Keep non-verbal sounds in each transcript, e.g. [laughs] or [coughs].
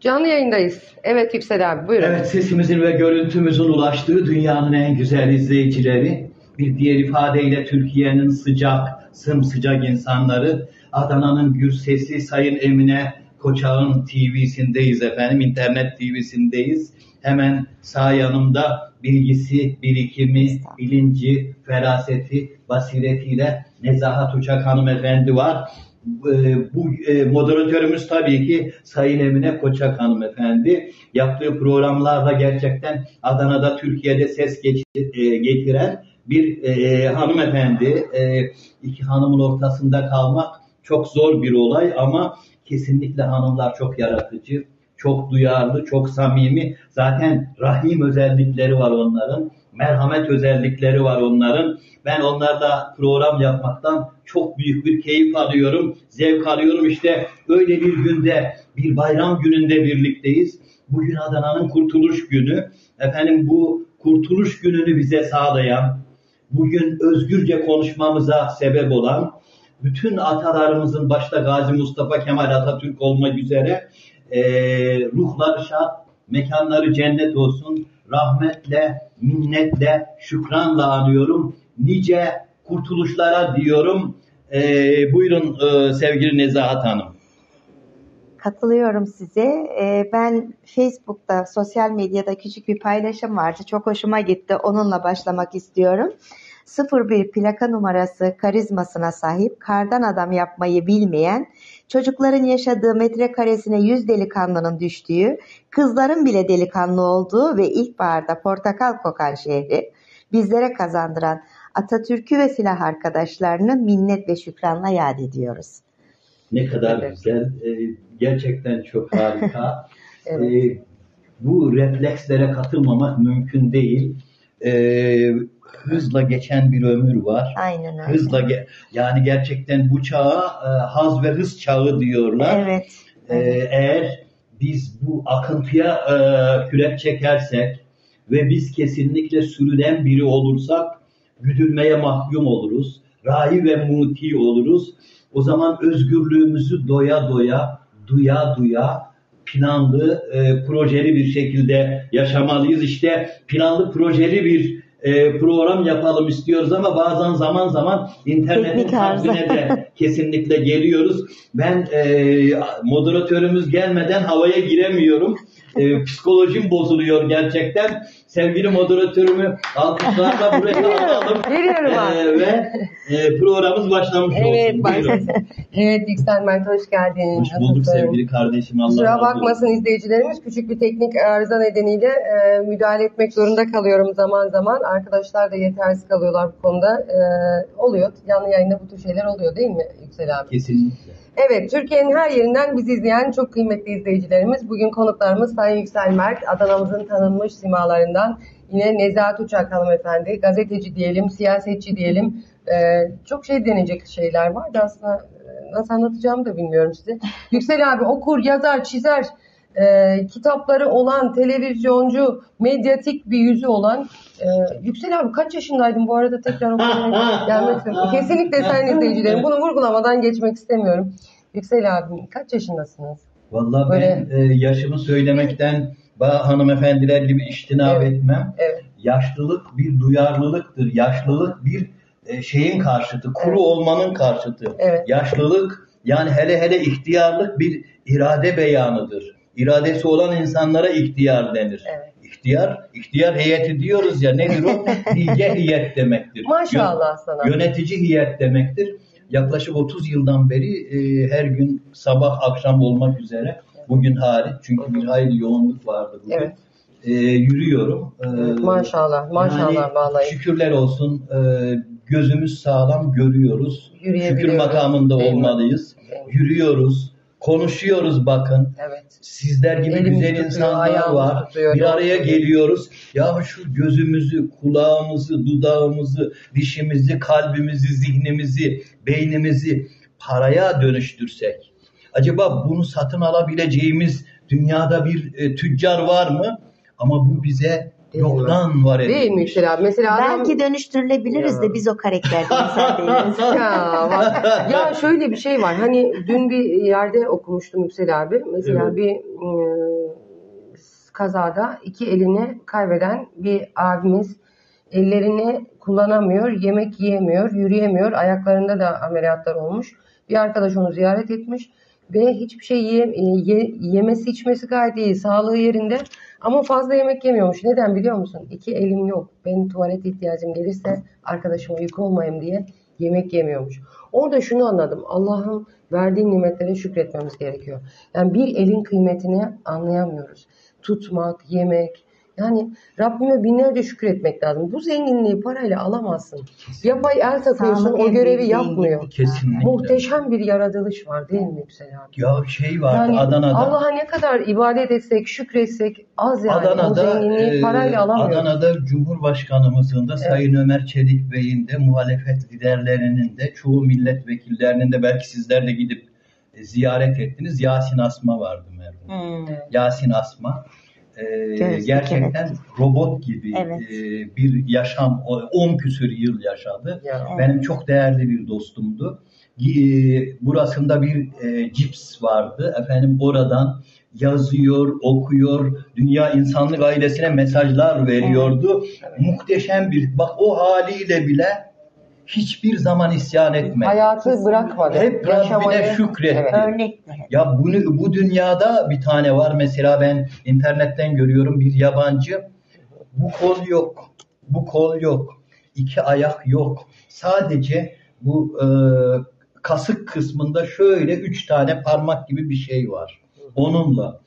Canlı yayındayız. Evet Yüksel abi buyurun. Evet sesimizin ve görüntümüzün ulaştığı dünyanın en güzel izleyicileri, bir diğer ifadeyle Türkiye'nin sıcak, sımsıcak insanları, Adana'nın gür sesi Sayın Emine Koçak'ın TV'sindeyiz efendim, internet TV'sindeyiz. Hemen sağ yanımda bilgisi, birikimi, bilinci, feraseti, basiretiyle Nezahat Uçak hanımefendi var. E, bu e, moderatörümüz tabii ki Sayın Emine Koçak hanımefendi. Yaptığı programlarda gerçekten Adana'da Türkiye'de ses e, getiren bir e, hanımefendi. E, iki hanımın ortasında kalmak çok zor bir olay ama kesinlikle hanımlar çok yaratıcı, çok duyarlı, çok samimi. Zaten rahim özellikleri var onların. Merhamet özellikleri var onların. Ben onlarla program yapmaktan çok büyük bir keyif alıyorum, zevk alıyorum. İşte öyle bir günde, bir bayram gününde birlikteyiz. Bugün Adana'nın kurtuluş günü. Efendim bu kurtuluş gününü bize sağlayan, bugün özgürce konuşmamıza sebep olan, bütün atalarımızın başta Gazi Mustafa Kemal Atatürk olmak üzere e, ruhları şad, mekanları cennet olsun. Rahmetle, minnetle, şükranla anıyorum. Nice kurtuluşlara diyorum. E, buyurun e, sevgili Nezahat Hanım. Katılıyorum size. E, ben Facebook'ta, sosyal medyada küçük bir paylaşım vardı. Çok hoşuma gitti. Onunla başlamak istiyorum. 01 plaka numarası karizmasına sahip, kardan adam yapmayı bilmeyen, çocukların yaşadığı metrekaresine yüz delikanlının düştüğü, kızların bile delikanlı olduğu ve ilkbaharda portakal kokan şehri bizlere kazandıran Atatürk'ü ve silah arkadaşlarını minnet ve şükranla yad ediyoruz. Ne kadar evet. güzel. Ee, gerçekten çok harika. [laughs] evet. ee, bu reflekslere katılmamak mümkün değil. Ee, hızla geçen bir ömür var. Aynen öyle. Hızla ge- yani gerçekten bu çağa e, haz ve hız çağı diyorlar. Evet. Ee, eğer biz bu akıntıya e, kürek çekersek ve biz kesinlikle sürülen biri olursak güdülmeye mahkum oluruz. Rahi ve muti oluruz. O zaman özgürlüğümüzü doya doya, duya duya planlı, e, projeli bir şekilde yaşamalıyız. İşte planlı, projeli bir e, program yapalım istiyoruz ama bazen zaman zaman internetin tarzine de kesinlikle geliyoruz. Ben e, moderatörümüz gelmeden havaya giremiyorum. E, psikolojim bozuluyor gerçekten. Sevgili moderatörümü alkışlarla buraya [laughs] alalım. Geliyorum e, ve e, programımız başlamış evet, olsun. Buyurun. [laughs] evet Yüksel Mert hoş geldin. Hoş bulduk sevgili kardeşim. Allah Kusura bakmasın izleyicilerimiz. Küçük bir teknik arıza nedeniyle e, müdahale etmek zorunda kalıyorum zaman zaman. Arkadaşlar da yetersiz kalıyorlar bu konuda. E, oluyor. Canlı yayında bu tür şeyler oluyor değil mi Yüksel abi? Kesinlikle. Evet, Türkiye'nin her yerinden bizi izleyen çok kıymetli izleyicilerimiz. Bugün konuklarımız Sayın Yüksel Mert, Adana'mızın tanınmış simalarından. Yine Nezahat Uçak hanımefendi, gazeteci diyelim, siyasetçi diyelim. Ee, çok şey denecek şeyler var da aslında e, nasıl anlatacağımı da bilmiyorum size. [laughs] Yüksel abi okur, yazar, çizer, e, kitapları olan, televizyoncu, medyatik bir yüzü olan e, Yüksel abi kaç yaşındaydın bu arada tekrar okumaya [laughs] gelmek istiyorum. Kesinlikle sayın [laughs] izleyicilerim bunu vurgulamadan geçmek istemiyorum. Yüksel abi kaç yaşındasınız? Vallahi Böyle... ben e, yaşımı söylemekten bazı hanımefendiler gibi iştinab evet. etmem. Evet. Yaşlılık bir duyarlılıktır. Yaşlılık bir e, şeyin karşıtı, kuru evet. olmanın karşıtı. Evet. Yaşlılık yani hele hele ihtiyarlık bir irade beyanıdır iradesi olan insanlara ihtiyar denir. Evet. İhtiyar, ihtiyar heyeti diyoruz ya nedir o? [laughs] Bilge heyet demektir. Maşallah sana. Yönetici heyet demektir. Yaklaşık 30 yıldan beri e, her gün sabah akşam olmak üzere bugün hariç çünkü bir hayli yoğunluk vardı bugün. Evet. E, yürüyorum. E, maşallah, maşallah yani, vallahi. Şükürler olsun. E, gözümüz sağlam görüyoruz. Şükür makamında olmalıyız. Yürüyoruz konuşuyoruz bakın. Evet. Sizler gibi Elimiz güzel tutuyor, insanlar var. Tutuyor, bir araya geliyoruz. Ya şu gözümüzü, kulağımızı, dudağımızı, dişimizi, kalbimizi, zihnimizi, beynimizi paraya dönüştürsek. Acaba bunu satın alabileceğimiz dünyada bir e, tüccar var mı? Ama bu bize Yoktan var edilmiş. Değil mi abi? Mesela adam... Belki dönüştürülebiliriz ya. de biz o karakterden [laughs] değiliz. ya, bak, ya şöyle bir şey var. Hani dün bir yerde okumuştum Yüksel abi. Mesela evet. bir e, kazada iki elini kaybeden bir abimiz. Ellerini kullanamıyor, yemek yiyemiyor, yürüyemiyor. Ayaklarında da ameliyatlar olmuş. Bir arkadaş onu ziyaret etmiş ve hiçbir şey ye, ye, yemesi içmesi gayet iyi, sağlığı yerinde ama fazla yemek yemiyormuş. Neden biliyor musun? İki elim yok. Benim tuvalet ihtiyacım gelirse arkadaşıma yük olmayayım diye yemek yemiyormuş. Orada şunu anladım. Allah'ın verdiği nimetlere şükretmemiz gerekiyor. Yani bir elin kıymetini anlayamıyoruz. Tutmak, yemek, yani Rabbime binlerce şükretmek lazım. Bu zenginliği parayla alamazsın. Yapay el takıyorsun Sağlık o görevi yapmıyor. Kesinlikle. Muhteşem bir yaratılış var değil mi Yüksel abi? Ya şey vardı Yani Adana'da. Allah'a ne kadar ibadet etsek, şükretsek az yani. o Adana'da zenginliği e, parayla alamıyoruz. Adana'da Cumhurbaşkanımızın da Sayın Ömer Çelik Bey'in de muhalefet liderlerinin de çoğu milletvekillerinin de belki sizler de gidip e, ziyaret ettiniz. Yasin Asma vardı merhum. Hmm. Yasin Asma. E, Gözlük, gerçekten evet. robot gibi Evet. e, bir yaşam, o- 10 küsür yıl yaşadı. Ya. Benim çok değerli bir dostumdu. Gi- Burasında bir e, cips vardı. Efendim oradan yazıyor, okuyor, dünya insanlık ailesine mesajlar veriyordu. Muhteşem bir, bak o haliyle bile hiçbir zaman isyan etmedi. Hayatı bırakmadı. Hep Rabbine şükretti. Evet. Örnekti. Ya bunu bu dünyada bir tane var mesela ben internetten görüyorum bir yabancı. Bu kol yok. Bu kol yok. iki ayak yok. Sadece bu e, kasık kısmında şöyle üç tane parmak gibi bir şey var. Onunla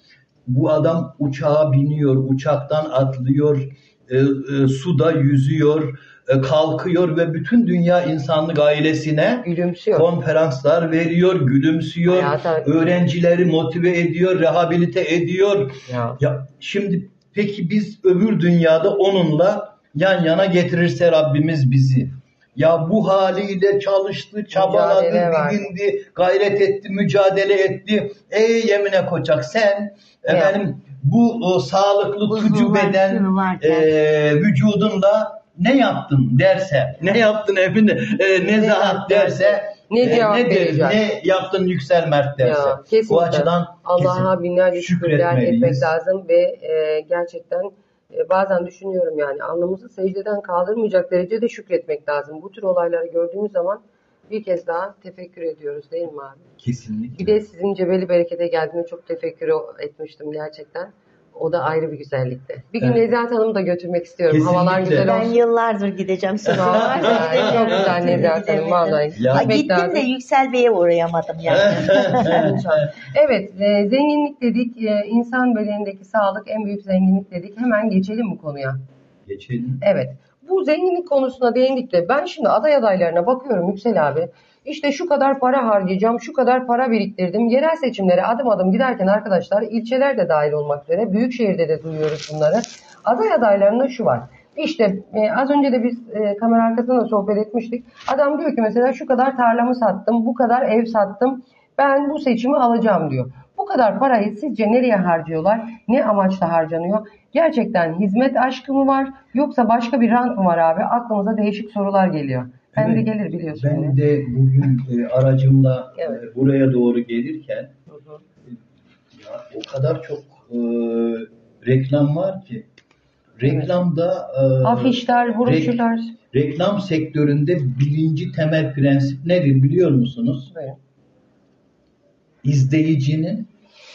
bu adam uçağa biniyor, uçaktan atlıyor, e, e, suda yüzüyor, kalkıyor ve bütün dünya insanlık ailesine Gülümsüyor. konferanslar veriyor, gülümsüyor, Hayata- öğrencileri motive ediyor, rehabilite ediyor. Ya. Ya şimdi peki biz öbür dünyada onunla yan yana getirirse Rabbimiz bizi. Ya bu haliyle çalıştı, çabaladı, didindi, gayret etti, mücadele etti. Ey Yemine Koçak sen efendim bu o, sağlıklı var, beden e, vücudunla ne yaptın derse, ne yaptın evinde, e, nezahat derse, Ne e, cevap ne, vereceğiz? ne yaptın Yüksel Mert derse. Ya, kesinlikle. Bu açıdan Allah'a binlerce şükürler etmek lazım ve e, gerçekten e, bazen düşünüyorum yani alnımızı secdeden kaldırmayacak derecede şükretmek lazım. Bu tür olayları gördüğümüz zaman bir kez daha tefekkür ediyoruz değil mi abi? Kesinlikle. Bir de sizin Cebeli Bereket'e geldiğinde çok tefekkür etmiştim gerçekten. O da ayrı bir güzellikti. Bir gün Evet. Nezahat Hanım'ı da götürmek istiyorum. Kesinlikle. Havalar güzel Ben olsun. yıllardır gideceğim [laughs] sınavlar. çok güzel Nezahat Hanım vallahi. Ya- Ay, gittim lazım. de Yüksel Bey'e uğrayamadım yani. [laughs] Evet, e, zenginlik dedik, e, insan bedenindeki sağlık en büyük zenginlik dedik. Hemen geçelim bu konuya. Geçelim. Evet, bu zenginlik konusuna değindik de ben şimdi aday adaylarına bakıyorum Yüksel abi. İşte şu kadar para harcayacağım, şu kadar para biriktirdim. Yerel seçimlere adım adım giderken arkadaşlar ilçeler de dahil olmak üzere büyük şehirde de duyuyoruz bunları. Aday adaylarında şu var. İşte e, az önce de biz e, kamera arkasında da sohbet etmiştik. Adam diyor ki mesela şu kadar tarlamı sattım, bu kadar ev sattım. Ben bu seçimi alacağım diyor. Bu kadar parayı sizce nereye harcıyorlar? Ne amaçla harcanıyor? Gerçekten hizmet aşkı mı var? Yoksa başka bir rant mı var abi? Aklımıza değişik sorular geliyor. Ben de Evet. gelir biliyorsun. Ben beni. de bugün e, aracımla e, Evet. buraya doğru gelirken Hı hı. ya o kadar çok e, reklam var ki reklamda e, Afişler, broşürler. reklam sektöründe birinci temel prensip nedir biliyor musunuz? Buyurun. izleyicinin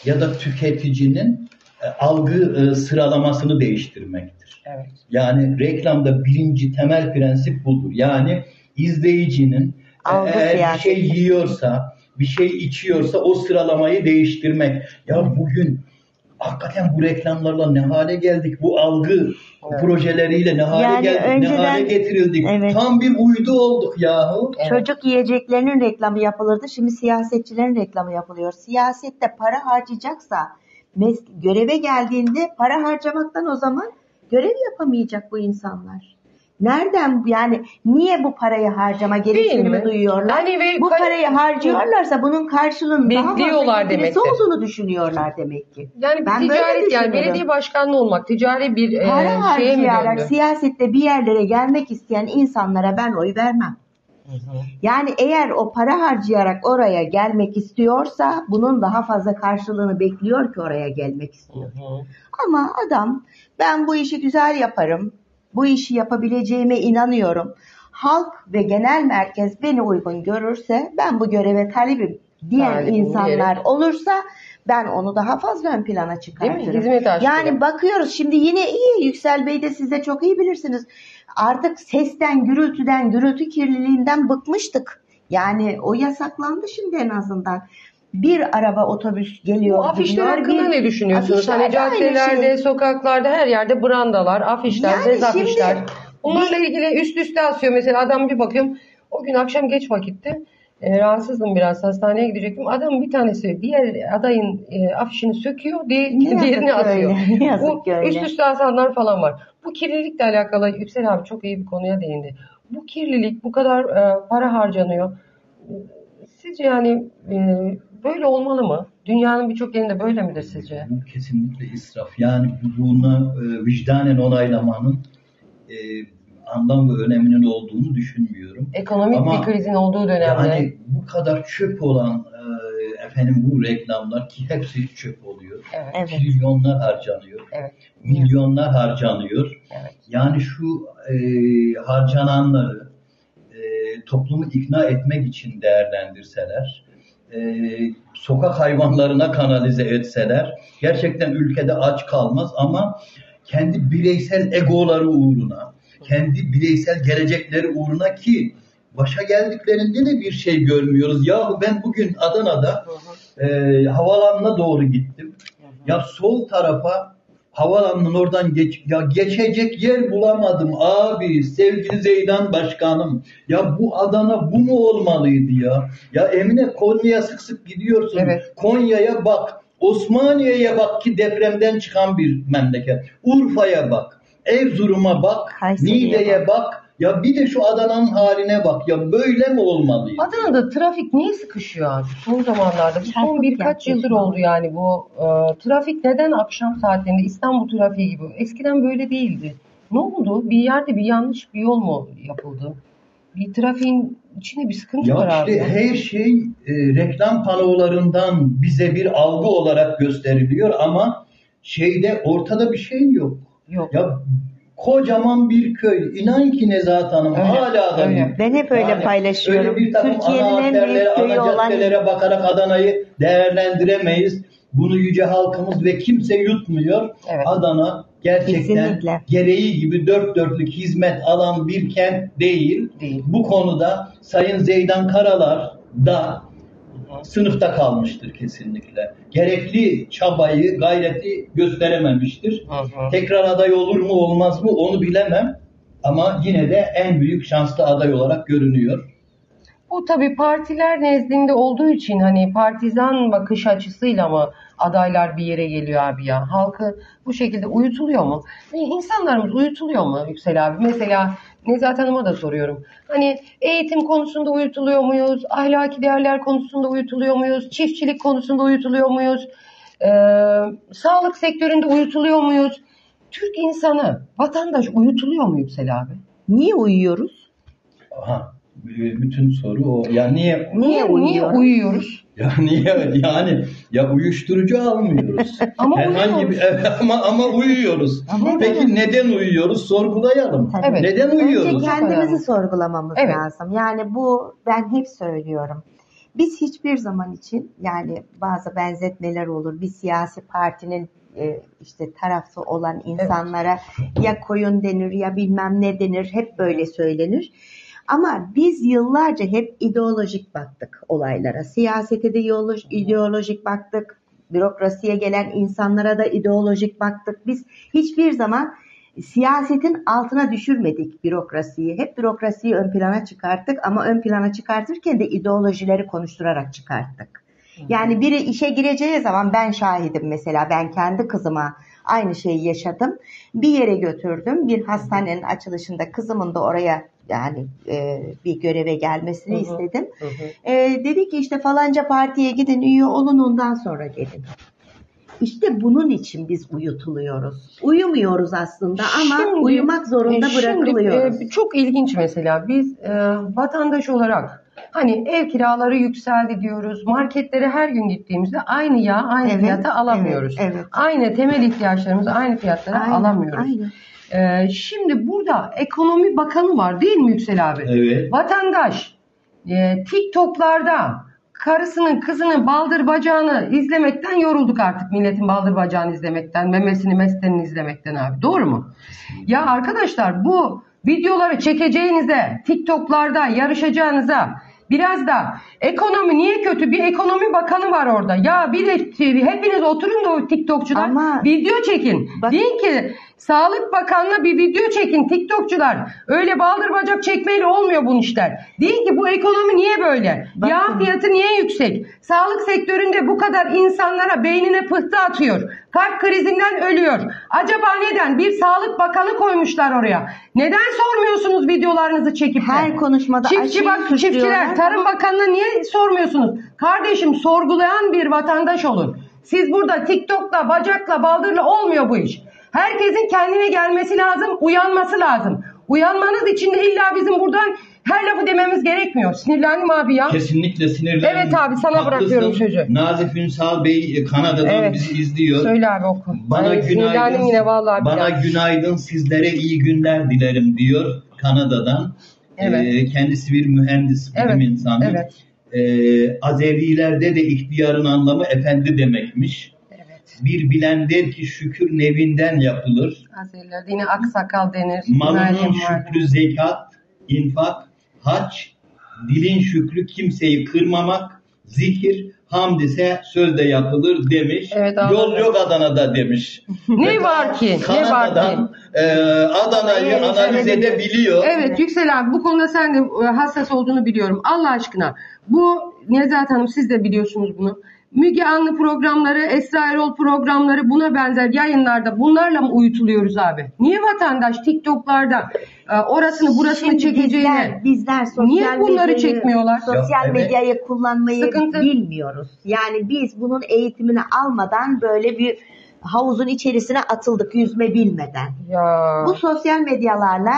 ya da tüketicinin e, algı e, sıralamasını değiştirmektir. Evet. Yani reklamda birinci temel prensip budur. Yani izleyicinin e, Algı eğer bir siyaseti. şey yiyorsa, bir şey içiyorsa o sıralamayı değiştirmek. Ya bugün hakikaten bu reklamlarla ne hale geldik? Bu algı Evet. projeleriyle ne hale Yani geldik? Ne önceden- hale getirildik? Evet. Tam bir uydu olduk yahu. Evet. Çocuk yiyeceklerinin reklamı yapılırdı. Şimdi siyasetçilerin reklamı yapılıyor. Siyasette para harcayacaksa göreve geldiğinde para harcamaktan o zaman görev yapamayacak bu insanlar. Nereden yani niye bu parayı harcama gereksinimi mi? duyuyorlar? Hani ve bu kal- parayı harcıyorlarsa bunun karşılığının daha Bekliyorlar fazla getirisi demektir. olduğunu düşünüyorlar demek ki. Yani Ben ticaret yani belediye başkanlığı olmak ticari bir e, Para şeye mi harcayarak siyasette bir yerlere gelmek isteyen insanlara ben oy vermem. Yani eğer o para harcayarak oraya gelmek istiyorsa bunun daha fazla karşılığını bekliyor ki oraya gelmek istiyor. Ama adam ben bu işi güzel yaparım. Bu işi yapabileceğime inanıyorum. Halk ve genel merkez beni uygun görürse ben bu göreve talibim diyen Talibim insanlar diyerek. olursa ben onu daha fazla ön plana çıkartırım. Hizmet aşkı. Yani bakıyoruz şimdi yine iyi Yüksel Bey de siz de çok iyi bilirsiniz. Artık sesten, gürültüden, gürültü kirliliğinden bıkmıştık. Yani o yasaklandı şimdi en azından. Bir araba otobüs geliyor Bu afişler gidiyor, hakkında bir- ne düşünüyorsunuz? Hani caddelerde, şey. sokaklarda her yerde brandalar, afişler, Yani bez afişler. Bunlarla ilgili üst üste asıyor. Mesela adam bir bakıyorum o gün akşam geç vakitte e, rahatsızdım biraz hastaneye gidecektim. Adam bir tanesi diğer adayın e, afişini söküyor, diğer, Ne diğerini ki asıyor. [laughs] öyle, Bu öyle. üst üste asanlar falan var. Bu kirlilikle alakalı Yüksel abi çok iyi bir konuya değindi. Bu kirlilik bu kadar e, para harcanıyor. Sizce yani e, böyle olmalı mı? Dünyanın birçok yerinde böyle midir sizce? Bu kesinlikle israf. Yani bunu e, vicdanen onaylamanın e, anlam ve öneminin olduğunu düşünmüyorum. Ekonomik Ama bir krizin olduğu dönemde. Yani bu kadar çöp olan e, efendim bu reklamlar ki hepsi çöp oluyor. Evet. Trilyonlar harcanıyor. Evet. Milyonlar harcanıyor. Evet. Yani şu e, harcananları e, toplumu ikna etmek için değerlendirseler, e, sokak hayvanlarına kanalize etseler, gerçekten ülkede aç kalmaz ama kendi bireysel egoları uğruna, kendi bireysel gelecekleri uğruna ki başa geldiklerinde de bir şey görmüyoruz. Yahu ben bugün Adana'da e, havalanına doğru gittim. Ya sol tarafa havalanının oradan geç ya geçecek yer bulamadım abi sevgili Zeydan Başkanım. Ya bu Adana bu mu olmalıydı ya? Ya Emine Konya'ya sık sık gidiyorsun. Evet. Konya'ya bak. Osmaniye'ye bak ki depremden çıkan bir memleket. Urfa'ya bak. Erzurum'a bak. Kayseri'ye Niğde'ye bak. Ya bir de şu Adana'nın haline bak. Ya böyle mi olmalıydı? Adana'da trafik niye sıkışıyor abi? Son zamanlarda, bu son Çarpık birkaç yıldır oldu yani bu e, trafik neden akşam saatlerinde İstanbul trafiği gibi? Eskiden böyle değildi. Ne oldu? Bir yerde bir yanlış bir yol mu yapıldı? Bir trafiğin içinde bir sıkıntı var Ya abi. işte her şey e, reklam panolarından bize bir algı olarak gösteriliyor ama şeyde ortada bir şey yok. Yok. Ya kocaman bir köy. İnan ki Nezahat Hanım Öyle, hala da öyle. Ben hep öyle paylaşıyorum. Öyle bir takım Türkiye'nin ana en büyük arterlere, köyü ana olan- bakarak Adana'yı değerlendiremeyiz. Bunu yüce halkımız ve kimse yutmuyor. Evet. Adana gerçekten Kesinlikle. gereği gibi dört dörtlük hizmet alan bir kent değil. Değil. Bu konuda Sayın Zeydan Karalar da sınıfta kalmıştır kesinlikle. Gerekli çabayı, gayreti gösterememiştir. Hı hı. Tekrar aday olur mu olmaz mı onu bilemem. Ama yine de en büyük şanslı aday olarak görünüyor. Bu tabii partiler nezdinde olduğu için hani partizan bakış açısıyla mı adaylar bir yere geliyor abi ya? Halkı bu şekilde uyutuluyor mu? Ve insanlarımız uyutuluyor mu Yüksel abi? Mesela Nezahat Hanım'a da soruyorum. Hani eğitim konusunda uyutuluyor muyuz? Ahlaki değerler konusunda uyutuluyor muyuz? Çiftçilik konusunda uyutuluyor muyuz? Ee, sağlık sektöründe uyutuluyor muyuz? Türk insanı, vatandaş uyutuluyor mu Yüksel abi? Niye uyuyoruz? Aha, bütün soru o. Ya niye Niye Niye, uyuyoruz? ya niye yani ya uyuşturucu almıyoruz. [laughs] Ama Herhangi bir uyuyoruz. evet, ama ama uyuyoruz. Ama Peki neden uyuyoruz? Sorgulayalım. Tabii. Evet. Neden Önce uyuyoruz? kendimizi önemli. sorgulamamız Evet. lazım. Yani bu ben hep söylüyorum. Biz hiçbir zaman için yani bazı benzetmeler olur. Bir siyasi partinin e, işte tarafı olan insanlara ya koyun denir ya bilmem ne denir. Hep böyle söylenir. Ama biz yıllarca hep ideolojik baktık olaylara. Siyasete de ideoloj- ideolojik baktık. Bürokrasiye gelen insanlara da ideolojik baktık. Biz hiçbir zaman siyasetin altına düşürmedik bürokrasiyi. Hep bürokrasiyi ön plana çıkarttık ama ön plana çıkartırken de ideolojileri konuşturarak çıkarttık. Yani biri işe gireceği zaman ben şahidim mesela ben kendi kızıma aynı şeyi yaşadım. Bir yere götürdüm bir hastanenin açılışında kızımın da oraya yani e, bir göreve gelmesini Hı hı. istedim. Hı hı. E, dedi ki işte falanca partiye gidin üye olun ondan sonra gelin. İşte bunun için biz uyutuluyoruz. Uyumuyoruz aslında ama Şimdi- uyumak zorunda e, şimdi, bırakılıyoruz. e, çok ilginç mesela biz e, vatandaş olarak hani ev kiraları yükseldi diyoruz. Marketlere her gün gittiğimizde aynı yağ aynı Evet, fiyata alamıyoruz. evet, evet. Aynı temel ihtiyaçlarımızı aynı fiyatlara Aynen, alamıyoruz. aynen. E, şimdi burada ekonomi bakanı var değil mi Yüksel abi? Evet. Vatandaş e, TikTok'larda karısının kızının baldır bacağını izlemekten yorulduk artık milletin baldır bacağını izlemekten, memesini mestenini izlemekten abi. Doğru mu? Ya arkadaşlar bu videoları çekeceğinize, TikTok'larda yarışacağınıza biraz da ekonomi niye kötü? Bir ekonomi bakanı var orada. Ya bir de hepiniz oturun da o TikTokçular Ama- video çekin. Bak- Deyin ki Sağlık Bakanlığı bir video çekin TikTokçular. Öyle baldır bacak çekmeyle olmuyor bu işler. Deyin ki bu ekonomi niye böyle? Bakın. Yağ fiyatı niye yüksek? Sağlık sektöründe bu kadar insanlara beynine pıhtı atıyor. Kalp krizinden ölüyor. Acaba neden? Bir Sağlık Bakanı koymuşlar oraya. Neden sormuyorsunuz videolarınızı çekip de? Her konuşmada Çiftçi aşıyı bak çiftçiler, suçluyorlar. Tarım Bakanı'na niye sormuyorsunuz? Kardeşim sorgulayan bir vatandaş olun. Siz burada TikTok'la, bacakla, baldırla olmuyor bu iş. Herkesin kendine gelmesi lazım, uyanması lazım. Uyanmanız için de illa bizim buradan her lafı dememiz gerekmiyor. Sinirlendim abi ya. Kesinlikle sinirlendim. Evet abi, sana bırakıyorum sözü. Nazif Ünsal Bey e, Kanada'dan Evet. bizi izliyor. Söyle abi oku. Bana sinirlendim günaydın. yine vallahi. Bana biraz. günaydın sizlere iyi günler dilerim diyor Kanada'dan. Evet. Ee, kendisi bir mühendis, bilim Evet, insanı. evet. Ee, Azerilerde de ihtiyarın anlamı efendi demekmiş. Bir bilen der ki şükür nevinden yapılır. Yine aksakal denir. Malının şükrü zekat, infak, hac, dilin şükrü kimseyi kırmamak, zikir, hamd ise sözde yapılır demiş. Evet, abi. Yol yok Adana'da demiş. [laughs] Ne var ki? Ne var ki? Kanada'dan e, Adana'yı Evet, analiz evet. edebiliyor. Evet Yüksel abi bu konuda sen de e, hassas olduğunu biliyorum. Allah aşkına bu Nezahat Hanım siz de biliyorsunuz bunu. Müge Anlı programları, Esra Erol programları buna benzer yayınlarda bunlarla mı uyutuluyoruz abi? Niye vatandaş TikTok'larda e, orasını burasını Şimdi çekeceğine bizler, bizler sosyal Niye bunları medyayı, çekmiyorlar? Sosyal Ya, evet. medyayı kullanmayı Sıkıntı. bilmiyoruz. Yani biz bunun eğitimini almadan böyle bir havuzun içerisine atıldık yüzme bilmeden. ya Bu sosyal medyalarla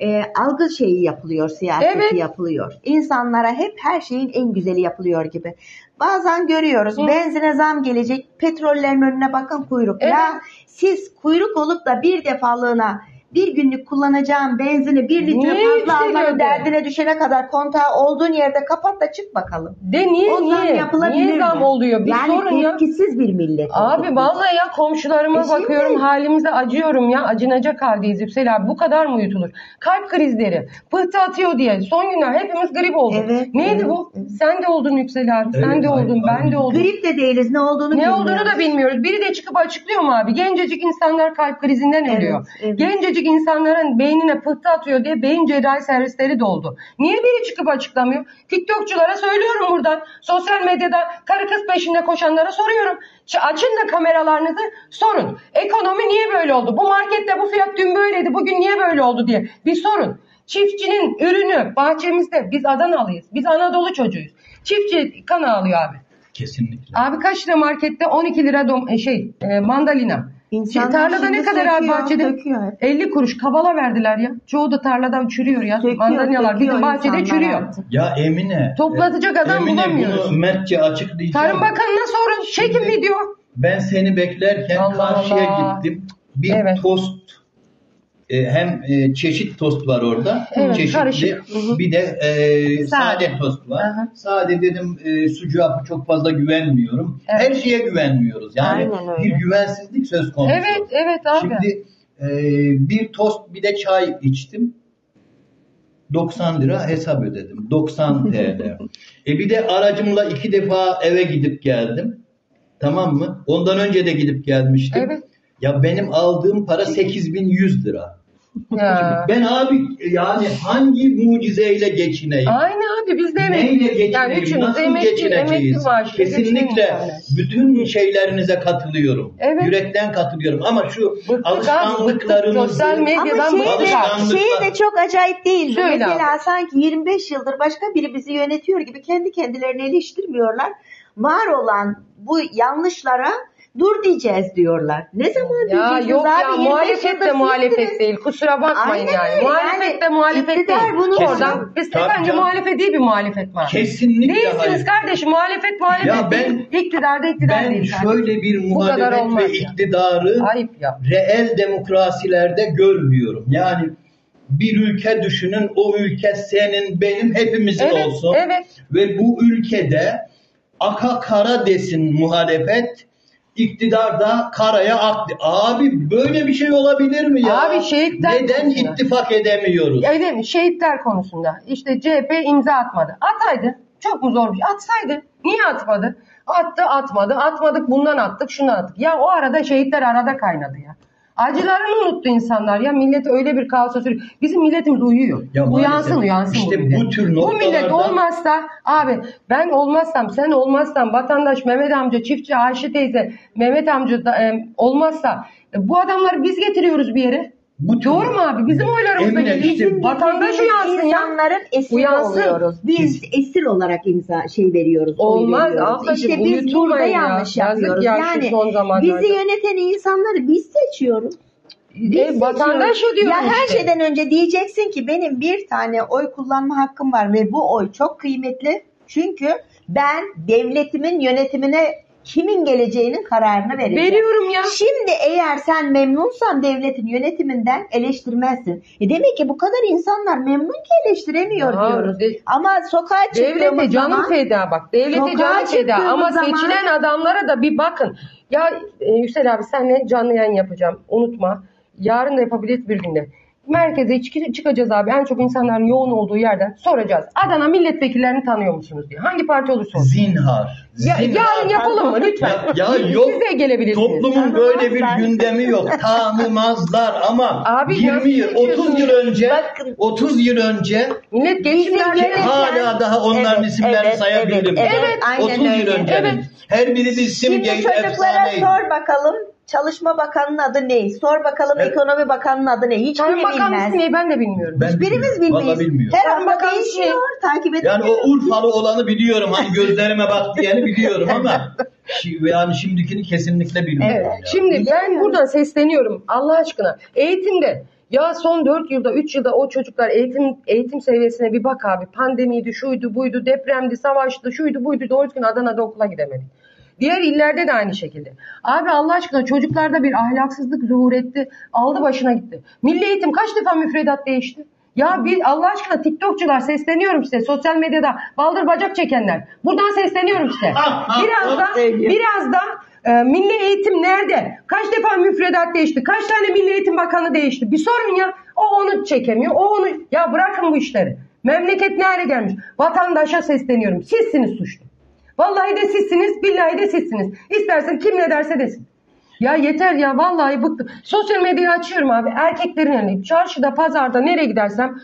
e, algı şeyi yapılıyor, siyaseti Evet. yapılıyor. İnsanlara hep her şeyin en güzeli yapılıyor gibi. Bazen görüyoruz Hı. benzine zam gelecek, petrollerin önüne bakın kuyruk. Evet. Ya siz kuyruk olup da bir defalığına bir günlük kullanacağım benzini bir litre Niye fazla almanın derdine düşene kadar kontağı olduğun yerde kapat da çık bakalım. de niye o zam niye? yapılabilir Niye zam oluyor? Bir yani sorun ya. tepkisiz bir millet. Abi olduk vallahi ya komşularıma E şimdi- bakıyorum halimize acıyorum ya acınacak haldeyiz Yüksel abi bu kadar mı uyutulur? Kalp krizleri pıhtı atıyor diye son günler hepimiz grip olduk. Evet, Neydi evet, bu? evet. Sen de oldun Yüksel abi sen Evet, de oldun aynen, ben de oldum. Grip de değiliz ne olduğunu Ne bilmiyoruz. olduğunu da bilmiyoruz. Biri de çıkıp açıklıyor mu abi? Gencecik insanlar kalp krizinden Evet, ölüyor. evet. Gencecik insanların beynine pıhtı atıyor diye beyin cerrahi servisleri doldu. Niye biri çıkıp açıklamıyor? TikTokçulara söylüyorum buradan. Sosyal medyada karı kız peşinde koşanlara soruyorum. Açın da kameralarınızı sorun. Ekonomi niye böyle oldu? Bu markette bu fiyat dün böyleydi. Bugün niye böyle oldu diye bir sorun. Çiftçinin ürünü bahçemizde biz Adanalıyız. Biz Anadolu çocuğuyuz. Çiftçi kan ağlıyor abi. Kesinlikle. Abi kaç lira markette? 12 lira dom e, şey e, mandalina. İnsanlar Şey, tarlada ne kadar abi bahçede? söküyor hep. 50 kuruş kabala verdiler ya. Çoğu da tarladan çürüyor ya. Söküyor, Mandalinalar söküyor bizim bahçede çürüyor. artık. Ya Emine. Toplatacak e, adam Emine bulamıyoruz. bunu mertçe açıklayacağım. Tarım Bakanı'na sorun. Çekin Şimdi- video. Ben seni beklerken Allah karşıya Allah. gittim. Bir Evet. tost e, hem e, çeşit tost var orada. Evet, çeşitli. karışık. Bir de e, sade. Sade. tost var. Aha. Sade dedim e, sucuğa çok fazla güvenmiyorum. Evet. Her şeye güvenmiyoruz. Yani bir güvensizlik söz konusu. Evet evet abi. Şimdi e, bir tost bir de çay içtim. 90 lira hesap ödedim. 90 [laughs] TL. e bir de aracımla iki defa eve gidip geldim. Tamam mı? Ondan önce de gidip gelmiştim. Evet. Ya benim aldığım para 8100 lira. Ya. Ben abi yani hangi mucizeyle geçineyim? Aynı abi biz de Neyle emekliyiz. geçineyim? Yani üçümüz Nasıl emekli, emekli geçineceğiz? maaşı. Kesinlikle bütün şeylerinize katılıyorum. Evet. Yürekten katılıyorum. Ama şu Bıktık alışkanlıklarımızı Sosyal medyadan Ama şey de, şey de çok acayip değil Mesela abi. sanki 25 yıldır başka biri bizi yönetiyor gibi kendi kendilerini eleştirmiyorlar. Var olan bu yanlışlara dur diyeceğiz diyorlar. Ne zaman Ya diyeceksiniz yok abi? ya 25 muhalefet de muhalefet sizsiniz. değil. Kusura bakmayın Aynen yani. öyle. Muhalefet de muhalefet değil. bunu Oradan biz de Tabii bence canım. muhalefet değil bir muhalefet var. Kesinlikle Değilsiniz hayır. kardeşim. Muhalefet muhalefet Ya ben- değil. İktidar da iktidar Ben değil. kardeşim. şöyle bir Bu kadar muhalefet olmaz ve iktidarı Ayıp ya. reel demokrasilerde görmüyorum. Yani bir ülke düşünün o ülke senin benim hepimizin Evet, olsun. evet. Ve bu ülkede aka kara desin muhalefet iktidar da karaya aktı. Abi böyle bir şey olabilir mi ya? Abi şehitler Neden konusunda. ittifak edemiyoruz? Mi? Şehitler konusunda. İşte CHP imza atmadı. Ataydı. Çok mu zor bir şey? Atsaydı. Niye atmadı? Attı atmadı. Atmadık bundan attık şundan attık. Ya o arada şehitler arada kaynadı ya. Acılarını unuttu insanlar ya. Millet öyle bir kaosa sürüyor. Bizim milletimiz uyuyor. Ya uyansın uyansın İşte bu millet. bu tür Bu millet noktalarda- olmazsa abi ben olmazsam sen olmazsan vatandaş Mehmet amca çiftçi Ayşe teyze Mehmet amca da, e, olmazsa e, bu adamları biz getiriyoruz bir yere. Bu Doğru mu abi? Bizim oylarımız da Emine, işte Bizim vatandaş uyansın ya. insanların esiri Uyansın. oluyoruz. Biz esir olarak imza şey veriyoruz. oy Olmaz, veriyoruz. ablacığım, İşte biz burada ya. yanlış Yazık yapıyoruz. ya şu yani son zamanlarda. bizi yöneten insanları biz seçiyoruz. Biz E, vatandaş seçiyoruz. ödüyor Ya her işte. şeyden önce diyeceksin ki benim bir tane oy kullanma hakkım var ve bu oy çok kıymetli. Çünkü ben devletimin yönetimine kimin geleceğinin kararını vereceğim. Veriyorum ya. Şimdi eğer sen memnunsan devletin yönetiminden eleştirmezsin. E demek ki bu kadar insanlar memnun ki eleştiremiyor Ya, diyoruz. de- Ama sokağa çıktığımız Devlete canım zaman feda bak. Devlete canım feda. Ama zaman- seçilen adamlara da bir bakın. Ya e, Yüksel abi senle canlı yayın yapacağım. Unutma. Yarın da yapabiliriz bir günde. Merkeze çık- çıkacağız abi. En çok insanların yoğun olduğu yerden soracağız. Adana milletvekillerini tanıyor musunuz diye. Hangi parti olursa olsun. Zinhar. Ya, Zinhar. yarın yapalım mı lütfen? Ya, ya yok. Siz de gelebilirsiniz. Toplumun böyle bir gündemi yok. Tanımazlar ama Abi 20 nasıl yıl, 30 seçiyorsun? yıl önce, Bakın. 30 yıl önce Millet gereken- hala daha onların Evet, isimlerini evet, sayabilirim. evet, evet, aynen 30 yıl önce. Evet. Her biri bir isim Şimdi çocuklara efsaneydi. sor bakalım Çalışma Bakanı'nın adı ne? Sor bakalım Evet. Ekonomi Bakanı'nın adı ne? Hiçbiri bilmez. neyi ben de bilmiyorum. Ben Hiçbirimiz. Vallahi bilmiyorum. Her hafta Bakanlığı değişiyor. Takip edin. Yani o Urfalı olanı biliyorum. Hani [laughs] gözlerime bak diyeni biliyorum ama yani şimdikini kesinlikle bilmiyorum. Evet. ya. Şimdi ben buradan sesleniyorum Allah aşkına. Eğitimde ya son 4 yılda 3 yılda o çocuklar eğitim eğitim seviyesine bir bak abi. Pandemiydi, şuydu, buydu, depremdi, savaştı, şuydu, buydu. Doğru düzgün Adana'da okula gidemedik. Diğer illerde de aynı şekilde. Abi Allah aşkına çocuklarda bir ahlaksızlık zuhur etti. Aldı başına gitti. Milli eğitim kaç defa müfredat değişti? Ya bir Allah aşkına TikTokçular sesleniyorum size. Sosyal medyada baldır bacak çekenler. Buradan sesleniyorum size. Biraz da biraz da e, milli eğitim nerede? Kaç defa müfredat değişti? Kaç tane milli eğitim bakanı değişti? Bir sorun ya. O onu çekemiyor. O onu ya bırakın bu işleri. Memleket ne hale gelmiş? Vatandaşa sesleniyorum. Sizsiniz suçlu. Vallahi de sizsiniz, billahi de sizsiniz. İstersen kim ne derse desin. Ya yeter ya vallahi bıktım. Sosyal medyayı açıyorum abi. Erkeklerin yani çarşıda, pazarda nereye gidersem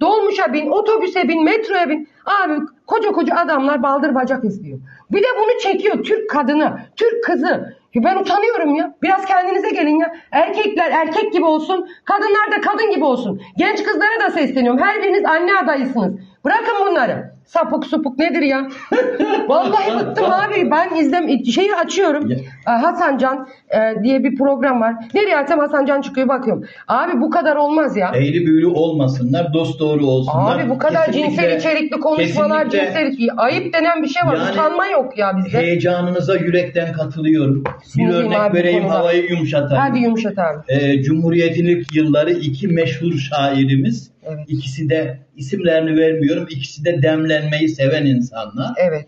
dolmuşa bin, otobüse bin, metroya bin. Abi koca koca adamlar baldır bacak istiyor. Bir de bunu çekiyor Türk kadını, Türk kızı. Ya ben utanıyorum ya. Biraz kendinize gelin ya. Erkekler erkek gibi olsun, kadınlar da kadın gibi olsun. Genç kızlara da sesleniyorum. Her biriniz anne adayısınız. Bırakın bunları. Sapık supuk nedir ya? [laughs] Vallahi bıktım abi. Ben izlem şeyi açıyorum. Ee, Hasan Can e, diye bir program var. Nereye açsam Hasan Can çıkıyor bakıyorum. Abi bu kadar olmaz ya. Eğri büğrü olmasınlar, dost doğru olsunlar. Abi bu kadar Kesinlikle- cinsel içerikli konuşmalar, kesinlikle cinsel ayıp denen bir şey var. Yani- Utanma yok ya bizde. Heyecanınıza yürekten katılıyorum. Bir Sinirliyim örnek bu vereyim konuda. havayı yumuşatalım. Hadi yumuşat abi. Ee, Cumhuriyet'in ilk yılları iki meşhur şairimiz. Evet. İkisi de isimlerini vermiyorum. İkisi de demlenmeyi seven insanlar. Evet.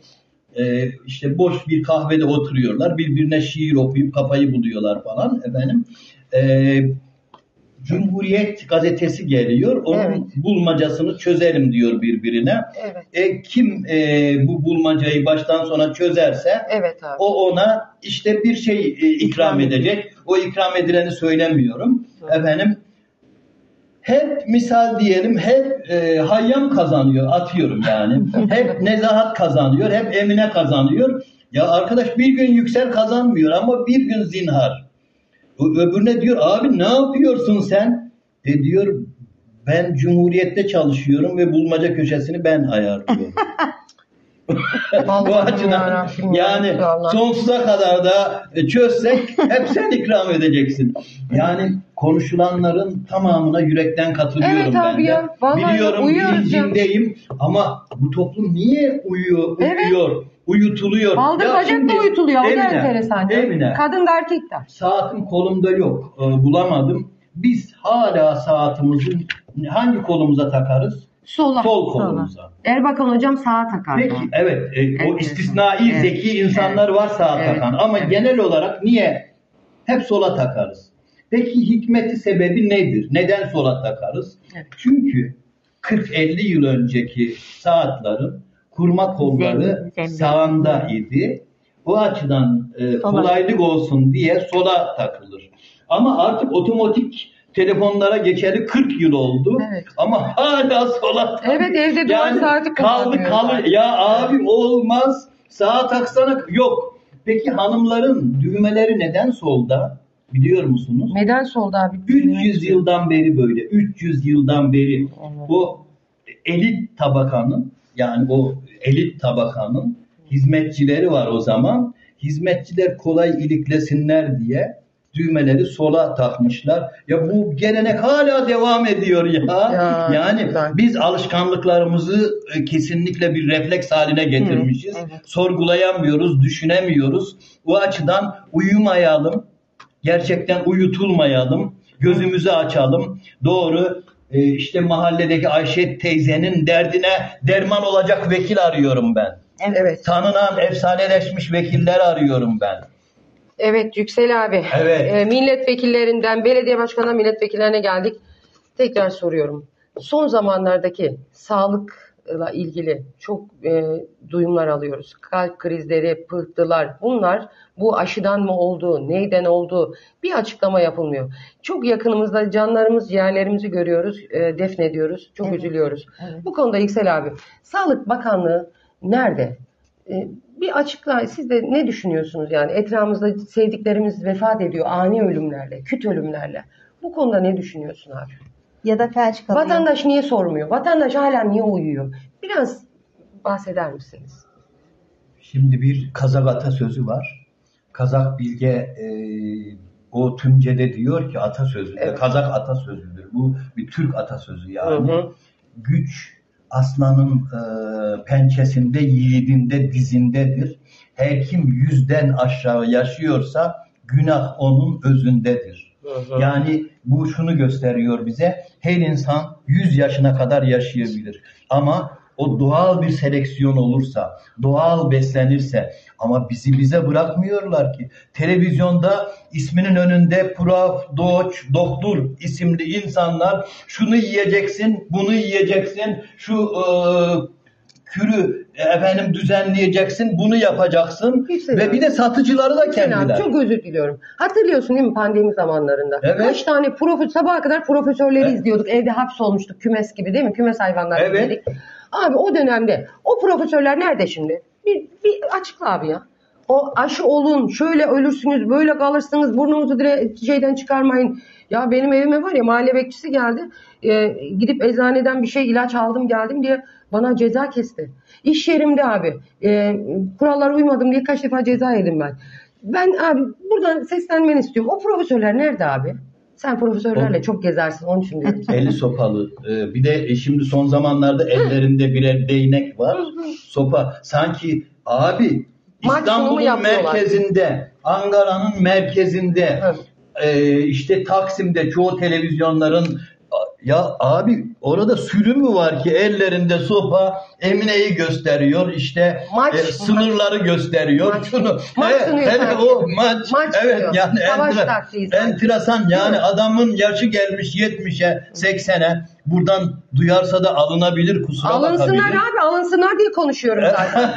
Ee, işte boş bir kahvede oturuyorlar. Birbirine şiir okuyup kafayı buluyorlar falan efendim. Ee, Cumhuriyet gazetesi geliyor. Onun Evet. bulmacasını çözelim diyor birbirine. Evet. E, kim e, bu bulmacayı baştan sona çözerse Evet abi. o ona işte bir şey e, ikram edecek. O ikram edileni söylemiyorum. Efendim hep misal diyelim hep e, Hayyam kazanıyor atıyorum yani. [laughs] hep Nezahat kazanıyor, hep Emine kazanıyor. Ya arkadaş bir gün yüksel kazanmıyor ama bir gün zinhar. Öbürüne diyor abi ne yapıyorsun sen? E diyor ben Cumhuriyet'te çalışıyorum ve bulmaca köşesini ben ayarlıyorum. [laughs] Bu açıdan yani sonsuza kadar da çözsek hep sen ikram edeceksin. Yani konuşulanların tamamına yürekten katılıyorum Evet ben de. ya, Biliyorum bilincindeyim ama bu toplum niye uyuyor, Evet. uyuyor, uyutuluyor? Baldır bacak da uyutuluyor. O da Emine, enteresan. Emine, Kadın da erkek de. saatim kolumda yok, e, bulamadım. Biz hala saatimizin hangi kolumuza takarız? Sola. Sol kolumuza. Erbakan hocam sağa takar. Peki evet e, o Enteresan. istisnai Evet. zeki insanlar var sağa Evet. takan ama Evet. genel olarak niye hep sola takarız? Peki hikmeti sebebi nedir? Neden sola takarız? Evet. Çünkü 40-50 yıl önceki saatlerin kurma kolları sağında idi. Bu açıdan e, Sola. kolaylık olsun diye sola takılır. Ama artık otomatik telefonlara geçeli 40 yıl oldu. Evet. Ama hala sola Evet evde duvar yani saati kaldı kalır. Ya abi olmaz. Sağa taksana. Yok. Peki hanımların düğmeleri neden solda? Biliyor musunuz? Neden solda abi? 300 yıldan beri böyle. 300 yıldan beri bu elit tabakanın yani o elit tabakanın hizmetçileri var o zaman. Hizmetçiler kolay iliklesinler diye düğmeleri sola takmışlar. Ya bu gelenek hala devam ediyor ya. Ya, yani güzel. biz alışkanlıklarımızı e, kesinlikle bir refleks haline getirmişiz. Hı, evet. Sorgulayamıyoruz, düşünemiyoruz. Bu açıdan uyumayalım. Gerçekten uyutulmayalım. Gözümüzü açalım. Doğru e, işte mahalledeki Ayşe teyzenin derdine derman olacak vekil arıyorum ben. Evet. Tanınan efsaneleşmiş vekiller arıyorum ben. Evet Yüksel abi. Evet. E, milletvekillerinden belediye başkanına milletvekillerine geldik. Tekrar soruyorum. Son zamanlardaki sağlıkla ilgili çok e, duyumlar alıyoruz. Kalp krizleri, pıhtılar bunlar bu aşıdan mı oldu, neyden oldu bir açıklama yapılmıyor. Çok yakınımızda canlarımız, ciğerlerimizi görüyoruz, e, defnediyoruz. Çok Evet. üzülüyoruz. Evet. Bu konuda Yüksel abi, Sağlık Bakanlığı nerede? Bir açıkla siz de ne düşünüyorsunuz yani etrafımızda sevdiklerimiz vefat ediyor ani ölümlerle, küt ölümlerle. Bu konuda ne düşünüyorsun abi? Ya da felç kalıyor. Vatandaş niye sormuyor? Vatandaş hala niye uyuyor? Biraz bahseder misiniz? Şimdi bir Kazak atasözü var. Kazak bilge e, o tümcede diyor ki atasözü. Evet. Kazak atasözüdür. Bu bir Türk atasözü yani. Hı hı. Güç aslanın e, pençesinde, yiğidinde, dizindedir. Her kim yüzden aşağı yaşıyorsa günah onun özündedir. Yani bu şunu gösteriyor bize. Her insan 100 yaşına kadar yaşayabilir. Ama o doğal bir seleksiyon olursa, doğal beslenirse ama bizi bize bırakmıyorlar ki. Televizyonda isminin önünde Prof, Doç, Doktor isimli insanlar şunu yiyeceksin, bunu yiyeceksin, şu e, kürü e, efendim düzenleyeceksin, bunu yapacaksın Hiç ve bir de satıcıları da kendiler. çok özür diliyorum. Hatırlıyorsun değil mi pandemi zamanlarında? Evet. Kaç tane profesör, sabaha kadar profesörleri Evet. izliyorduk. Evde hapsolmuştuk kümes gibi değil mi? Kümes hayvanları Evet. izledik. Abi o dönemde o profesörler nerede şimdi? Bir, bir açıkla abi ya. O aşı olun, şöyle ölürsünüz, böyle kalırsınız, burnunuzu dire şeyden çıkarmayın. Ya benim evime var ya mahalle bekçisi geldi. Ee, gidip eczaneden bir şey ilaç aldım geldim diye bana ceza kesti. İş yerimde abi e, kurallara uymadım diye kaç defa ceza yedim ben. Ben abi buradan seslenmeni istiyorum. O profesörler nerede abi? Sen profesörlerle O- çok gezersin onun için diyorum. Eli sopalı. Ee, bir de e, şimdi son zamanlarda ellerinde birer değnek var. Sopa. Sanki abi İstanbul'un merkezinde, Ankara'nın merkezinde, e, işte Taksim'de çoğu televizyonların ya abi orada sürü mü var ki ellerinde sopa Emine'yi gösteriyor işte Maç- e, sınırları gösteriyor Maç- şunu maç sunuyor hele sanki. o maç, Maç evet sunuyor. yani Savaş entra- enteresan yani adamın yaşı gelmiş 70'e 80'e buradan duyarsa da alınabilir kusura Alınsınlar bakabilir. abi alınsınlar diye konuşuyorum [laughs] zaten.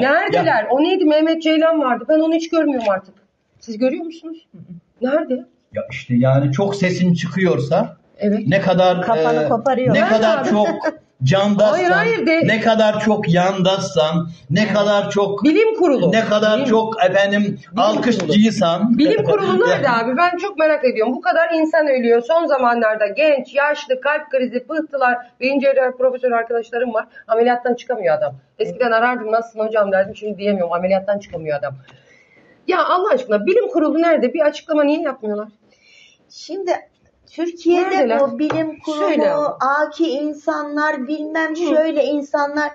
Neredeler? O neydi? Mehmet Ceylan vardı. Ben onu hiç görmüyorum artık. Siz görüyor musunuz? Nerede? Ya işte yani çok sesin çıkıyorsa Evet. ne kadar Kafanı e, koparıyor. ne kadar abi? çok [laughs] Candaşsan, Hayır, hayır de- ne kadar çok yandaşsan, ne kadar çok Bilim kurulu. ne kadar Bilim- çok efendim alkışçıysan. Bilim kurulu nerede abi? Ben çok merak ediyorum. Bu kadar insan ölüyor. Son zamanlarda genç, yaşlı, kalp krizi, pıhtılar, beyin cerrahi profesör arkadaşlarım var. Ameliyattan çıkamıyor adam. Eskiden arardım nasılsın hocam derdim. Şimdi diyemiyorum. Ameliyattan çıkamıyor adam. Ya Allah aşkına bilim kurulu nerede? Bir açıklama niye yapmıyorlar? Şimdi Türkiye'de Neredeler? bu bilim kurulu, Söyle ama. aki insanlar, bilmem şöyle insanlar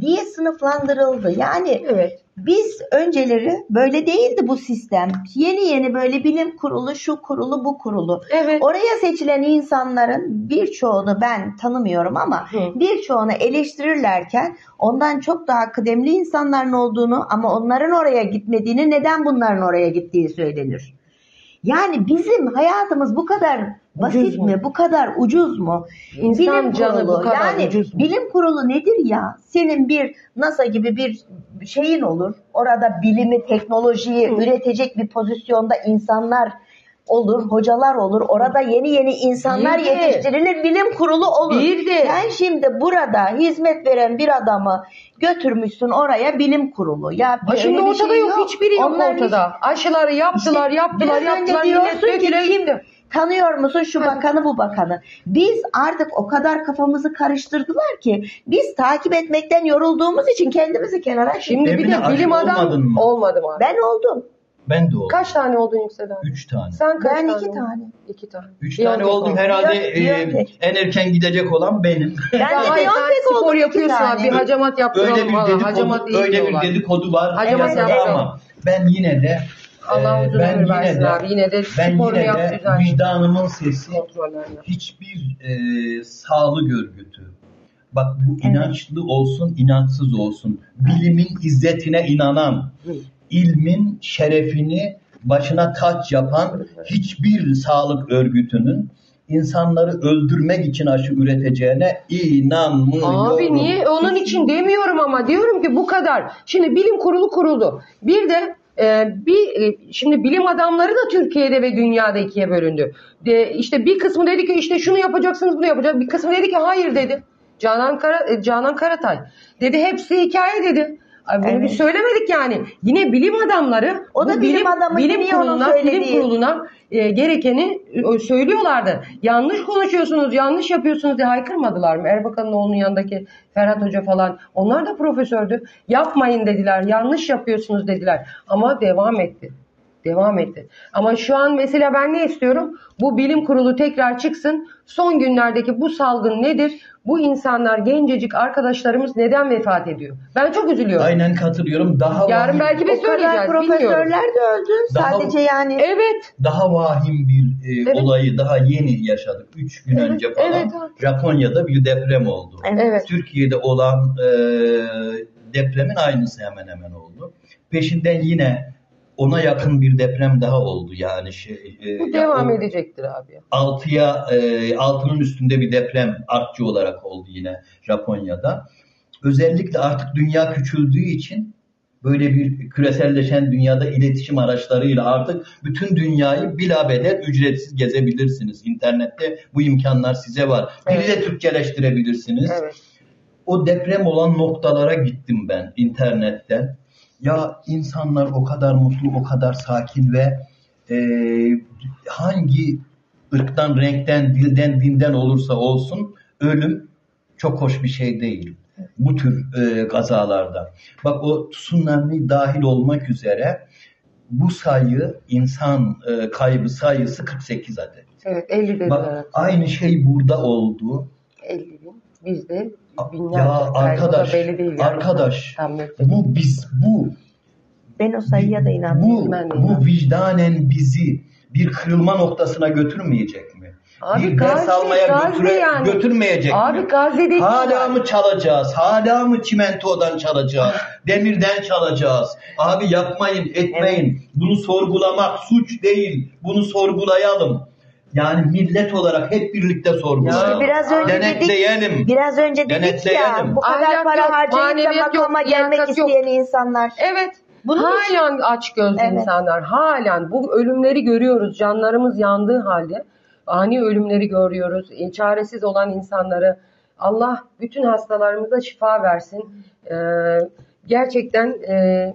diye sınıflandırıldı. Yani Evet. biz önceleri böyle değildi bu sistem. Yeni yeni böyle bilim kurulu, şu kurulu, bu kurulu. Evet. Oraya seçilen insanların birçoğunu ben tanımıyorum ama Hı. birçoğunu eleştirirlerken ondan çok daha kıdemli insanların olduğunu ama onların oraya gitmediğini neden bunların oraya gittiği söylenir. Yani bizim hayatımız bu kadar basit Ucuz mu? mi? Bu kadar ucuz mu? İnsan canı bu kadar yani ucuz mu? bilim kurulu nedir ya? Senin bir NASA gibi bir şeyin olur. Orada bilimi, teknolojiyi üretecek bir pozisyonda insanlar olur, hocalar olur. Orada yeni yeni insanlar Bir de- yetiştirilir, bilim kurulu olur. Bir de- Sen şimdi burada hizmet veren bir adamı götürmüşsün oraya bilim kurulu. Ya şimdi bir ortada şey yok. Hiçbiri yok Onlar ortada. Aşıları yaptılar, İşte yaptılar, yaptılar. diyorsun Millet kim- gitti. Tanıyor musun şu bakanı bu bakanı? Biz artık o kadar kafamızı karıştırdılar ki biz takip etmekten yorulduğumuz için kendimizi kenara çektik. Şimdi bir Emine, de bilim adam olmadın mı? olmadım abi. Ben oldum. Ben de oldum. Kaç tane oldun Yüksel abi? Üç tane. Sen kaç Ben tane iki oldun? tane. İki tane. Üç Biontech tane oldum oldu. herhalde Bio- e, Biontech. en erken gidecek olan benim. Ben de hayır, sen Biontech spor oldum iki yapıyorsun tane. abi. Bir hacamat yaptıralım. öyle bir valla. dedikodu, Hacamat iyi öyle bir diyorlar. dedikodu var Hacamat yaptıralım. ama ben yine de Allah e, uzun ben yine de abi. Yine de ben yine de vicdanımın sesi hiçbir e, sağlık örgütü bak bu Evet. inançlı olsun inançsız olsun bilimin izzetine inanan ilmin şerefini başına taç yapan hiçbir sağlık örgütünün insanları öldürmek için aşı üreteceğine inanmıyorum. Abi niye? Onun için demiyorum ama diyorum ki bu kadar. Şimdi bilim kurulu kuruldu. Bir de e, bir şimdi bilim adamları da Türkiye'de ve dünyada ikiye bölündü. De, işte bir kısmı dedi ki işte şunu yapacaksınız bunu yapacaksınız. Bir kısmı dedi ki hayır dedi. Canan Kara, e, Canan Karatay dedi hepsi hikaye dedi. Bunu Evet. bir söylemedik yani. Yine bilim adamları O da bu bilim adamı bilim kuruluna, bilim kuruluna e, gerekeni e, söylüyorlardı. Yanlış konuşuyorsunuz, yanlış yapıyorsunuz diye haykırmadılar mı? Erbakan'ın oğlunun yanındaki Ferhat Hoca falan. Onlar da profesördü. Yapmayın dediler, yanlış yapıyorsunuz dediler. Ama devam etti. Devam etti. Ama şu an mesela ben ne istiyorum? Bu bilim kurulu tekrar çıksın. Son günlerdeki bu salgın nedir? Bu insanlar, gencecik arkadaşlarımız neden vefat ediyor? Ben çok üzülüyorum. Aynen katılıyorum. Daha Yarın vahim, belki biz O kadar söyleyeceğiz. Bilmiyorum. profesörler de öldü. Daha- Sadece yani Evet. daha vahim bir e, Evet. olayı daha yeni yaşadık. Üç gün Evet, önce falan evet. Japonya'da bir deprem oldu. Evet. Türkiye'de olan e, depremin aynısı hemen hemen oldu. Peşinden yine ona yakın bir deprem daha oldu yani şey. e, Bu ya devam o edecektir abi. Altıya e, altının üstünde bir deprem artçı olarak oldu yine Japonya'da. Özellikle artık dünya küçüldüğü için böyle bir küreselleşen dünyada iletişim araçlarıyla artık bütün dünyayı bilabeder ücretsiz gezebilirsiniz. İnternette bu imkanlar size var. Dili Evet. de Türkçeleştirebilirsiniz. Evet. O deprem olan noktalara gittim ben internetten. Ya insanlar o kadar mutlu, o kadar sakin ve e, hangi ırktan, renkten, dilden, dinden olursa olsun ölüm çok hoş bir şey değil. Bu tür e, gazalarda. Bak o tsunami dahil olmak üzere bu sayı insan e, kaybı sayısı 48 adet. Evet 50 dediler. Bak aynı şey burada oldu. 50 bin. Bizde binlerce. Ya Yani arkadaş, belli değil yani. arkadaş, Tam net. bu biz bu ben o sayıya da inanmıyorum. bu bu vicdanen bizi bir kırılma noktasına götürmeyecek mi? Abi bir ders Gazze- almaya Gazze götüre- yani. götürmeyecek Abi mi? Gazze'deki Hala mı çalacağız? Hala mı çimentodan çalacağız? [laughs] Demirden çalacağız? Abi yapmayın, etmeyin. Bunu sorgulamak suç değil. Bunu sorgulayalım. Yani millet olarak hep birlikte sorgulayalım. Ya biraz önce dedik- Denetleyelim. Biraz önce dedik ya Denetleyelim. bu kadar Ahlak para yok, harcayıp da maneviyat yok, makama gelmek liyakat yok. isteyen insanlar. Evet. Bunun halen aç gözlü Evet. insanlar. Halen bu ölümleri görüyoruz. Canlarımız yandığı halde ani ölümleri görüyoruz. e, Çaresiz olan insanları Allah bütün hastalarımıza şifa versin. Ee, gerçekten e,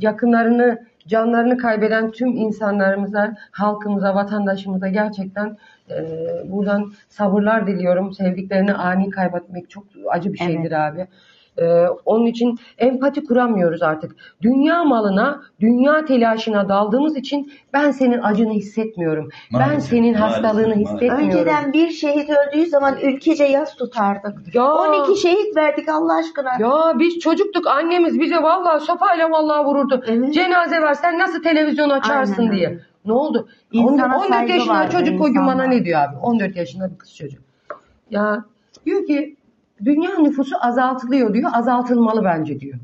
yakınlarını, canlarını kaybeden tüm insanlarımıza, halkımıza, vatandaşımıza gerçekten e, buradan sabırlar diliyorum. Sevdiklerini ani kaybetmek çok acı bir şeydir abi. Ee, onun için empati kuramıyoruz artık. Dünya malına, dünya telaşına daldığımız için ben senin acını hissetmiyorum. ben Maalesef, senin maalesef, hastalığını maalesef. hissetmiyorum. Önceden bir şehit öldüğü zaman ülkece yas tutardık. Ya. 12 şehit verdik Allah aşkına. Ya biz çocuktuk annemiz bize vallahi sopayla vallahi vururdu. Evet. Cenaze var sen nasıl televizyon açarsın Aynen diye. Ne oldu? İnsana 14 saygı yaşında çocuk o gün bana ne diyor abi? 14 yaşında bir kız çocuk. Ya diyor ki dünya nüfusu azaltılıyor diyor. Azaltılmalı bence diyor.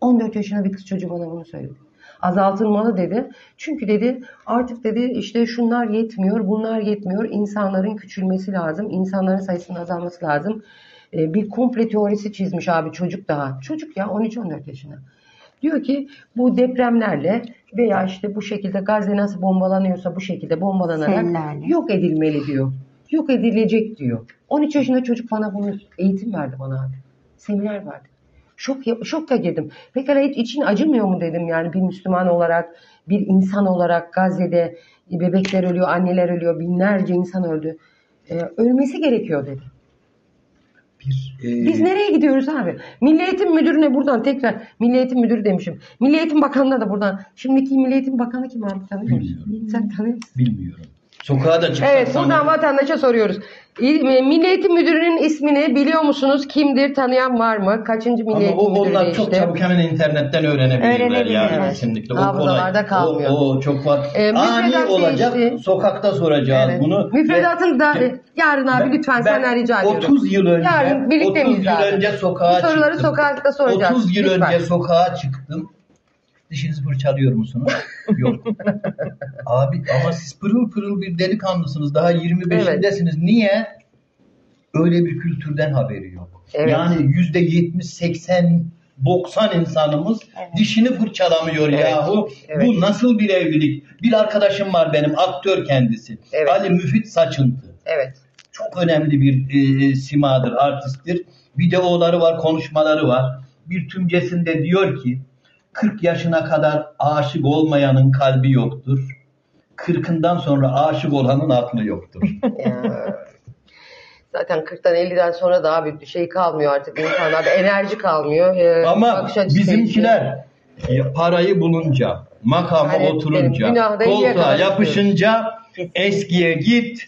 14 yaşında bir kız çocuğu bana bunu söyledi. Azaltılmalı dedi. Çünkü dedi artık dedi işte şunlar yetmiyor, bunlar yetmiyor. İnsanların küçülmesi lazım. insanların sayısının azalması lazım. Ee, bir komple teorisi çizmiş abi çocuk daha. Çocuk ya 13-14 yaşında. Diyor ki bu depremlerle veya işte bu şekilde Gazze nasıl bombalanıyorsa bu şekilde bombalanarak Sellerle. yok edilmeli diyor. Yok edilecek diyor. 13 yaşında çocuk bana bunu eğitim verdi bana abi. Seminer verdi. Şok, şokka girdim. Pekala hiç için acımıyor mu dedim yani bir Müslüman olarak, bir insan olarak Gazze'de bebekler ölüyor, anneler ölüyor, binlerce insan öldü. Ee, ölmesi gerekiyor dedi. Bir, e, Biz nereye gidiyoruz abi? Milli Eğitim Müdürü'ne buradan tekrar, Milli Eğitim Müdürü demişim. Milli Eğitim Bakanı'na da buradan. Şimdiki Milli Eğitim Bakanı kim abi tanıyor musun? Bilmiyorum. Sen tanıyor musun? bilmiyorum. Sokağa da çıksak Evet buradan sanırım. vatandaşa soruyoruz. İl- Milli Eğitim Müdürü'nün ismini biliyor musunuz? Kimdir? Tanıyan var mı? Kaçıncı Milli Ama Eğitim o, Müdürü onlar değişti? çok çabuk hemen internetten öğrenebilirler Öğrenebilirler. yani Evet. kesinlikle. O Hafızalarda kolay. kalmıyor. O, o çok var. Ee, Ani olacak. değişti. Sokakta soracağız Evet. bunu. Müfredatın da yarın abi Ben- lütfen ben senden rica ediyorum. 30 yıl önce Yarın birlikte 30 miyiz yıl önce sokağa Bu soruları çıktım. sokakta soracağız. 30 yıl Lütfen. önce sokağa çıktım. Dişinizi fırçalıyor musunuz? [laughs] Yok. Abi ama siz pırıl pırıl bir delikanlısınız. Daha 25'indesiniz. Niye? Öyle bir kültürden haberi yok. Evet. Yani yüzde 70, 80, 90 insanımız Evet. dişini fırçalamıyor Evet. yahu. Evet. Bu nasıl bir evlilik? Bir arkadaşım var benim aktör kendisi. Evet. Ali Müfit Saçıntı Evet. çok önemli bir e, simadır, artisttir. Videoları var, konuşmaları var. Bir tümcesinde diyor ki 40 yaşına kadar aşık olmayanın kalbi yoktur. 40'ından sonra aşık olanın aklı yoktur. [laughs] Zaten 40'tan 50'den sonra da abi bir şey kalmıyor artık insanlarda enerji kalmıyor. Ee, Ama bizimkiler e, parayı bulunca, makama Yani oturunca, koltuğa yapışınca eskiye git,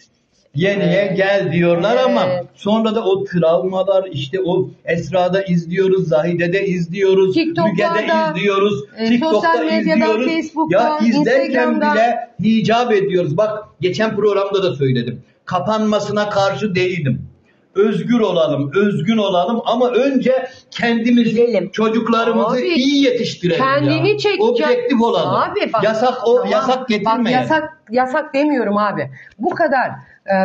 yeniye Evet. gel diyorlar ama Evet. sonra da o travmalar işte o Esra'da izliyoruz, Zahide'de izliyoruz, Müge'de izliyoruz, e, TikTok'ta izliyoruz. Facebook'ta, ya izlerken bile hicap ediyoruz. Bak geçen programda da söyledim. Kapanmasına karşı değilim. Özgür olalım, özgün olalım ama önce kendimizi, Bilelim. çocuklarımızı Abi, iyi yetiştirelim Kendini ya. çekecek. Objektif olalım. Abi bak, yasak o tamam. yasak getirmeyin. Bak yasak yasak demiyorum abi. Bu kadar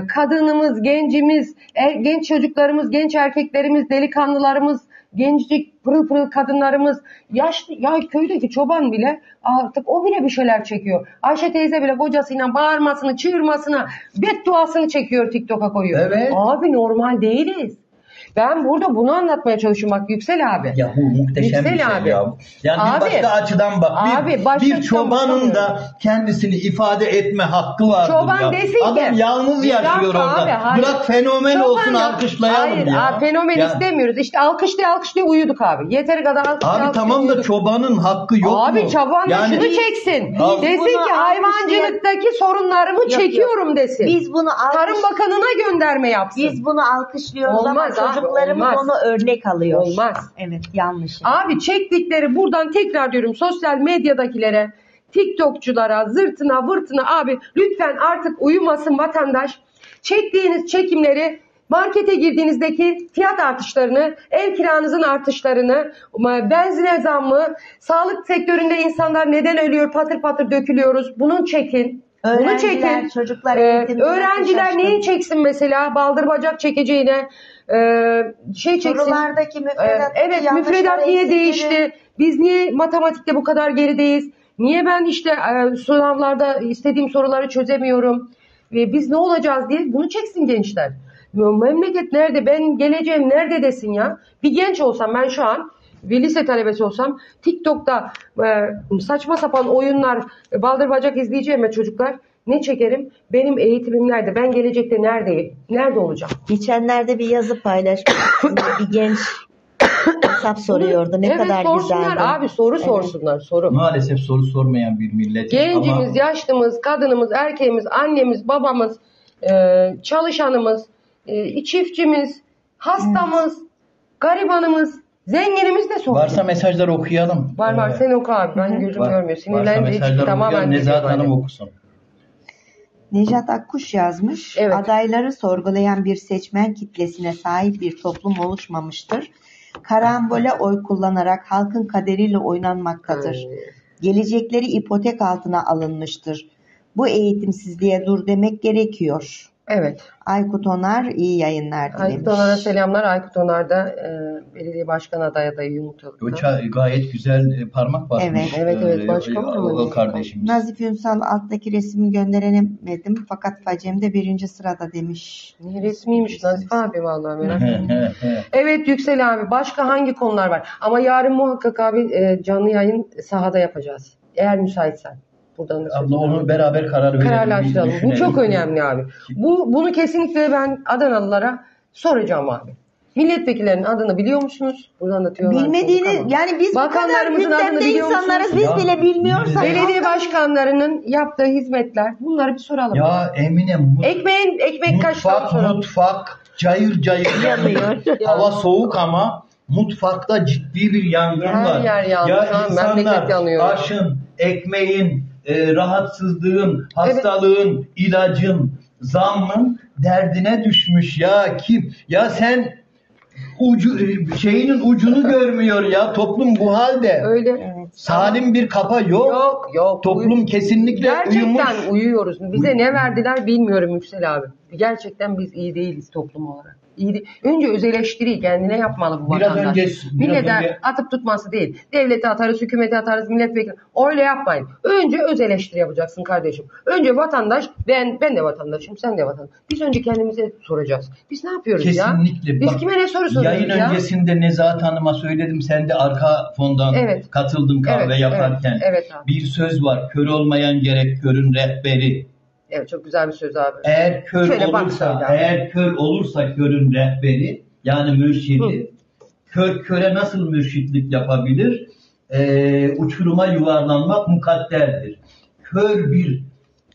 kadınımız, gencimiz, er- genç çocuklarımız, genç erkeklerimiz, delikanlılarımız, gencecik pırıl pırıl kadınlarımız, yaşlı ya köydeki çoban bile artık o bile bir şeyler çekiyor. Ayşe teyze bile kocasıyla bağırmasını, çığırmasını, bedduasını çekiyor TikTok'a koyuyor. Evet. Abi normal değiliz. Ben burada bunu anlatmaya çalışıyorum bak Yüksel abi. Ya bu muhteşem Yüksel bir şey abi. ya. Yani Abi. bir başka açıdan bak. Bir, Abi, başka bir çobanın da kendisini ifade etme hakkı vardır Çoban ya. desin ki- Adam yalnız yaşıyor orada. abi, hayır. Bırak fenomen Çoban olsun ya- alkışlayalım Hayır, ya. abi, fenomen Ya. istemiyoruz. İşte alkışlaya alkışlaya uyuduk abi. Yeteri kadar alkışlaya Abi tamam da uyuduk. çobanın hakkı yok Abi mu? çoban da Yani- şunu çeksin. Abi- Desin ki hayvancılıktaki sorunlarımı yok. çekiyorum desin. Biz bunu alkış, Tarım Bakanı'na gönderme yapsın. biz bunu alkışlıyoruz Olmaz ama abi, çocuklarımız olmaz. onu örnek alıyor. Olmaz. Evet yanlış. Abi çektikleri buradan tekrar diyorum sosyal medyadakilere, TikTokçulara, zırtına vırtına abi lütfen artık uyumasın vatandaş. Çektiğiniz çekimleri markete girdiğinizdeki fiyat artışlarını, ev kiranızın artışlarını, benzine zammı, sağlık sektöründe insanlar neden ölüyor patır patır dökülüyoruz. Bunu çekin. Bunu Öğrenciler, çekin. çocuklar Ee, öğrenciler neyi çeksin mesela? Baldır bacak çekeceğine şey çeksin. Sorulardaki Ee, müfredat evet müfredat niye değişti? Biz niye matematikte bu kadar gerideyiz? Niye ben işte e, sınavlarda istediğim soruları çözemiyorum? Ve biz ne olacağız diye bunu çeksin gençler. Memleket nerede? Ben geleceğim nerede desin ya? Bir genç olsam ben şu an bir lise talebesi olsam TikTok'ta e, saçma sapan oyunlar, e, baldır bacak izleyeceğim ya çocuklar. Ne çekerim? Benim eğitimim nerede? Ben gelecekte neredeyim? Nerede olacağım? Geçenlerde bir yazı paylaşmıştım. [coughs] bir genç hesap soruyordu. Ne evet, kadar sorsunlar güzeldi. abi soru Evet. sorsunlar soru. Maalesef soru sormayan bir milletiz Gencimiz, ama yaşlımız, kadınımız, erkeğimiz, annemiz, babamız, e, çalışanımız, e, çiftçimiz, hastamız, garibanımız, zenginimiz de soruyor. varsa mesajlar okuyalım. Var var Evet. sen oku abi ben gözüm Var- görmüyor. Varsa Sinirlendi mesajlar hiç tamamen okuyalım. Nezahat. Hanım okusun. Nejat Akkuş yazmış. Evet. Adayları sorgulayan bir seçmen kitlesine sahip bir toplum oluşmamıştır. Karambole oy kullanarak halkın kaderiyle oynanmaktadır. Gelecekleri ipotek altına alınmıştır. Bu eğitimsizliğe dur demek gerekiyor. Evet. Aykut Onar iyi yayınlar dilemiş. Aykut Onar'a selamlar. Aykut Onar da e, belediye başkan adayı adayı. Öça gayet güzel e, parmak basmış. Evet. Evet, evet, e, başka e, mı? o kardeşimiz. Nazif Ünsal alttaki resmi gönderemedim fakat Facem'de birinci sırada demiş. Ne resmiymiş Nazif abi vallahi merak ettim. Evet Yüksel abi. Başka hangi konular var? Ama yarın muhakkak abi e, canlı yayın sahada yapacağız. Eğer müsaitsen. Buradan da Abla onu beraber karar verelim. kararlaştıralım. Bu çok önemli abi. Bu bunu kesinlikle ben Adanalılara soracağım abi. Milletvekillerinin adını biliyor musunuz? Buradan da tüyo Bilmediğini vermiş olduk ama. yani biz bu kadar Bakanlarımızın adını gündemde biliyor insanlarız musunuz? biz Ya, bile bilmiyorsak. Belediye başkanlarının yaptığı hizmetler bunları bir soralım. Ya Emine mut- Ekmeğin ekmek mutfak soralım. mutfak cayır cayır yanıyor. [laughs] Hava soğuk ama mutfakta ciddi bir yangın Her var. yer yanıyor. Ya insanlar yanıyor. aşın, ekmeğin, e, rahatsızlığın, hastalığın, ilacın, zammın derdine düşmüş ya kim? Ya sen ucu şeyinin ucunu [laughs] görmüyor ya toplum bu halde. Öyle. Evet. Salim bir kafa yok. Yok yok. Toplum kesinlikle Gerçekten uyumuş. uyuyoruz. Bize ne verdiler bilmiyorum Yüksel abi. Gerçekten biz iyi değiliz toplum olarak. İyi Önce öz eleştiri kendine yapmalı bu Biraz vatandaş. önce- Millete önce- atıp tutması değil. Devlete atarız, hükümete atarız, milletvekili. Öyle yapmayın. Önce öz eleştiri yapacaksın kardeşim. Önce vatandaş, ben ben de vatandaşım, sen de vatandaş. Biz önce kendimize soracağız. Biz ne yapıyoruz ya? Kesinlikle. Biz Bak, kime ne soru soruyoruz Yayın ya? öncesinde Nezahat Hanım'a söyledim. Sen de arka fondan Evet. katıldın kahve Evet, yaparken. evet, evet abi. bir söz var. Kör olmayan gerek körün rehberi. Evet çok güzel bir söz abi. Eğer kör Şöyle olursa, eğer kör olursa körün rehberi yani mürşidi kör köre nasıl mürşitlik yapabilir? Ee, uçuruma yuvarlanmak mukadderdir. Kör bir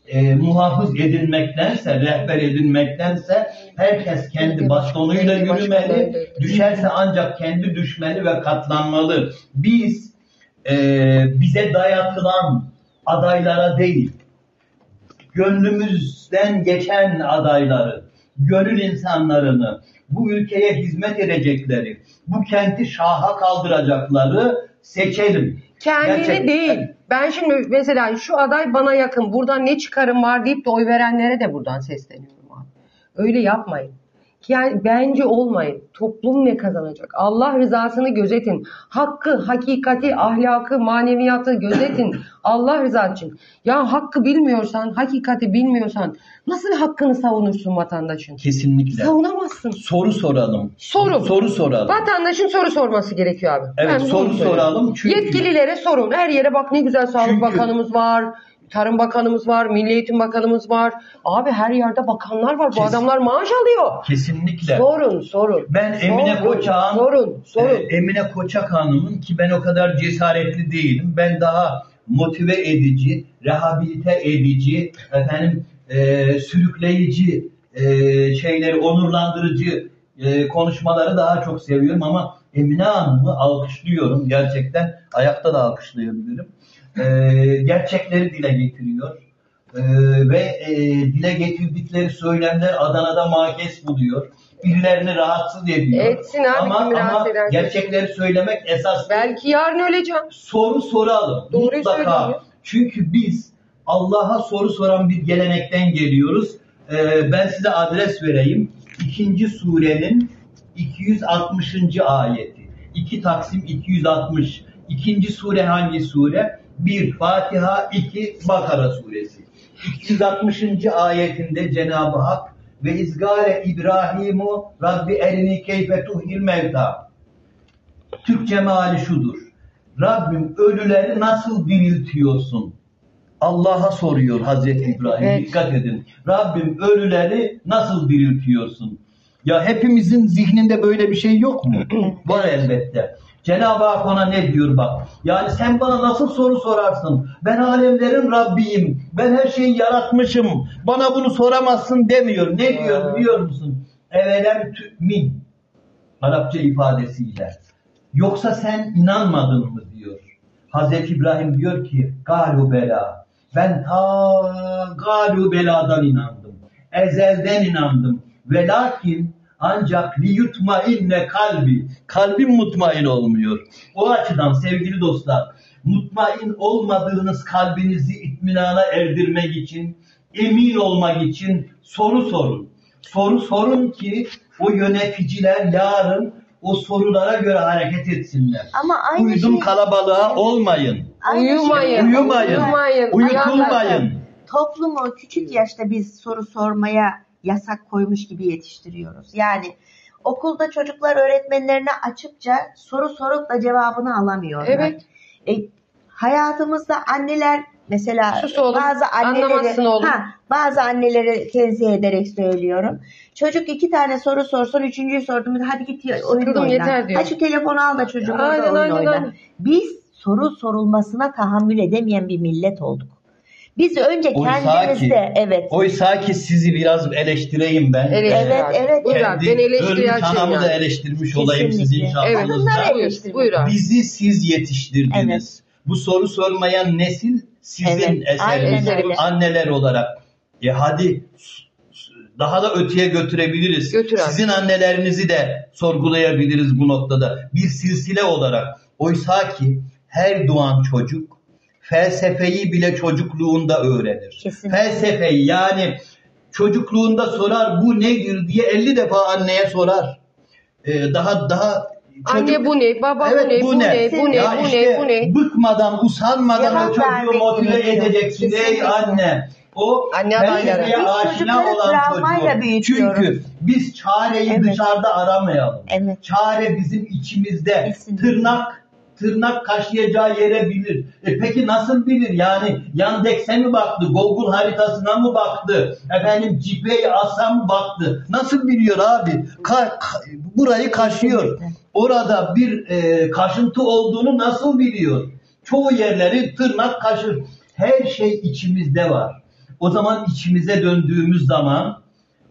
e, muhafız edinmektense, rehber edinmektense herkes kendi bastonuyla yürümeli, düşerse ancak kendi düşmeli ve katlanmalı. Biz e, bize dayatılan adaylara değil, gönlümüzden geçen adayları, gönül insanlarını, bu ülkeye hizmet edecekleri, bu kenti şaha kaldıracakları seçelim. Kendini Gerçekten- değil. Ben şimdi mesela şu aday bana yakın. Buradan ne çıkarım var deyip de oy verenlere de buradan sesleniyorum abi. Öyle yapmayın. Yani bence olmayın. Toplum ne kazanacak? Allah rızasını gözetin. Hakkı, hakikati, ahlakı, maneviyatı gözetin. [coughs] Allah rızası için. Ya hakkı bilmiyorsan, hakikati bilmiyorsan nasıl hakkını savunursun vatandaşın? Kesinlikle. Savunamazsın. Soru soralım. Soru. Soru soralım. Vatandaşın soru sorması gerekiyor abi. Evet, Ben soru soralım çünkü- Yetkililere sorun. Her yere bak ne güzel Sağlık Çünkü- Bakanımız var. Tarım Bakanımız var, Milli Eğitim Bakanımız var. Abi her yerde bakanlar var. Bu Kes- adamlar maaş alıyor. Kesinlikle. Sorun, sorun. Ben Emine Sorun, Koçak'ın Sorun, sorun. e, Emine Koçak Hanım'ın ki ben o kadar cesaretli değilim. Ben daha motive edici, rehabilite edici, efendim e, sürükleyici e, şeyleri, onurlandırıcı e, konuşmaları daha çok seviyorum ama Emine Hanım'ı alkışlıyorum. Gerçekten ayakta da alkışlayabilirim. E, gerçekleri dile getiriyor. E, ve e, dile getirdikleri söylemler Adana'da makes buluyor. Birilerini rahatsız ediyor. Etsin abi, ama, ama gerçekleri söylemek esas Belki yarın öleceğim. soru soralım. Doğruyu Mutlaka. söylüyor. Çünkü biz Allah'a soru soran bir gelenekten geliyoruz. Ee, ben size adres vereyim. İkinci surenin 260. ayeti. 2 Taksim 260. İkinci sure hangi sure? 1 Fatiha, 2 Bakara suresi. 260. ayetinde Cenab-ı Hak Ve izgale İbrahimu Rabbi erini keyfe tuhil mevta. Türkçe meali şudur. Rabbim ölüleri nasıl diriltiyorsun? Allah'a soruyor Hazreti İbrahim. Evet. Dikkat edin. Rabbim ölüleri nasıl diriltiyorsun? Ya hepimizin zihninde böyle bir şey yok mu? Var elbette. Cenab-ı Hak ona ne diyor bak. Yani sen bana nasıl soru sorarsın? Ben alemlerin Rabbiyim. Ben her şeyi yaratmışım. Bana bunu soramazsın demiyor. Ne diyor biliyor musun? Evelem tü'min. Arapça ifadesiyle. Yoksa sen inanmadın mı diyor. Hazreti İbrahim diyor ki galu bela. Ben ta galu beladan inandım. Ezelden inandım. Ve ancak liyutma inne kalbi. Kalbim mutmain olmuyor. O açıdan sevgili dostlar mutmain olmadığınız kalbinizi itminana erdirmek için emin olmak için soru sorun. Soru sorun ki o yöneticiler yarın o sorulara göre hareket etsinler. Ama aynı Uydum şey- kalabalığa olmayın. Aynı şey- Uyumayın. Uyumayın. Uyumayın. Uyutulmayın. toplumu küçük yaşta biz soru sormaya yasak koymuş gibi yetiştiriyoruz. Yani okulda çocuklar öğretmenlerine açıkça soru sorup da cevabını alamıyorlar. Evet. E, hayatımızda anneler mesela Sus oğlum, bazı anneleri oğlum. ha, bazı anneleri tenzih ederek söylüyorum. Çocuk iki tane soru sorsun, üçüncüyü sordum. Hadi git oyun Sıkıldım, oyna. yeter diyor. Ha şu telefonu al da çocuğum orada Aynen, oyun aynen, oyna. aynen. Biz soru sorulmasına tahammül edemeyen bir millet olduk. Biz önce Oysa ki, kendimizde evet. oysa ki sizi biraz eleştireyim ben. Evet, abi. evet. Buyur abi. Kendi Ben ölmüş açayım anamı da yani. eleştirmiş olayım sizin Kesinlikle. Evet. Buyur, abi. Bizi siz yetiştirdiniz. Bu soru sormayan nesil sizin Evet, eseriniz. Anneler olarak. E hadi daha da öteye götürebiliriz. Götür. Sizin annelerinizi de sorgulayabiliriz bu noktada. Bir silsile olarak. Oysa ki her doğan çocuk felsefeyi bile çocukluğunda öğrenir. Kesinlikle. Felsefeyi yani çocukluğunda sorar bu nedir diye 50 defa anneye sorar. Ee, daha daha Anne bu ne? Baba Evet, bu ne? Bu ne? Bu ne? Ya Bu işte ne? Bu ne? Bıkmadan, usanmadan Cevap o çocuğu motive edeceksin. Ey anne. O Anne felsefeye aşina olan çocuğu. Çünkü biz çareyi Evet. dışarıda aramayalım. Evet. Çare bizim içimizde. Kesinlikle. Tırnak tırnak kaşıyacağı yere bilir. E peki nasıl bilir? Yani Yandex'e mi baktı? Google haritasına mı baktı? Efendim GPS'a mı baktı? Nasıl biliyor abi? Ka- ka- burayı kaşıyor. Orada bir e, kaşıntı olduğunu nasıl biliyor? Çoğu yerleri tırnak kaşır. Her şey içimizde var. O zaman içimize döndüğümüz zaman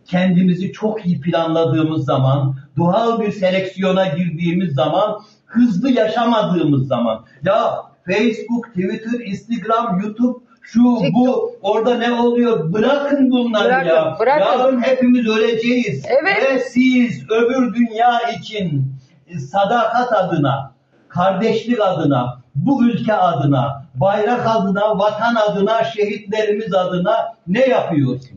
kendimizi çok iyi planladığımız zaman, doğal bir seleksiyona girdiğimiz zaman, hızlı yaşamadığımız zaman. Ya Facebook, Twitter, Instagram, YouTube, şu TikTok. bu orada ne oluyor? Bırakın bunları Bırakın, ya. bırakın. Yarın hepimiz öleceğiz. Evet. Ve siz öbür dünya için sadakat adına, kardeşlik adına, bu ülke adına, bayrak adına, vatan adına, şehitlerimiz adına ne yapıyorsun?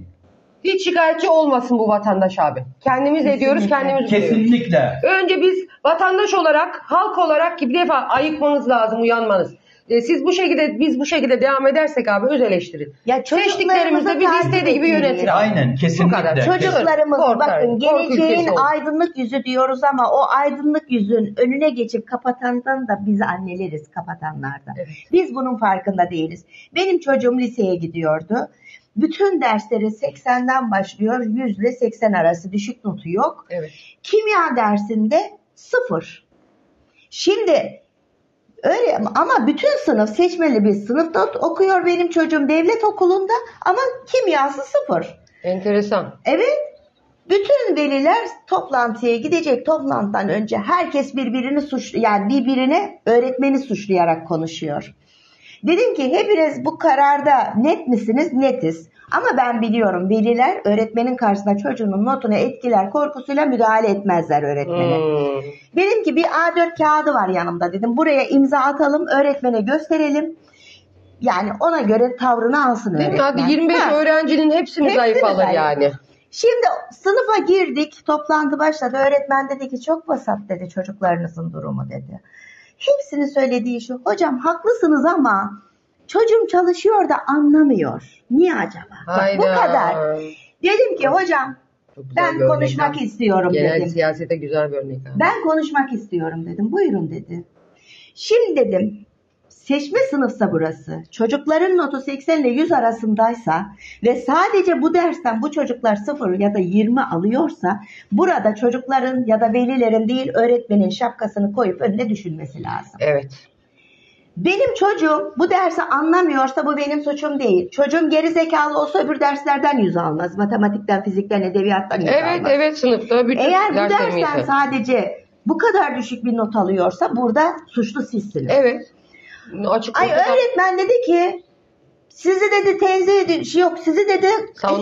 Hiç şikayetçi olmasın bu vatandaş abi. Kendimiz ediyoruz, kendimiz buluyoruz. Kesinlikle. Önce biz vatandaş olarak, halk olarak bir defa ayıkmanız lazım, uyanmanız. E, Siz bu şekilde, biz bu şekilde devam edersek abi öz eleştirin. Ya çocuklarımızı biz istediği gibi yönetir. Aynen kesinlikle. Bu kadar. Çocuklarımız Korkar, bakın geleceğin aydınlık yüzü diyoruz ama o aydınlık yüzün önüne geçip kapatandan da biz anneleriz kapatanlardan. Evet. Biz bunun farkında değiliz. Benim çocuğum liseye gidiyordu. Bütün dersleri 80'den başlıyor. 100 ile 80 arası düşük notu yok. Evet. Kimya dersinde sıfır. Şimdi öyle ama bütün sınıf seçmeli bir sınıfta okuyor benim çocuğum devlet okulunda ama kimyası sıfır. Enteresan. Evet. Bütün veliler toplantıya gidecek. Toplantıdan önce herkes birbirini suç yani birbirine öğretmeni suçlayarak konuşuyor. Dedim ki hepiniz bu kararda net misiniz? Netiz. Ama ben biliyorum veliler öğretmenin karşısında çocuğunun notunu etkiler korkusuyla müdahale etmezler öğretmene. Hmm. Dedim ki bir A4 kağıdı var yanımda dedim. Buraya imza atalım, öğretmene gösterelim. Yani ona göre tavrını alsın Değil mi? öğretmen. Hadi 25 Ha. öğrencinin hepsini Hepsini zayıf alır zayıf. yani. Şimdi sınıfa girdik, toplantı başladı. Öğretmen dedi ki çok vasat dedi çocuklarınızın durumu dedi. Hepsinin söylediği şu, hocam haklısınız ama çocuğum çalışıyor da anlamıyor. Niye acaba? Bak, bu kadar. Dedim ki hocam Ben konuşmak abi. istiyorum Genel dedim. siyasete güzel bir örnek. Ben konuşmak istiyorum dedim. Buyurun dedi. Şimdi dedim seçme sınıfsa burası. Çocukların notu 80 ile 100 arasındaysa ve sadece bu dersten bu çocuklar 0 ya da 20 alıyorsa burada çocukların ya da velilerin değil öğretmenin şapkasını koyup önüne düşünmesi lazım. Evet. Benim çocuğum bu dersi anlamıyorsa bu benim suçum değil. Çocuğum geri zekalı olsa öbür derslerden yüz almaz. Matematikten, fizikten, edebiyattan yüz Evet almaz. evet sınıfta bütün Eğer bu ders dersten emniyeti. sadece bu kadar düşük bir not alıyorsa burada suçlu sizsiniz. Evet. Açık Ay ortada- öğretmen dedi ki sizi dedi tenzih edi- yok sizi dedi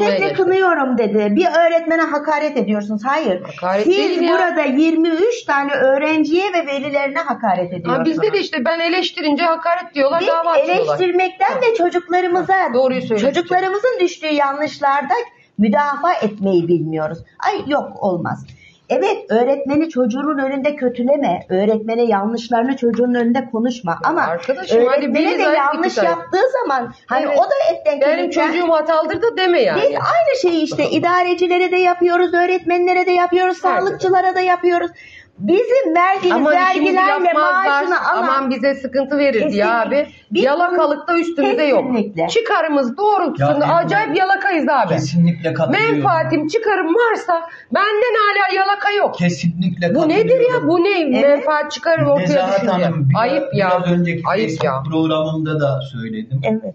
etekle kınıyorum dedi. Bir öğretmene hakaret ediyorsunuz. Hayır. Hakaret Siz değil ya. burada 23 tane öğrenciye ve velilerine hakaret ediyorsunuz. Ha, bizde de işte ben eleştirince hakaret diyorlar, Biz dava açıyorlar. eleştirmekten de çocuklarımıza, Doğruyu çocuklarımızın düştüğü yanlışlarda müdafaa etmeyi bilmiyoruz. Ay yok olmaz. Evet öğretmeni çocuğunun önünde kötüleme. Öğretmene yanlışlarını çocuğun önünde konuşma. Ama Arkadaşım, öğretmene biri de yanlış yaptığı zaman hani Evet. o da etten Benim kemikten- çocuğum hatalıdır da deme yani. biz aynı şeyi işte [laughs] idarecilere de yapıyoruz, öğretmenlere de yapıyoruz, sağlıkçılara da yapıyoruz. Bizim verdiğimiz Aman işimizi yapmazlar, maaşını alan aman bize sıkıntı verir diye Kesinlikle. abi. Biz Yalakalık da üstümüzde yok. Kesinlikle. Çıkarımız doğrultusunda Ya, acayip yalakayız abi. Kesinlikle katılıyorum. Menfaatim, çıkarım varsa benden hala yalaka yok. Kesinlikle Bu nedir ya? Bu ne? Evet. Menfaat çıkarım ortaya Nezahat düşünce. Hanım biraz, Ayıp ya. biraz önceki Ayıp Facebook ya. programında da söyledim. Evet.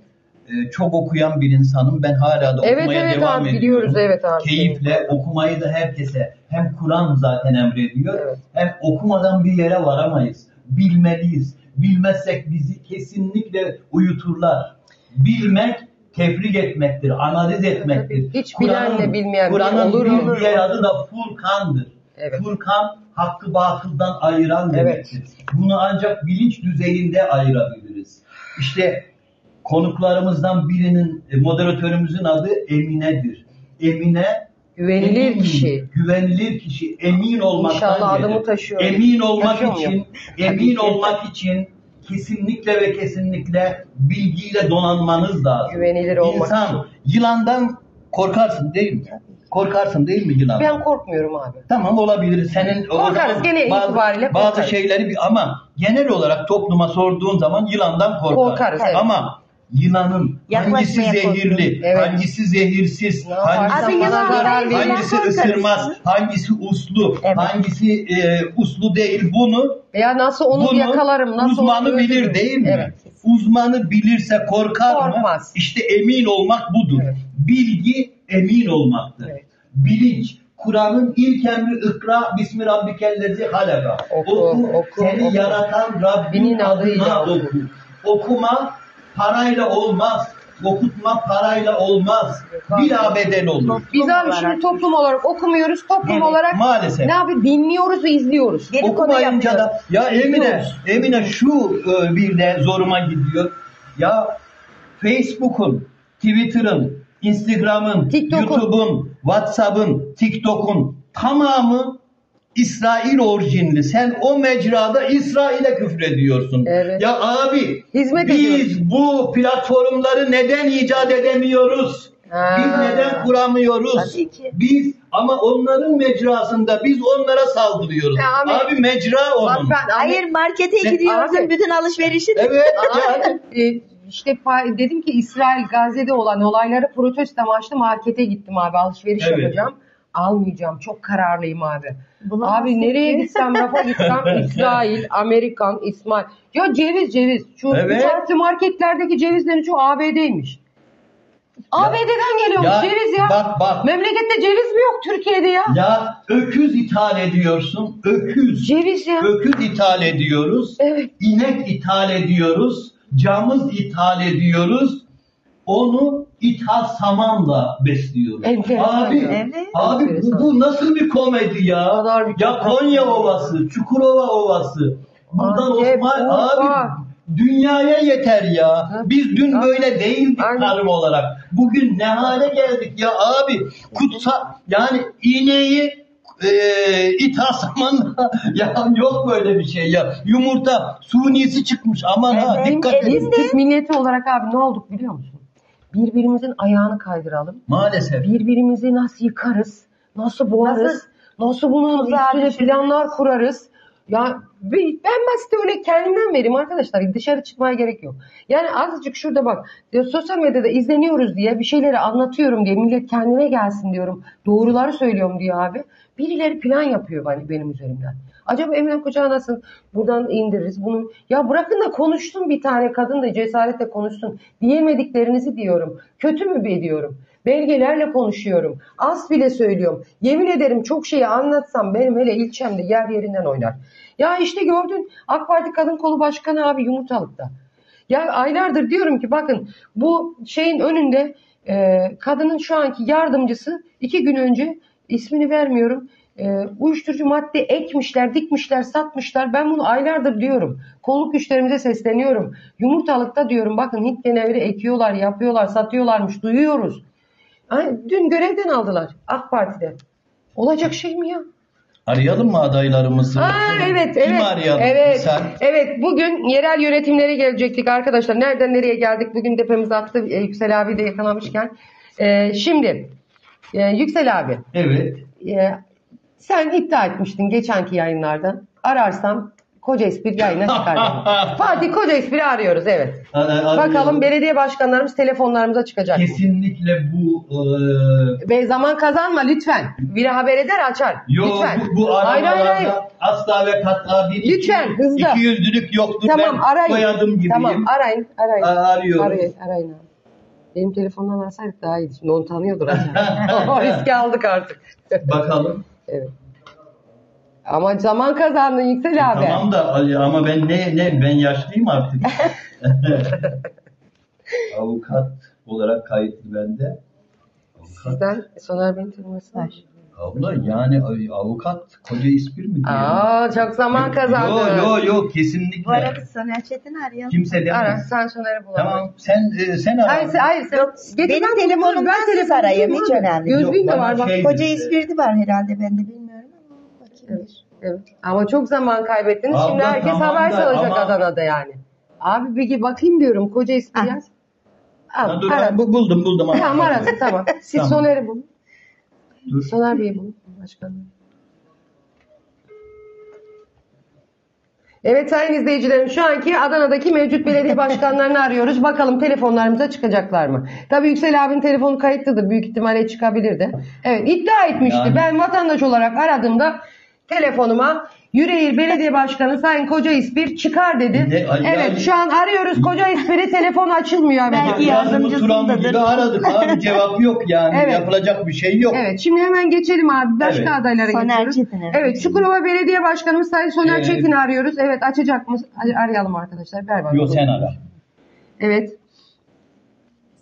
Ee, çok okuyan bir insanım. Ben hala da Evet okumaya evet devam abi ediyorum. biliyoruz evet abi. Keyifle okumayı da herkese hem Kur'an zaten emrediyor Evet. hem okumadan bir yere varamayız. Bilmeliyiz. Bilmezsek bizi kesinlikle uyuturlar. Bilmek tefrik etmektir, analiz etmektir. Tabii, hiç bilenle bilmeyen Kur'an'ın olur bir diğer adı da Furkan'dır. Evet. Furkan hakkı batıldan ayıran Evet. demektir. Bunu ancak bilinç düzeyinde ayırabiliriz. İşte konuklarımızdan birinin, e, moderatörümüzün adı Emine'dir. Emine Güvenilir emin, kişi. Güvenilir kişi, emin olmaktan İnşallah gelir. adımı taşıyor. Emin olmak Taşıyor için, emin olmak için kesinlikle ve kesinlikle bilgiyle donanmanız lazım. Güvenilir olmak İnsan için. yılandan korkarsın değil mi? Korkarsın değil mi yılandan? Ben korkmuyorum abi. Tamam olabilir. Senin Korkarız, gene bazı, itibariyle bazı korkarız. şeyleri bir ama genel olarak topluma sorduğun zaman yılandan korkar. Korkarız, evet. Ama yılanın hangisi Yaklaşmaya zehirli, korkuyorum. Evet. hangisi zehirsiz, hangisi, Abi yılan bana zarar yılan verir. hangisi ısırmaz, hangisi uslu, Evet. hangisi e, uslu değil bunu Veya nasıl onu bunu yakalarım, nasıl uzmanı onu bilir öldürürüm. değil mi? Evet. Uzmanı bilirse korkar Korkmaz. mı? İşte emin olmak budur. Evet. Bilgi emin olmaktır. Evet. Bilinç. Kur'an'ın ilk emri ikra bismi rabbikellezi halaka. Oku, oku, seni oku. yaratan Rabbin Rabbinin adıyla adına oku. oku. Okuma parayla olmaz. Okutma parayla olmaz. Bila bedel olur. Biz abi şimdi toplum olarak okumuyoruz. Toplum Evet, olarak maalesef. ne yapıyoruz? Dinliyoruz ve izliyoruz. Dedikodu Okumayınca yapıyoruz. da ya Emine. Emine şu e, bir de zoruma gidiyor. Ya Facebook'un, Twitter'ın, Instagram'ın, TikTok'un. YouTube'un, WhatsApp'ın, TikTok'un tamamı İsrail orijinli. Sen o mecrada İsrail'e küfrediyorsun. Evet. Ya abi Hizmet biz ediyoruz. bu platformları neden icat edemiyoruz? Ha. Biz neden kuramıyoruz? Tabii ki. Biz ama onların mecrasında biz onlara saldırıyoruz. Ya abi- abi, mecra Bak onun. ben Hayır markete Ne- gidiyorsun Abi. bütün alışverişini. Evet [laughs] yani. e, işte pa- dedim ki İsrail Gazze'de olan olayları protesto amaçlı markete gittim abi alışveriş Evet. yapacağım. Almayacağım. Çok kararlıyım abi. Bulamazsın Abi nereye ki. gitsem rafa gitsem [laughs] İsrail, Amerikan, İsmail. Ya ceviz ceviz. Şu Evet. üç marketlerdeki cevizlerin çoğu ABD'ymiş. ABD'den geliyormuş Ya, ceviz ya. bak, bak. Memlekette ceviz mi yok Türkiye'de ya? Ya öküz ithal ediyorsun. Öküz. Ceviz ya. Öküz ithal ediyoruz. Evet. İnek ithal ediyoruz. Camız ithal ediyoruz. Onu ithal samanla besliyoruz. Enteresan Abi. Evet. abi bu, Enteresan. bu nasıl bir komedi ya? bir Ya Konya Ovası, Çukurova Ovası. Buradan Antep, Osman Urfa. abi dünyaya yeter ya. Biz dün Tabii. böyle değildik Aynen. tarım olarak. Bugün ne hale geldik ya abi. Kutsa yani iğneyi e, ithal samanla [laughs] ya yok böyle bir şey ya. Yumurta sunisi çıkmış aman ha dikkat edin. Biz Türk milleti olarak abi ne olduk biliyor musun? Birbirimizin ayağını kaydıralım. Maalesef. Birbirimizi nasıl yıkarız? nasıl boğarız, nasıl, nasıl bunun üstüne planlar kurarız. Ya ben basit örnek kendimden vereyim arkadaşlar. Dışarı çıkmaya gerek yok. Yani azıcık şurada bak. Diyor, sosyal medyada izleniyoruz diye bir şeyleri anlatıyorum diye millet kendine gelsin diyorum. Doğruları söylüyorum diyor abi. Birileri plan yapıyor benim üzerimden. Acaba Emine Koçak'ı nasıl buradan indiririz bunu? Ya bırakın da konuşsun bir tane kadın da cesaretle konuşsun. Diyemediklerinizi diyorum. Kötü mü ediyorum? Belgelerle konuşuyorum. Az bile söylüyorum. Yemin ederim çok şeyi anlatsam benim hele ilçemde yer yerinden oynar. Ya işte gördün AK Parti Kadın Kolu Başkanı abi yumurtalıkta. Ya aylardır diyorum ki bakın bu şeyin önünde e, kadının şu anki yardımcısı iki gün önce ismini vermiyorum e, uyuşturucu madde ekmişler, dikmişler, satmışlar. Ben bunu aylardır diyorum. Kolluk güçlerimize sesleniyorum. Yumurtalıkta diyorum bakın Hint genevri ekiyorlar, yapıyorlar, satıyorlarmış. Duyuyoruz. Yani dün görevden aldılar AK Parti'de. Olacak şey mi ya? Arayalım mı adaylarımızı? Aa, evet, Kim evet. arayalım? Evet, Sen? evet. Bugün yerel yönetimlere gelecektik arkadaşlar. Nereden nereye geldik? Bugün tepemiz attı e, Yüksel abi de yakalamışken. E, şimdi e, Yüksel abi. Evet. E, sen iddia etmiştin geçenki yayınlarda. Ararsam Koca Espri yayına çıkar. [laughs] Fatih Koca Espri arıyoruz evet. Ar- Bakalım belediye başkanlarımız telefonlarımıza çıkacak? Kesinlikle bu e, Ve zaman kazanma lütfen. Biri haber eder açar. Yo, lütfen. bu, bu Hayır, hayır, hayır. asla ve katla bir Lütfen, iki, hızlı. iki yüzlülük yoktur. Tamam ben arayın. soyadım gibiyim. Tamam arayın. Arayın. Arıyorum. Arayın, arayın abi. Benim telefondan versaydık daha iyiydi. Şimdi onu tanıyordur acaba. [laughs] o riski aldık artık. Bakalım. Evet. Ama zaman kazandın Yüksel abi. Tamam da ama ben ne ne ben yaşlıyım artık. [laughs] Avukat olarak kayıtlı bende. Avukat. Sizden Soner Bey'in tanıması var. Abla yani ay, avukat koca ispir mi diyor? Aa çok zaman kazandın. Yo yo yo kesinlikle. Bu arada Soner Çetin arayalım. Kimse demez. Ara sen Soner'i bulamam. Tamam sen e, sen ara. Hayır, sen- hayır sen. Yok, Getir, benim ben telefonumdan. Ben siz telefonu arayın, bulurum hiç önemli değil. Gözlüğün de Yok, var bana bak. şey- Koca İspirdi var herhalde ben de bilmiyorum ama bakayım. Evet, evet. Ama çok zaman kaybettiniz. Abla, Şimdi herkes tamam haber da salacak ama- Adana'da yani. Abi bir bakayım diyorum koca ismi Ah. yaz. Ha, Al, dur ara. ben bu- buldum buldum. [laughs] ama. Tamam arasın tamam. Siz Tamam. Soner'i bulun. Dur. Soner Bey'i bulun. Başkanım. Evet sayın izleyicilerim şu anki Adana'daki mevcut belediye başkanlarını arıyoruz. Bakalım telefonlarımıza çıkacaklar mı? Tabii Yüksel abinin telefonu kayıtlıdır. Büyük ihtimalle çıkabilirdi. Evet iddia etmişti. Yani. Ben vatandaş olarak aradığımda telefonuma Yüreğir Belediye Başkanı Sayın Koca İspir çıkar dedi. De- ay- evet yani- şu an arıyoruz Koca İspir'i telefon açılmıyor. Belki yardımcısındadır. Aradık abi cevap yok yani Evet. yapılacak bir şey yok. Evet şimdi hemen geçelim abi. Başka Evet. adaylara Soner geçiyoruz. Çetin, evet. Evet Çukurova Belediye Başkanımız Sayın Soner Evet. Çetin'i arıyoruz. Evet açacak mı? Arayalım arkadaşlar. Ver. Yok sen ara. Evet.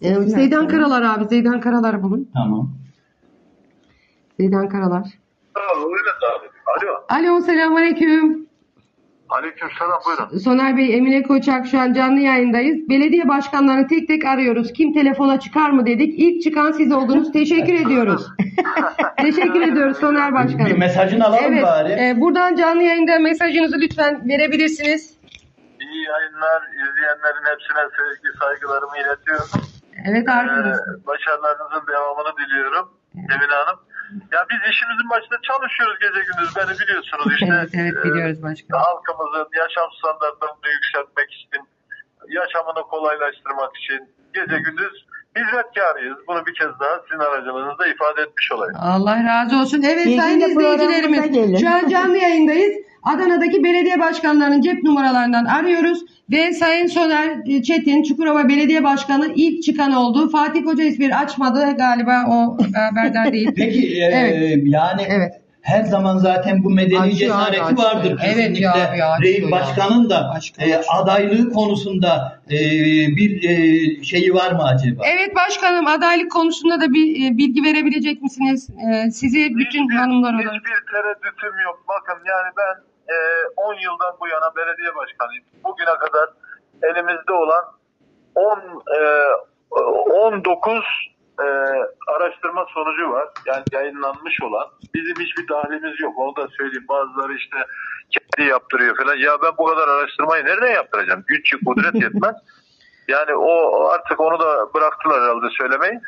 Evet, Zeydan Karalar abi. Zeydan Karalar bulun. Tamam. Zeydan Karalar. Tamam buyurun abi. Alo. Alo selamünaleyküm. Aleyküm selam buyurun. Soner Bey, Emine Koçak şu an canlı yayındayız. Belediye başkanlarını tek tek arıyoruz. Kim telefona çıkar mı dedik. İlk çıkan siz oldunuz. Teşekkür [laughs] ediyoruz. [laughs] Teşekkür ediyoruz Soner Başkanım. Bir mesajını alalım Evet, bari. e, buradan canlı yayında mesajınızı lütfen verebilirsiniz. İyi yayınlar. izleyenlerin hepsine sevgi saygılarımı iletiyorum. Evet Ee, arkadaşlar. başarılarınızın devamını diliyorum Emine Hanım. Ya biz işimizin başında çalışıyoruz gece gündüz. Beni biliyorsunuz işte. Evet, evet e, biliyoruz başkanım. halkımızın yaşam standartlarını yükseltmek için, yaşamını kolaylaştırmak için gece gündüz hizmetkarıyız. Bunu bir kez daha sizin aracılığınızda ifade etmiş olayım. Allah razı olsun. Evet Bilgiyle sayın izleyicilerimiz şu an canlı yayındayız. Adana'daki belediye başkanlarının cep numaralarından arıyoruz ve Sayın Soner Çetin Çukurova Belediye Başkanı ilk çıkan oldu. Fatih Koca İspir açmadı galiba o haberdar değil. [laughs] Peki e, Evet. yani Evet. Her zaman zaten bu medeni Açıyor cesareti abi, açıyor. vardır. Evet Kesinlikle ya abi, açıyor Reis ya. Başkan'ın da Başkan, e, adaylığı konusunda e, bir e, şeyi var mı acaba? Evet başkanım adaylık konusunda da bir e, bilgi verebilecek misiniz? E, sizi bütün Hiçbir- hanımlar olarak. Hiçbir tereddütüm yok. Bakın yani ben e, 10 yıldan bu yana belediye başkanıyım. Bugüne kadar elimizde olan 10 e, 19 e, araştırma sonucu var. Yani yayınlanmış olan. Bizim hiçbir dahlimiz yok. Onu da söyleyeyim. Bazıları işte kendi yaptırıyor falan. Ya ben bu kadar araştırmayı nereden yaptıracağım? Güç kudret [laughs] yetmez. Yani o artık onu da bıraktılar herhalde söylemeyi.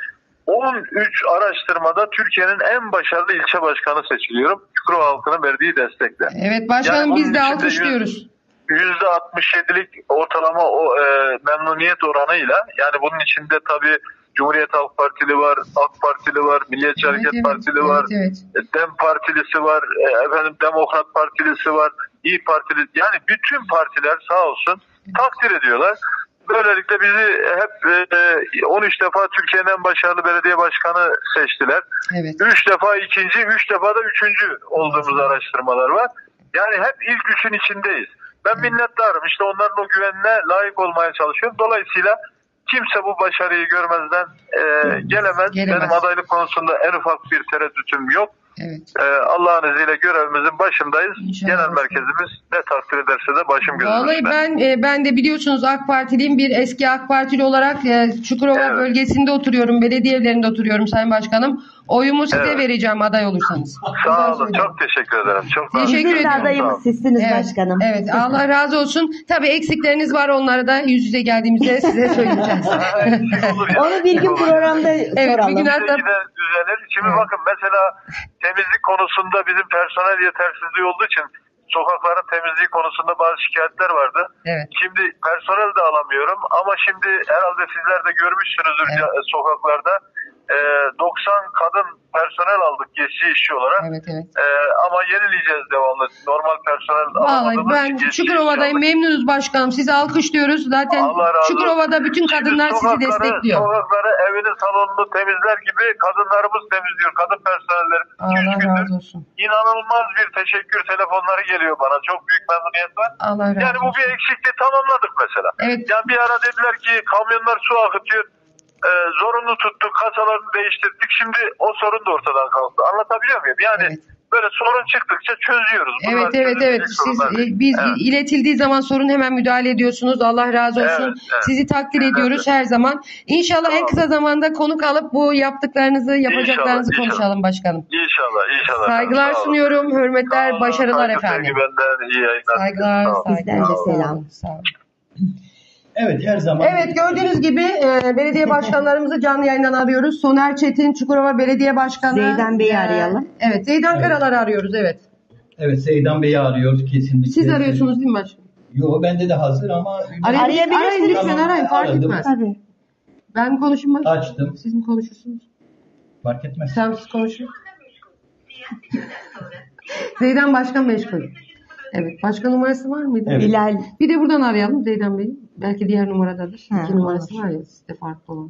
13 araştırmada Türkiye'nin en başarılı ilçe başkanı seçiliyorum. Çukurova halkının verdiği destekle. Evet başkanım Yani biz de alkışlıyoruz. %67'lik ortalama o e, memnuniyet oranıyla yani bunun içinde tabii Cumhuriyet Halk Partili var, AK Partili var, Milliyetçi Evet, Hareket evet, Partili var, evet, evet. e, Dem Partilisi var, e, efendim Demokrat Partilisi var, İyi Partili yani bütün partiler sağ olsun takdir ediyorlar. Böylelikle bizi hep e, 13 defa Türkiye'nin en başarılı belediye başkanı seçtiler. Evet. 3 defa ikinci, 3 defa da üçüncü olduğumuz araştırmalar var. Yani hep ilk üçün içindeyiz. Ben minnettarım. İşte onların o güvenine layık olmaya çalışıyorum. Dolayısıyla kimse bu başarıyı görmezden e, gelemez. Gelemez. Benim adaylık konusunda en ufak bir tereddütüm yok. Evet. E, Allah'ın izniyle görevimizin başındayız. İnşallah. Genel merkezimiz ne takdir ederse de başım gözüm Vallahi ben e, ben de biliyorsunuz AK Partiliyim. Bir eski AK Partili olarak e, Çukurova Evet. bölgesinde oturuyorum. Belediye evlerinde oturuyorum Sayın Başkanım. Oyumu size Evet. vereceğim aday olursanız. Sağ olun. Çok teşekkür ederim. Çok. Teşekkür ediyorum. adayımız sizsiniz Evet, başkanım. evet Allah razı olsun. Tabii eksikleriniz var onları da yüz yüze geldiğimizde size söyleyeceğiz. [laughs] Onu bir gün programda bir soralım. gün- Bizde yine düzelir. Şimdi Evet. bakın mesela temizlik konusunda bizim personel yetersizliği olduğu için sokakların temizliği konusunda bazı şikayetler vardı. Evet. Şimdi personel de alamıyorum ama şimdi herhalde sizler de görmüşsünüzdür Evet. sokaklarda. Ee, 90 kadın personel aldık geçici işçi olarak. Evet evet. Ee, ama yenileyeceğiz devamlı. Normal personel Vallahi ben Çukurova'dayım memnunuz başkanım. Sizi alkışlıyoruz. Zaten razı. Çukurova'da bütün Şimdi kadınlar sizi sokakları- destekliyor. Sokakları, evini, salonunu temizler gibi kadınlarımız temizliyor. Kadın personelleri. Allah gündür razı olsun. İnanılmaz bir teşekkür telefonları geliyor bana. Çok büyük memnuniyet var. Allah razı Yani bu olsun. bir eksikliği tamamladık mesela. Evet. Yani bir ara dediler ki kamyonlar su akıtıyor. Ee, zorunlu tuttuk, kasalarını değiştirdik. Şimdi o sorun da ortadan kalktı. Anlatabiliyor muyum? Yani Evet. böyle sorun çıktıkça çözüyoruz. Bunlar Evet evet evet. Siz e, biz Evet. iletildiği zaman sorun hemen müdahale ediyorsunuz. Allah razı olsun. Evet, evet. Sizi takdir Evet. ediyoruz her zaman. İnşallah en Tamam. kısa zamanda konuk alıp bu yaptıklarınızı, yapacaklarınızı İnşallah, konuşalım başkanım. İnşallah, inşallah. Saygılar Sağ olun. sunuyorum. Hürmetler, Sağ olun. başarılar Saygı, efendim. Benden iyi yayınlar. Saygılar, Sağ olun. saygılar. Bizden de Sağ selam. sağ olun. Evet her zaman. Evet gördüğünüz gibi e, belediye başkanlarımızı canlı yayından arıyoruz. Soner Çetin, Çukurova Belediye Başkanı. Zeydan Bey'i E, arayalım. Evet, Zeydan Karalar'ı arıyoruz evet. Evet Seydan Bey'i arıyoruz kesinlikle. Siz arıyorsunuz değil mi başkanım? Yo bende de hazır ama Arayabilirsiniz. arayın lütfen Tamam, arayın fark aradım. etmez. Tabii. Ben konuşayım mı? açtım. Siz mi konuşursunuz? Fark etmez. Sen siz konuşun. Zeydan Başkan meşgul. Evet. Başka numarası var mıydı? Evet. Bilal. Bir de buradan arayalım Zeydan Bey. Belki diğer numaradadır. Ha, İki numarası olur. var ya sizde farklı olan.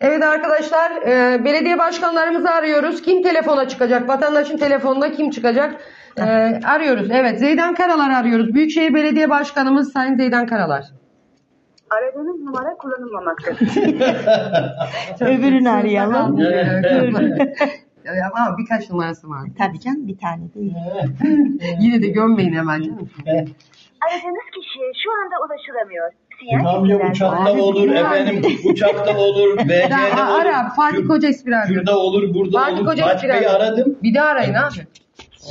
Evet arkadaşlar e, belediye başkanlarımızı arıyoruz. Kim telefona çıkacak? Vatandaşın telefonuna kim çıkacak? E, arıyoruz. Evet Zeydan Karalar arıyoruz. Büyükşehir Belediye Başkanımız Sayın Zeydan Karalar. Aradığınız numara kullanılmamaktadır. [laughs] Öbürünü arayalım. Ya, Ama birkaç numarası var. Tabii canım bir tane değil. Yine de gömmeyin hemen canım. Aradığınız kişiye şu anda ulaşılamıyor. Sinyal ya sesinden uçakta Abi, olur efendim uçakta olur Ya, BC'de a- olur. ara Fatih şur- Koca espri arıyor. Şurada olur burada Fatih olur. Koca Fatih espri Bey'i arıyor. aradım. Bir daha arayın abi.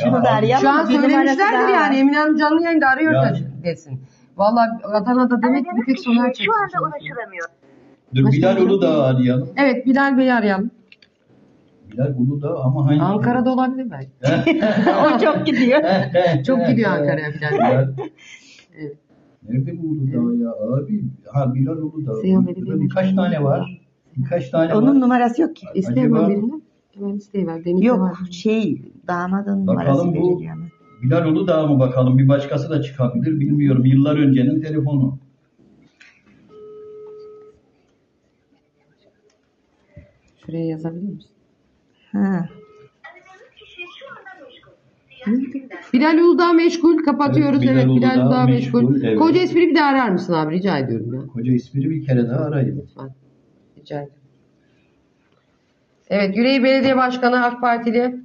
Şunu Ya. Şu an bir numarası söylemişlerdir daha yani. Emine Hanım canlı yayında arıyor Yani. da desin. Valla Adana'da demek ki bir Aradığınız tek kişiye soner şu anda ulaşılamıyor. Dur Başka Bilal bir- Uludağ'ı arayalım. Evet Bilal Bey'i arayalım. Bilal Uludağ ama hangi? Ankara'da olabilir belki. [laughs] o çok gidiyor. Çok gidiyor Ankara'ya Bilal Bey. Bilal. Evet. Nerede bu Uludağ ya abi? Ha Bilal Uludağ. Burada birkaç tane var. Birkaç tane Onun var. numarası yok ki. İsteyemem Acaba- birini. Hemen isteyiver. Denizde Yok var. şey damadın numarası Bakalım bu veriliyor ama. Bilal Uludağ mı bakalım bir başkası da çıkabilir bilmiyorum. Yıllar öncenin telefonu. Şuraya yazabilir misin? Ha. Bilal Uludağ meşgul. Kapatıyoruz. Evet, Evet, Bilal Bilal Uludağ Uludağ meşgul. meşgul, evet. Koca espri bir daha arar mısın abi? Rica ediyorum ya. Koca ismini bir kere daha arayın. Lütfen. Rica ederim. Evet, Yüreği Belediye Başkanı AK Partili.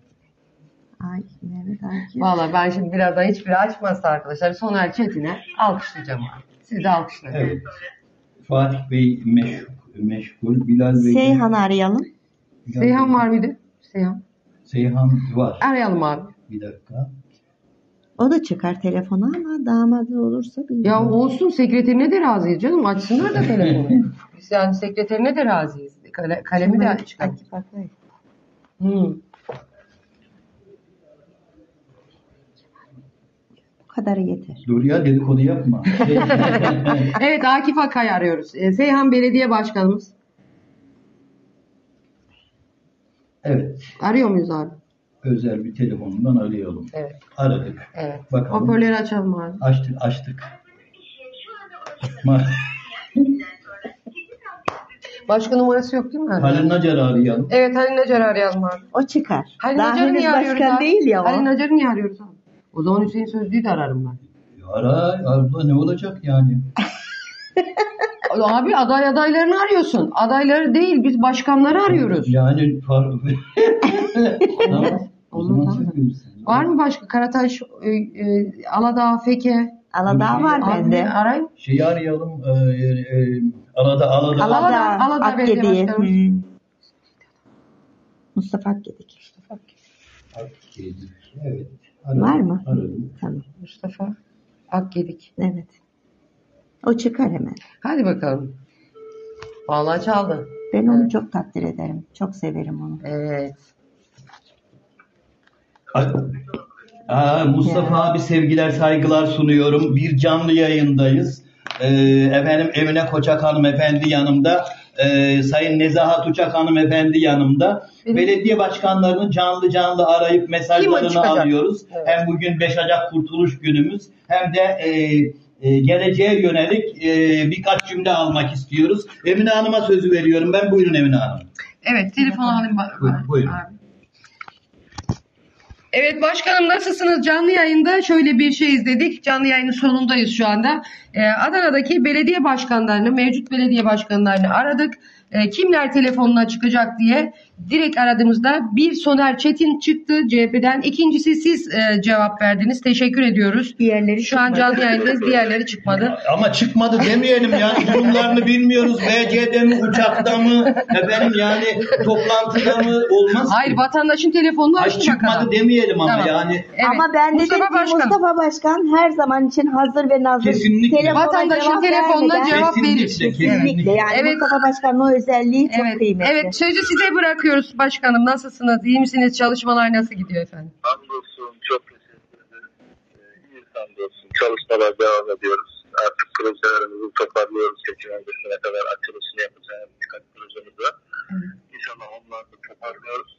Ay Mehmet Akif. Valla ben şimdi birazdan hiçbiri açmazsa arkadaşlar Soner Çetin'e alkışlayacağım abi. Siz de alkışlayın. Evet. Fatih Bey meşgul, meşgul. Bilal Bey. Seyhan'ı arayalım. Bilal Seyhan var mıydı? Seyhan. Seyhan var. Arayalım abi. Bir dakika. O da çıkar telefona ama damadı olursa Ya bilmiyorum. olsun sekreterine de razıyız canım. Açsınlar da telefonu. [laughs] Biz yani sekreterine de razıyız. kale- kalemi de çıkar. Hmm. Bu kadarı yeter. Dur ya dedikodu yapma. [laughs] Evet Akif Akay arıyoruz. Ee, Seyhan Belediye Başkanımız. evet. Arıyor muyuz abi? Özel bir telefonundan arayalım. Evet. Aradık. Evet. Bakalım. Hoparlörü açalım abi. Açtık açtık. Başka numarası yok değil mi? abi? Halil Nacar'ı arayalım. Evet Halil Nacar'ı arayalım abi. O çıkar. Halil Daha Nacar'ı niye arıyoruz başkan abi? değil ya o. Halil Nacar'ı niye arıyoruz abi? O zaman Hüseyin Sözlü'yü de ararım ben. Ara abla ne olacak yani? [laughs] Abi aday adaylarını arıyorsun. Adayları değil biz başkanları arıyoruz. Yani [laughs] tamam. O Olmaz zaman abi. sen görürsün. Var mı başka? Karataş, e, e, Aladağ, Feke. Aladağ var bende. arayın. Şeyi arayalım. E, e, arada. Aladağ, Aladağ, Aladağ Akgedi. Başkanımız. Hmm. Mustafa Akgedik. Akgedi. Evet. Aradım, Var mı? Aradım. Tamam. Mustafa Akgedik. Evet. O çıkar hemen. Hadi bakalım. Vallahi çaldı. Ben onu çok takdir ederim. Çok severim onu. Evet. Aa, Mustafa Ya. abi sevgiler saygılar sunuyorum. Bir canlı yayındayız. Ee, efendim Emine Koçak hanımefendi yanımda. Ee, Sayın Nezahat Uçak hanımefendi yanımda. Benim- Belediye başkanlarını canlı canlı arayıp mesajlarını alıyoruz. Evet. Hem bugün 5 Ocak Kurtuluş Günümüz hem de e, e, geleceğe yönelik e, birkaç cümle almak istiyoruz. Emine Hanım'a sözü veriyorum ben. Buyurun Emine Hanım. Evet telefon alayım. Buyurun, buyurun. Abi. Evet başkanım nasılsınız? Canlı yayında şöyle bir şey izledik. Canlı yayının sonundayız şu anda. Ee, Adana'daki belediye başkanlarını, mevcut belediye başkanlarını aradık. Ee, kimler telefonuna çıkacak diye direkt aradığımızda bir Soner Çetin çıktı CHP'den. İkincisi siz e, cevap verdiniz. Teşekkür ediyoruz. Diğerleri Şu an canlı yayındayız. Diğerleri çıkmadı. [laughs] Ama çıkmadı demeyelim yani durumlarını bilmiyoruz. BC'de mi, uçakta mı, efendim yani toplantıda mı olmaz. Hayır vatandaşın telefonunu açtı çıkmadı bakalım. demeyelim ama Tamam. yani Evet. Ama ben dedim Mustafa ki Başkan. Mustafa Başkan her zaman için hazır ve nazır. Kesinlikle. Telefona Vatandaşın cevap telefonuna vermeden- cevap verir. Kesinlikle. Yani Evet. Mustafa Başkan'ın o özelliği çok Evet, kıymetli. evet sözü size bırakıyoruz başkanım. Nasılsınız? İyi misiniz? Çalışmalar nasıl gidiyor efendim? Hamdolsun çok teşekkür ederim. Ee, İyi hamdolsun. Çalışmalar devam ediyoruz. Artık projelerimizi toparlıyoruz. Seçim öncesine kadar açılışını yapacağımız birkaç projemiz var. İnşallah onları da toparlıyoruz.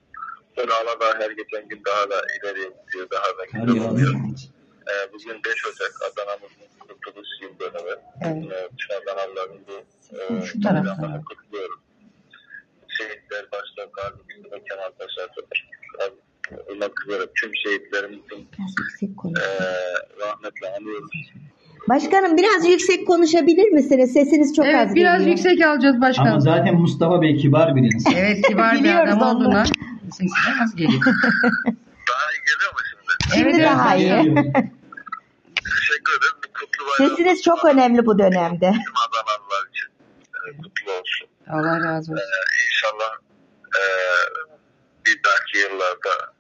Sonra Aladağ her geçen gün daha da ileriye gidiyor. Daha da güzel oluyor. yağıyor. Ee, bugün 5 Ocak Adana'mızın kurtuluş yıl dönümü. Evet. Ee, Adanalıların bu e, Şu taraftan. kutluyoruz. Şehitler başta Gazi Mustafa Kemal Paşa olmak üzere tüm şehitlerimizin e, rahmetle anıyoruz. Başkanım biraz yüksek konuşabilir misiniz? Sesiniz çok az evet biraz geliyor. yüksek alacağız Ama başkanım. zaten Mustafa Bey kibar bir insan. Evet kibar bir [laughs] adam onu. olduğuna sesi de az geliyor. Daha iyi geliyor mu şimdi? Şimdi Evet, daha evet. iyi. [laughs] Teşekkür ederim. Sesiniz çok önemli bu dönemde. Adanalılar için e, kutlu olsun. Allah razı olsun. Ee, inşallah e, bir dahaki yıllarda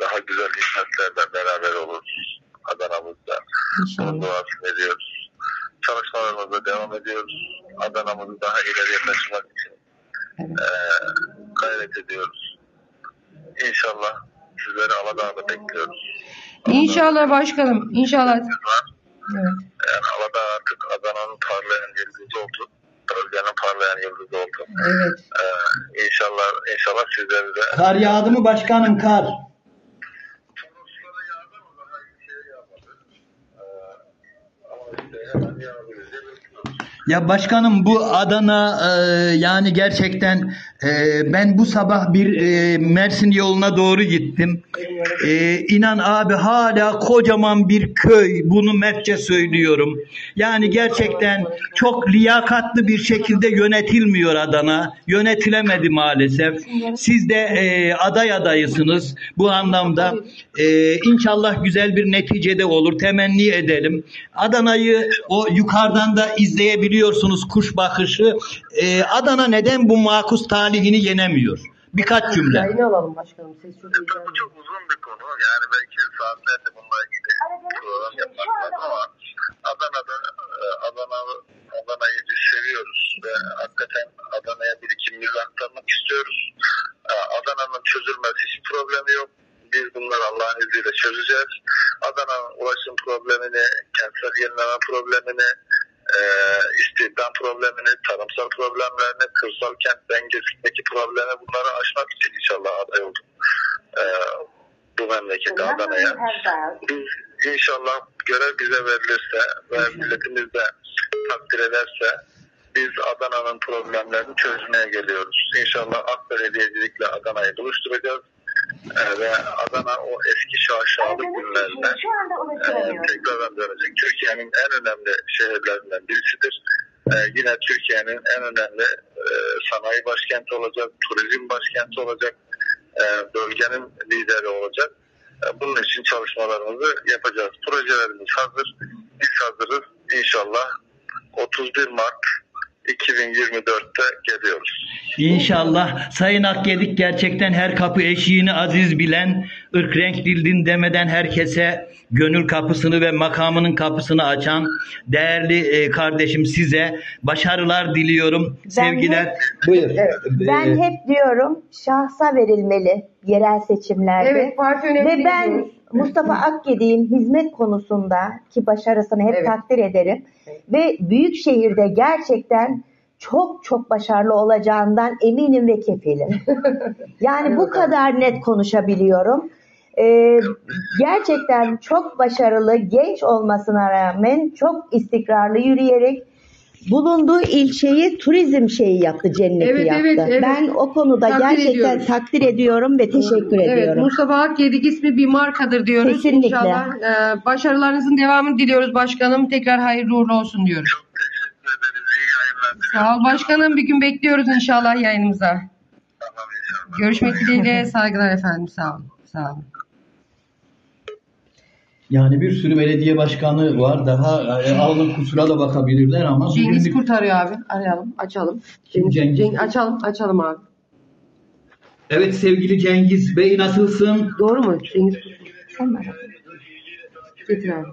daha güzel hizmetlerle beraber oluruz Adana'mızda. Bunun İnşallah. duasını ediyoruz. Çalışmalarımıza devam ediyoruz. Adana'mızı daha ileriye taşımak için Evet. e, gayret ediyoruz. İnşallah sizleri Aladağ'da bekliyoruz. İnşallah başkanım. İnşallah. Evet. Yani Aladağ artık Adana'nın parlayan yıldızı oldu. Bölgenin parlayan yıldızı oldu. Evet. Ee, inşallah inşallah sizleri de Kar yağdı mı başkanım kar? Şey yağmadı. Ee. Ya başkanım bu Adana e, yani gerçekten e, ben bu sabah bir e, Mersin yoluna doğru gittim. E, inan abi hala kocaman bir köy bunu mertçe söylüyorum. Yani gerçekten çok liyakatlı bir şekilde yönetilmiyor Adana. Yönetilemedi maalesef. Siz de e, aday adayısınız bu anlamda. E, inşallah güzel bir neticede olur. Temenni edelim. Adana'yı o yukarıdan da izleyebiliyorsunuz kuş bakışı. E, Adana neden bu makus talihini yenemiyor? Birkaç cümle. Yayını alalım başkanım. Ses çok iyi. Bu çok uzun bir konu. Yani belki saatlerce bununla ilgili program yapmak lazım ama Adana'da e, Adana Adana'yı biz seviyoruz ve hakikaten Adana'ya bir iki görüşümüzü aktarmak istiyoruz. E, Adana'nın çözülmesi hiç problemi yok. Biz bunları Allah'ın izniyle çözeceğiz. Adana'nın ulaşım problemini, kentsel yenileme problemini, e, istihdam problemini, tarımsal problemlerini, kırsal kent dengesindeki problemi bunları aşmak için inşallah aday olduk. E, bu memlekete Adana'ya. Biz inşallah görev bize verilirse ve milletimiz de takdir ederse biz Adana'nın problemlerini çözmeye geliyoruz. İnşallah AK Belediyecilikle Adana'yı buluşturacağız. Ee, ve Adana o eski Şu anda e, tekrardan dönecek. Türkiye'nin en önemli şehirlerinden birisidir. Ee, yine Türkiye'nin en önemli e, sanayi başkenti olacak, turizm başkenti olacak, e, bölgenin lideri olacak. E, bunun için çalışmalarımızı yapacağız. Projelerimiz hazır, biz hazırız. İnşallah 31 Mart 2024'te geliyoruz. İnşallah Sayın Akgedik gerçekten her kapı eşiğini aziz bilen, ırk renk dildin demeden herkese gönül kapısını ve makamının kapısını açan değerli e, kardeşim size başarılar diliyorum. Sevgiler. Buyur. Ben hep diyorum şahsa verilmeli yerel seçimlerde. Evet, parti önemli Ve ben. Mustafa Akgedi'nin hizmet konusunda ki başarısını hep Evet. takdir ederim. Ve büyük şehirde gerçekten çok çok başarılı olacağından eminim ve kefilim. [laughs] Yani bu kadar net konuşabiliyorum. Ee, gerçekten çok başarılı, genç olmasına rağmen çok istikrarlı yürüyerek bulunduğu ilçeyi turizm şeyi yaptı, cenneti Evet, yaptı. evet, evet. Ben o konuda Takdir gerçekten ediyoruz. takdir ediyorum ve teşekkür Evet, ediyorum. Mustafa Akgedik ismi bir markadır diyoruz. Kesinlikle. İnşallah e, başarılarınızın devamını diliyoruz başkanım. Tekrar hayırlı uğurlu olsun diyoruz. Çok teşekkür ederiz. İyi yayınlar diliyorum. Sağ ol başkanım. Bir gün bekliyoruz inşallah yayınımıza. Tamam inşallah. Görüşmek dileğiyle. Saygılar efendim. Sağ olun. Sağ olun. Yani bir sürü belediye başkanı var. Daha e, alın kusura da bakabilirler ama Cengiz bugün bir- Kurt arıyor abi. Arayalım. Açalım. Kim Cengiz? Cengiz, açalım. Açalım abi. Evet sevgili Cengiz Bey nasılsın? Doğru mu? Cengiz. Sen mi aradın? Getir abi.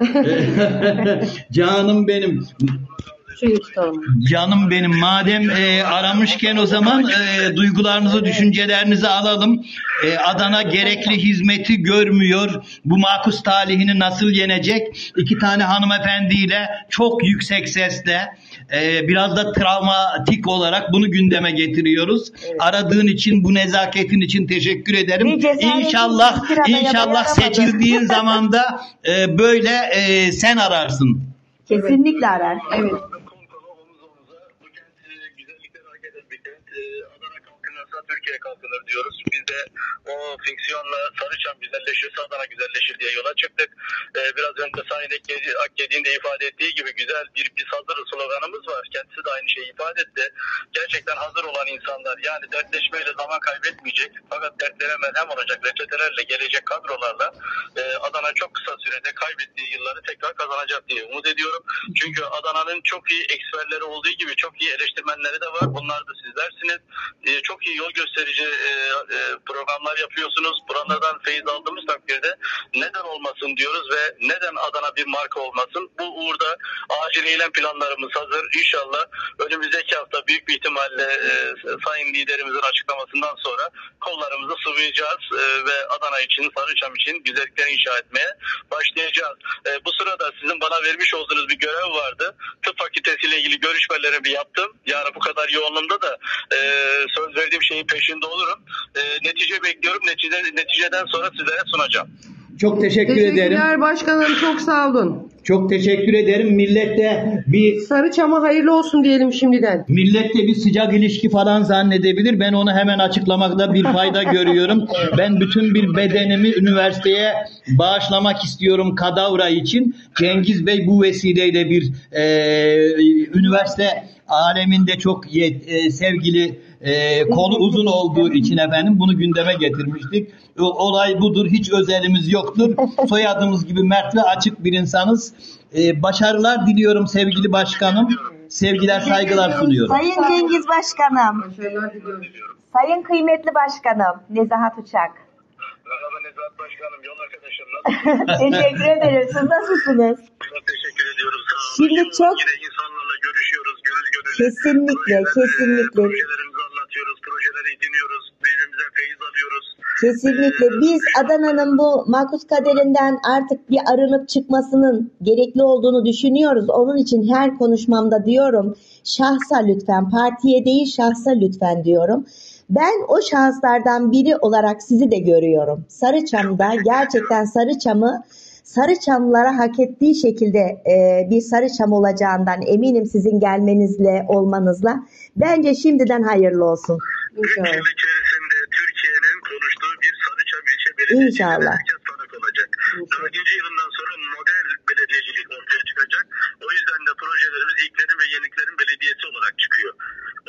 [laughs] Canım benim. Suyu tutalım. Canım benim madem e, aramışken o zaman e, duygularınızı, düşüncelerinizi alalım. E, Adana gerekli hizmeti görmüyor. Bu makus talihini nasıl yenecek? İki tane hanımefendiyle çok yüksek sesle e, biraz da travmatik olarak bunu gündeme getiriyoruz. Aradığın için bu nezaketin için teşekkür ederim. İnşallah inşallah seçildiğin [laughs] zaman da e, böyle e, sen ararsın. Kesinlikle arar. Evet. Diyoruz. De o fiksiyonla Sarıçam güzelleşirse Adana güzelleşir diye yola çıktık. E, biraz önce Sayın Akkedi- Akkedi'nin de ifade ettiği gibi güzel bir biz hazırız sloganımız var. Kendisi de aynı şeyi ifade etti. Gerçekten hazır olan insanlar yani dertleşmeyle zaman kaybetmeyecek fakat dertlere merhem olacak reçetelerle gelecek kadrolarla e, Adana çok kısa sürede kaybettiği yılları tekrar kazanacak diye umut ediyorum. Çünkü Adana'nın çok iyi eksperleri olduğu gibi çok iyi eleştirmenleri de var. Bunlar da sizlersiniz. E, çok iyi yol gösterici e, e, programlar yapıyorsunuz. Buralardan feyiz aldığımız takdirde neden olmasın diyoruz ve neden Adana bir marka olmasın? Bu uğurda acil eylem planlarımız hazır. İnşallah önümüzdeki hafta büyük bir ihtimalle e, sayın liderimizin açıklamasından sonra kollarımızı sıvayacağız e, ve Adana için, Sarıçam için güzellikler inşa etmeye başlayacağız. E, bu sırada sizin bana vermiş olduğunuz bir görev vardı. Tıp fakültesiyle ilgili görüşmelerimi yaptım. Yani bu kadar yoğunluğumda da e, söz verdiğim şeyin peşinde olurum. E, netice bekliyorum. Netice, neticeden sonra sizlere sunacağım. Çok teşekkür ederim. Teşekkürler başkanım. Çok sağ olun. Çok teşekkür ederim. Millette bir Sarıçam'a hayırlı olsun diyelim şimdiden. millette bir sıcak ilişki falan zannedebilir. Ben onu hemen açıklamakta bir fayda [laughs] görüyorum. Ben bütün bir bedenimi üniversiteye bağışlamak istiyorum kadavra için. Cengiz Bey bu vesileyle bir e, üniversite aleminde çok e, sevgili e, kolu uzun olduğu için efendim bunu gündeme getirmiştik. Olay budur. Hiç özelimiz yoktur. Soyadımız gibi mert ve açık bir insanız. E, başarılar diliyorum sevgili başkanım. Sevgiler, saygılar sunuyorum. Sayın Cengiz Başkanım, Başarılar diliyorum. Sayın kıymetli başkanım Nezahat Uçak. Merhaba Nezahat Başkanım, yol arkadaşım. [laughs] Nasılsınız? Teşekkür ederim. Siz nasılsınız? Çok teşekkür ediyorum. Sağ olun. Şimdi çok- Yine insanlarla görüşüyoruz, göz göre Kesinlikle, kesinlikle. Projelerimizi projeleri dinliyoruz, birbirimize feyiz alıyoruz. Kesinlikle biz Adana'nın bu makus kaderinden artık bir arınıp çıkmasının gerekli olduğunu düşünüyoruz. Onun için her konuşmamda diyorum şahsa lütfen partiye değil şahsa lütfen diyorum. Ben o şahıslardan biri olarak sizi de görüyorum. Sarıçam'da gerçekten Sarıçam'ı Sarıçamlara hak ettiği şekilde e, bir Sarıçam olacağından eminim sizin gelmenizle olmanızla. Bence şimdiden hayırlı olsun. İnşallah. yıl içerisinde Türkiye'nin konuştuğu bir Sarıçam ilçe belediyesi İnşallah. herkes tanık olacak. Dördüncü yılından sonra model belediyecilik ortaya çıkacak. O yüzden de projelerimiz ilklerin ve yeniliklerin belediyesi olarak çıkıyor.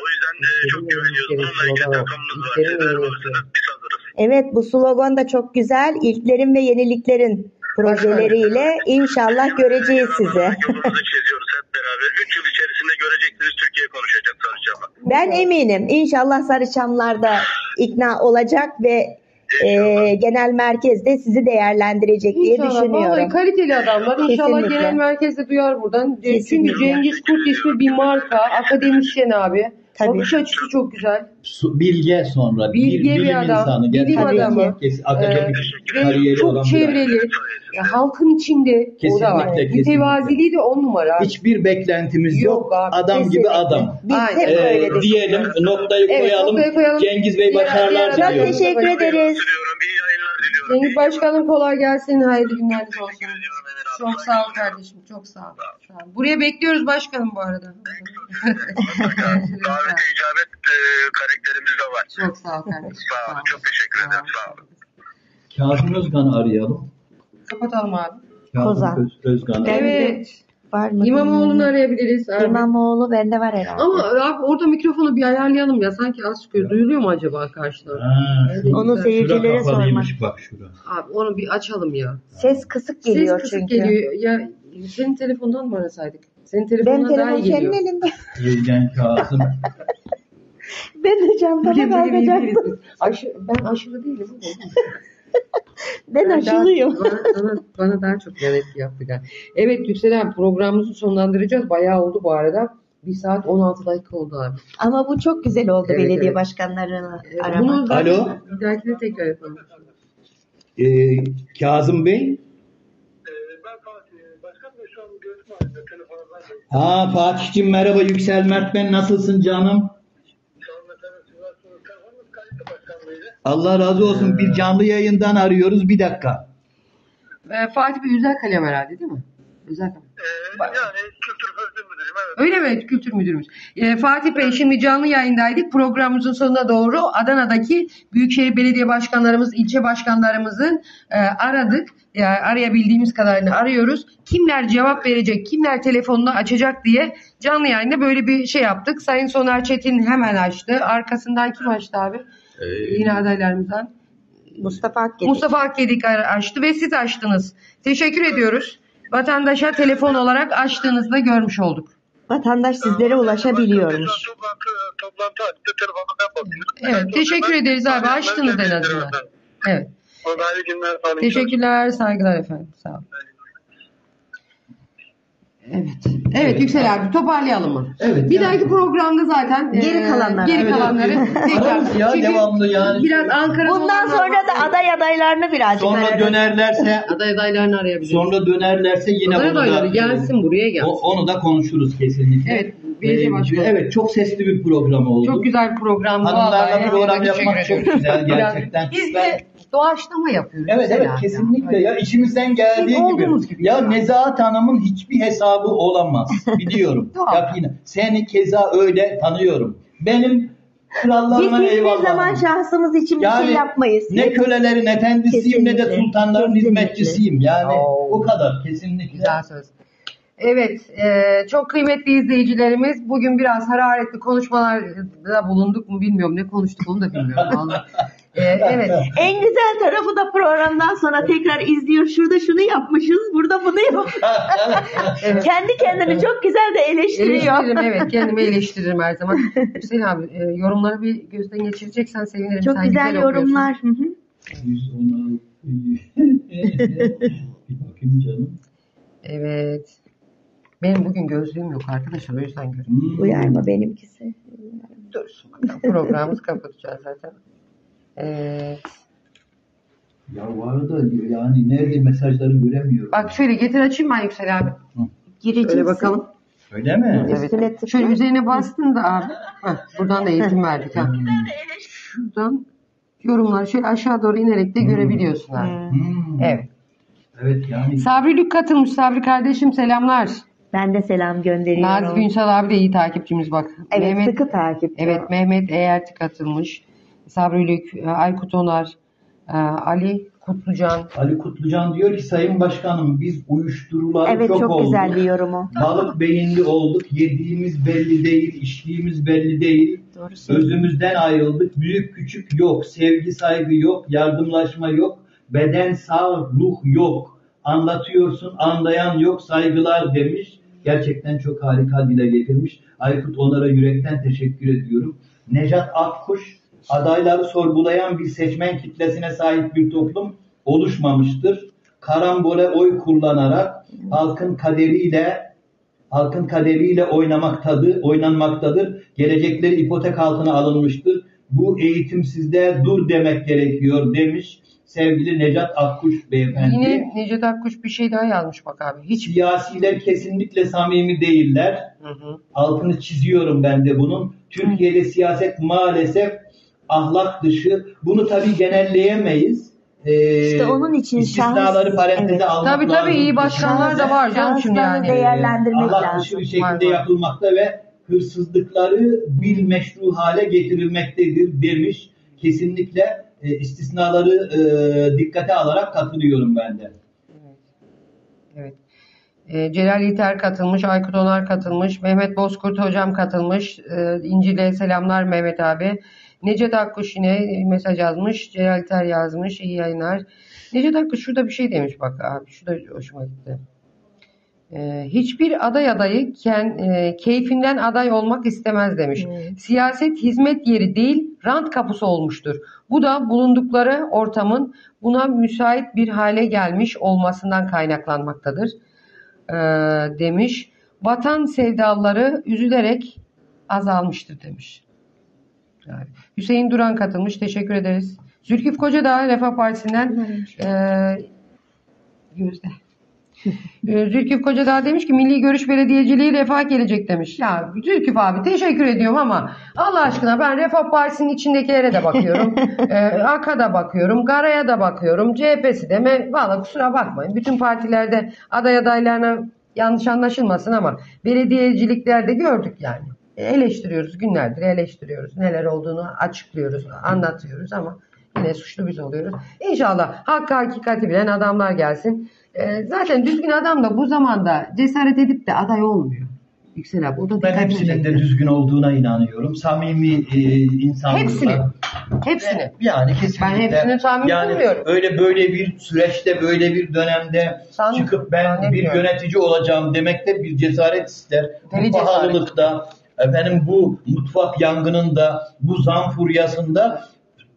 O yüzden e, çok güveniyoruz. Bununla ilgili takımımız var. Sizler varsanız biz hazırız. Evet bu slogan da çok güzel. İlklerin ve yeniliklerin projeleriyle inşallah göreceğiz sizi. Yolumuzu çiziyoruz hep beraber. Üç yıl içerisinde göreceksiniz Türkiye konuşacak Sarıçam'a. Ben eminim inşallah Sarıçamlar'da ikna olacak ve e, genel merkezde sizi değerlendirecek diye İnşallah. Vallahi düşünüyorum. kaliteli adamlar. İnşallah Kesinlikle. genel merkezde duyar buradan. Kesinlikle. Çünkü Cengiz Kurt ismi bir marka. Akademisyen abi. Tabii. Bakış açısı çok güzel. Su- Bilge sonra. Bilge bir bilim adam, insanı. bilim Gerçekten adamı. kes- akademik Ve kariyeri olan çok bir çevreli. Ya, halkın içinde o da var. Kesinlikle, kesinlikle. Mütevaziliği de on numara. Hiçbir beklentimiz Yok yok. abi, Adam gibi Kesinlikle. adam. Biz Aynen. hep Ee, öyle diyelim noktayı Evet, koyalım. noktayı koyalım. Cengiz Bey Diğer- başarılar diğer Çok diliyorum. teşekkür ederiz. Diliyorum. İyi yayınlar diliyorum. Cengiz Başkanım kolay gelsin. Hayırlı günler olsun. Çok sağ ol kardeşim. Çok sağ ol. Sağ ol. Buraya bekliyoruz başkanım bu arada. [laughs] Davete icabet e, karakterimiz de var. Çok sağ ol kardeşim. Sağ olun. Çok teşekkür ederim. Sağ olun. Kazım Özkan'ı arayalım. Kapatalım abi. Kazım Kozan. Öz- Özkan'ı. Ben- Evet. Var mı? İmamoğlu'nu arayabiliriz. abi. İmamoğlu bende var herhalde. Ama abi orada mikrofonu bir ayarlayalım ya. Sanki az çıkıyor. Duyuluyor mu acaba karşıdan? Ha, şu- Onu seyircilere sormak. bak şura. Abi onu bir açalım ya. Ses kısık geliyor Ses kısık çünkü. geliyor. Ya senin telefondan mı arasaydık? Senin Benim telefondan daha iyi telefon senin geliyor. elinde. [laughs] Yevgen Kazım. Ben de değiliz kalkacaktım. Aşı, ben aşırı değilim. [laughs] Ben aşılıyım. Bana, bana, bana daha çok evet yaptı. galiba. Evet Yüksel abi programımızı sonlandıracağız. Bayağı oldu bu arada. 1 saat 16 dakika oldu abi. Ama bu çok güzel oldu Evet, belediye evet. başkanlarını Ee, aramak. Bunu Alo. Bir dahakine tekrar yapalım. Ee, Kazım Bey. Ben Fatih. Başkan Bey şu an görüşme halinde. Telefonundan Ha Fatih'cim merhaba Yüksel Mert ben nasılsın canım? Allah razı olsun bir canlı yayından arıyoruz bir dakika. Ee, Fatih Bey özel kalem herhalde değil mi? Özel kalem. Ee, yani kültür müdürüm. Evet. Öyle mi? Kültür müdürümüz. Ee, Fatih Bey şimdi canlı yayındaydık. Programımızın sonuna doğru Adana'daki Büyükşehir Belediye Başkanlarımız, ilçe başkanlarımızın e, aradık. Yani arayabildiğimiz kadarını arıyoruz. Kimler cevap verecek, kimler telefonunu açacak diye canlı yayında böyle bir şey yaptık. Sayın Soner Çetin hemen açtı. Arkasından kim açtı abi? Yine adaylarımızdan. Mustafa Akgedi. Mustafa Akgedik açtı ve siz açtınız. Teşekkür ediyoruz. Vatandaşa telefon olarak açtığınızda görmüş olduk. Vatandaş sizlere ulaşabiliyormuş. Evet, teşekkür ederiz abi. Açtınız en azından. Evet. Teşekkürler, saygılar efendim. Sağ olun. Evet. Evet Yüksel abi toparlayalım mı? Evet, Bir yani- dahaki programda zaten Geri kalanlar. geri Evet, kalanları tekrar. Ya, Çünkü devamlı yani. Biraz Ankara'da Bundan sonra da aday adaylarını birazcık Sonra ararız. dönerlerse [laughs] aday adaylarını arayabiliriz. sonra dönerlerse yine aday adayları gelsin buraya gelsin. o- onu da konuşuruz kesinlikle. Evet, Ee. Evet çok sesli bir program oldu. Çok güzel bir program. Hanımlarla program yapmak çok güzel gerçekten. Biz Ben- de doğaçlama yapıyoruz. Evet evet kesinlikle ya. ya işimizden geldiği Biz gibi. gibi Ya ya. Nezahat Hanım'ın hiçbir hesabı olamaz. [laughs] Biliyorum. Ya yine seni keza öyle tanıyorum. Benim Biz krallarıma hiçbir eyvallah. zaman şahsımız için bir Yani şey yapmayız. Ne kölelerin efendisiyim ne de Kesinlikle, sultanların kesinlikle. hizmetçisiyim. Yani Oo. o kadar kesinlikle. Güzel söz. Evet, e, çok kıymetli izleyicilerimiz bugün biraz hararetli konuşmalarda bulunduk mu bilmiyorum. Ne konuştuk onu da bilmiyorum. [laughs] vallahi. E, evet, En güzel tarafı da programdan sonra tekrar izliyor. Şurada şunu yapmışız, burada bunu yapmışız. [laughs] evet. Kendi kendini çok güzel de eleştiriyor. Eleştiririm evet kendimi [laughs] eleştiririm her zaman. Hüseyin abi e, yorumları bir gözden geçireceksen sevinirim. Çok Sen güzel okuyorsun. yorumlar. Hı hı. 116. bir bakayım canım. Evet. Benim bugün gözlüğüm yok arkadaşlar o yüzden görüyorum. Uyar mı benimkisi? Dursun bakalım programımızı kapatacağız zaten. Evet. Ya bu arada yani nerede mesajları göremiyorum. Bak şöyle getir açayım ben Yüksel abi. Gireceksin. Şöyle bakalım. Öyle mi? Evet. Tıkla. Şöyle üzerine bastın da abi. Heh, buradan da eğitim verdik ha. Şuradan yorumlar şöyle aşağı doğru inerek de görebiliyorsun abi. Hmm. Evet. Evet yani. Sabri Lük katılmış. Sabri kardeşim selamlar. Ben de selam gönderiyorum. Nazif Ünsal abi de iyi takipçimiz bak. Evet Mehmet, sıkı takip. evet Mehmet Eğerti katılmış. Sabri Lük, Aykut Onar, e, Ali Kutlucan. Ali Kutlucan diyor ki Sayın Başkanım biz uyuşturular Evet çok, çok, olduk. güzel bir yorumu. Balık beyinli olduk. Yediğimiz belli değil, içtiğimiz belli değil. Doğru. Özümüzden ayrıldık. Büyük küçük yok. Sevgi saygı yok. Yardımlaşma yok. Beden sağ, ruh yok. Anlatıyorsun, anlayan yok. Saygılar demiş. Gerçekten çok harika dile getirmiş. Aykut Onar'a yürekten teşekkür ediyorum. Nejat Akkuş, adayları sorgulayan bir seçmen kitlesine sahip bir toplum oluşmamıştır. Karambole oy kullanarak halkın kaderiyle halkın kaderiyle oynamaktadır, oynanmaktadır. Gelecekleri ipotek altına alınmıştır. Bu eğitimsizde dur demek gerekiyor demiş sevgili Necat Akkuş beyefendi. Yine Necdet Akkuş bir şey daha yazmış bak abi. Hiç Siyasiler kesinlikle samimi değiller. Hı hı. Altını çiziyorum ben de bunun. Türkiye'de siyaset maalesef ahlak dışı. Bunu tabii genelleyemeyiz. Ee, İşte onun için istisnaları paranteze evet. almak Tabii tabii iyi lazım. başkanlar da var canım şimdi yani. değerlendirmek Allah lazım. dışı bir şekilde var. yapılmakta ve hırsızlıkları bil meşru hale getirilmektedir demiş. Kesinlikle e, istisnaları e, dikkate alarak katılıyorum ben de. Evet. Ee, Celal İter katılmış, Aykut Onar katılmış, Mehmet Bozkurt hocam katılmış. Ee, İncil'e selamlar Mehmet abi. Necdet Akkuş yine mesaj yazmış. Celal İter yazmış. İyi yayınlar. Necdet Akkuş şurada bir şey demiş bak abi. Şu da hoşuma gitti. Ee, hiçbir aday adayı ken, e, keyfinden aday olmak istemez demiş. Siyaset hizmet yeri değil, rant kapısı olmuştur. Bu da bulundukları ortamın buna müsait bir hale gelmiş olmasından kaynaklanmaktadır ee, demiş. Vatan sevdaları üzülerek azalmıştır demiş. Yani Hüseyin Duran katılmış. Teşekkür ederiz. Zülküf Kocadağ Refah Partisi'nden ee, Gözde. Ee, Zülküf Kocadağ demiş ki Milli Görüş Belediyeciliği refah gelecek demiş. Ya Zülküf abi teşekkür ediyorum ama Allah aşkına ben Refah Partisi'nin içindekilere de bakıyorum. [laughs] ee, AK'a da bakıyorum. GARA'ya da bakıyorum. CHP'si de. Me- Valla kusura bakmayın. Bütün partilerde aday adaylarına yanlış anlaşılmasın ama belediyeciliklerde gördük yani. E, Eleştiriyoruz günlerdir eleştiriyoruz. Neler olduğunu açıklıyoruz, anlatıyoruz ama yine suçlu biz oluyoruz. İnşallah hakkı hakikati bilen adamlar gelsin. E, zaten düzgün adam da bu zamanda cesaret edip de aday olmuyor. Yüksel abi o da Ben hepsinin de düzgün olduğuna inanıyorum. Samimi e, insanlar. Hepsini. Hepsini. Yani kesinlikle. Ben hepsini samimi yani bulmuyorum. Öyle böyle bir süreçte böyle bir dönemde San- çıkıp ben bir zannetmiyorum. yönetici olacağım demek de bir cesaret ister. Deli bu pahalılıkta efendim bu mutfak yangınında bu zam furyasında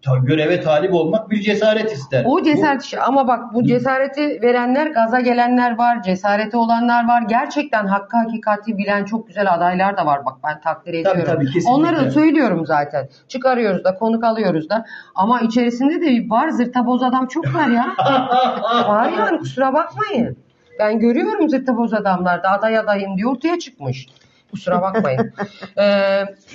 ta- göreve talip olmak bir cesaret ister. O cesaret işi ama bak bu cesareti verenler gaza gelenler var, cesareti olanlar var. Gerçekten hakkı hakikati bilen çok güzel adaylar da var bak ben takdir ediyorum. tabii, kesinlikle. Onları da söylüyorum zaten. Çıkarıyoruz da konuk alıyoruz da. Ama içerisinde de var zırta boz adam çok var ya. [laughs] var yani kusura bakmayın. Ben görüyorum zırta boz adamlarda aday adayım diye ortaya çıkmış. Kusura bakmayın. [laughs] ee,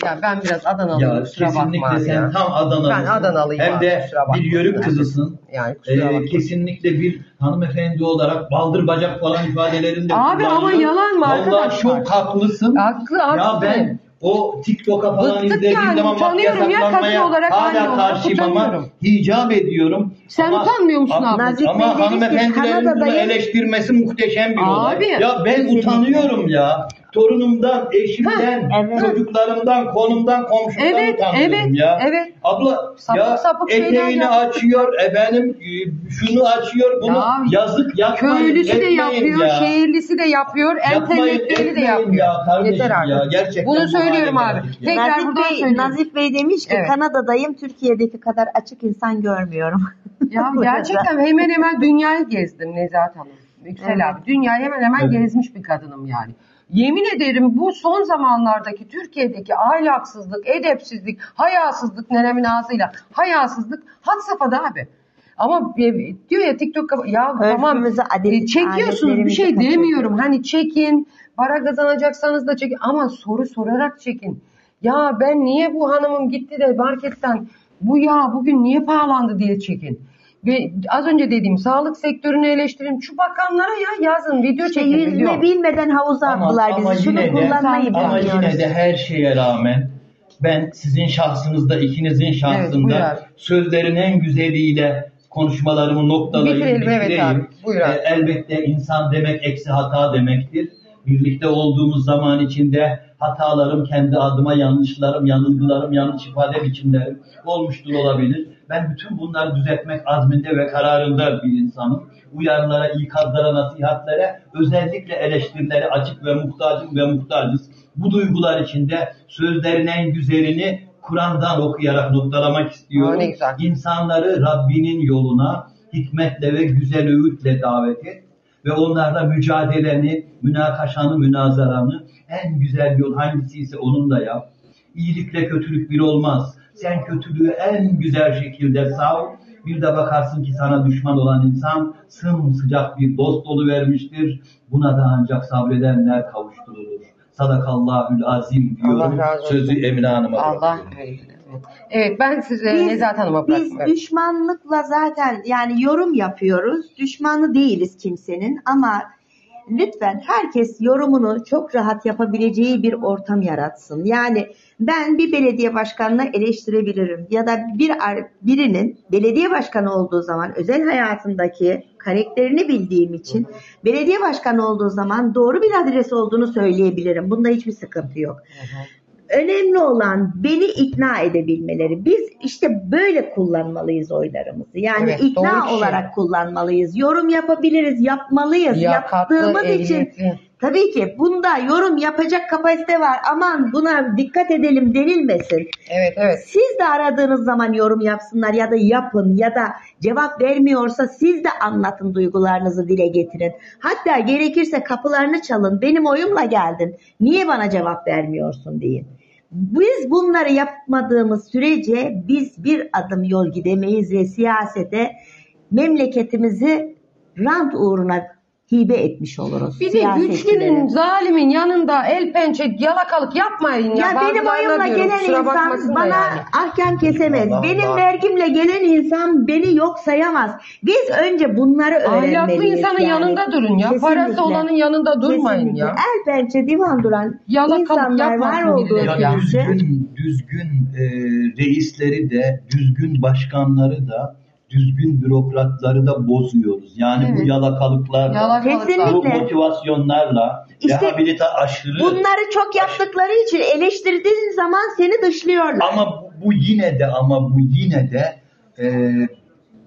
ya ben biraz Adanalıyım Ya kusura kesinlikle bakma sen ya. tam Adanalısın. Ben Adanalıyım Hem abi, de bir yörük kızısın. [laughs] Yani kusura Ee, bakma. kesinlikle bir hanımefendi olarak baldır bacak falan ifadelerinde Abi ama kullanıyor. yalan mı Vallahi arkadaşlar? çok haklısın. Haklı, Ya haklısın. ben o TikTok'a falan Bıktık izlediğim yani, zaman bak utanıyorum ya, kadın olarak, hala karşıyım ama hicap ediyorum. Sen utanmıyor musun ama, abi? Nazif ama hanımefendilerin bunu eleştirmesi muhteşem bir olay. Abi. Ya ben utanıyorum ya. Torunumdan, eşimden, evet. çocuklarımdan, konumdan, komşumdan Evet, utanıyorum evet, ya. evet. Abla Sapık ya sapık eteğini ya. açıyor, efendim e, şunu açıyor, bunu Ya, yazık yapmayın. Köylüsü de yapıyor, ya. şehirlisi de yapıyor, entelektüeli de yapıyor. ya kardeşim Yeter artık. ya, gerçekten Bunu bu söylüyorum abi. ya. Tekrar Nazif buradan Bey, söylüyorum. Nazif Bey demiş ki Evet. Kanada'dayım Türkiye'deki kadar açık insan görmüyorum. [laughs] Ya gerçekten hemen hemen dünyayı gezdim Nezahat Hanım. Yüksel Evet. abi. Dünyayı hemen hemen Evet. gezmiş bir kadınım yani. Yemin ederim bu son zamanlardaki Türkiye'deki ahlaksızlık, edepsizlik, hayasızlık nenemin ağzıyla hayasızlık had safhada abi. Ama e, diyor ya TikTok ya tamam Örfümüzü, adet- e, çekiyorsunuz bir şey demiyorum. Hani çekin, para kazanacaksanız da çekin ama soru sorarak çekin. Ya ben niye bu hanımım gitti de marketten bu yağ bugün niye pahalandı diye çekin. Ve az önce dediğim sağlık sektörünü eleştirin. Şu bakanlara ya yazın video çekin. yüzme video. bilmeden havuza Ama- attılar ama bizi. Şunu de- kullanmayı Ama bilmiyoruz. yine de her şeye rağmen ben sizin şahsınızda, ikinizin şahsında abi. sözlerin en güzeliyle konuşmalarımı noktalayayım, Bitirelim, evet bitireyim. abi. Buyur abi. Ee, elbette insan demek eksi hata demektir. Birlikte olduğumuz zaman içinde hatalarım, kendi adıma yanlışlarım, yanılgılarım, yanlış ifade biçimlerim olmuştur olabilir. Ben bütün bunları düzeltmek azminde ve kararında bir insanım. Uyarılara, ikazlara, nasihatlere, özellikle eleştirilere açık ve muhtacım ve muhtacız. Bu duygular içinde sözlerin en güzelini Kur'an'dan okuyarak noktalamak istiyorum. Aa. İnsanları Rabbinin yoluna hikmetle ve güzel öğütle davet et ve onlarla mücadeleni, münakaşanı, münazaranı en güzel yol hangisiyse onunla yap. İyilikle kötülük bir olmaz. Sen kötülüğü en güzel şekilde sav. Bir de bakarsın ki sana düşman olan insan sımsıcak bir dost vermiştir. Buna da ancak sabredenler kavuşturulur. Sadakallahül azim diyorum. Sözü Emine Hanım'a Allah bırakıyorum. Evet. Ben size Biz- Nezahat Hanım'a Biz bıraktım. Evet. düşmanlıkla zaten yani yorum yapıyoruz. Düşmanı değiliz kimsenin ama lütfen herkes yorumunu çok rahat yapabileceği bir ortam yaratsın. Yani ben bir belediye başkanını eleştirebilirim ya da bir birinin belediye başkanı olduğu zaman özel hayatındaki karakterini bildiğim için belediye başkanı olduğu zaman doğru bir adres olduğunu söyleyebilirim. Bunda hiçbir sıkıntı yok. Önemli olan beni ikna edebilmeleri. Biz işte böyle kullanmalıyız oylarımızı. Yani Evet, ikna şey. olarak kullanmalıyız. Yorum yapabiliriz, yapmalıyız. Liyakatlı, Yaptığımız için ehliyetli. tabii ki bunda yorum yapacak kapasite var. Aman buna dikkat edelim denilmesin. Evet evet. Siz de aradığınız zaman yorum yapsınlar ya da yapın ya da cevap vermiyorsa siz de anlatın duygularınızı dile getirin. Hatta gerekirse kapılarını çalın. Benim oyumla geldin. Niye bana cevap vermiyorsun deyin. Biz bunları yapmadığımız sürece biz bir adım yol gidemeyiz ve siyasete memleketimizi rant uğruna hibe etmiş oluruz. Bir de güçlünün, zalimin yanında el pençe yalakalık yapmayın ya. Ya benim oyumla diyorum, gelen insan bana yani. ahkam kesemez. Allah benim Allah. vergimle gelen insan beni yok sayamaz. Biz önce bunları öğrenmeliyiz. Ahlaklı insanın yani. yanında durun ya. Kesinlikle. Parası olanın yanında durmayın Kesinlikle. ya. El pençe divan duran Yalakalık insanlar var olduğu birileri Ya düzgün, düzgün e, reisleri de, düzgün başkanları da, düzgün bürokratları da bozuyoruz. Yani bu Evet. yalakalıklarla, Yalakalıklar. bu motivasyonlarla, İşte rehabilite aşırı bunları çok yaptıkları için eleştirdiğin zaman seni dışlıyorlar. ama bu, bu yine de ama bu yine de e,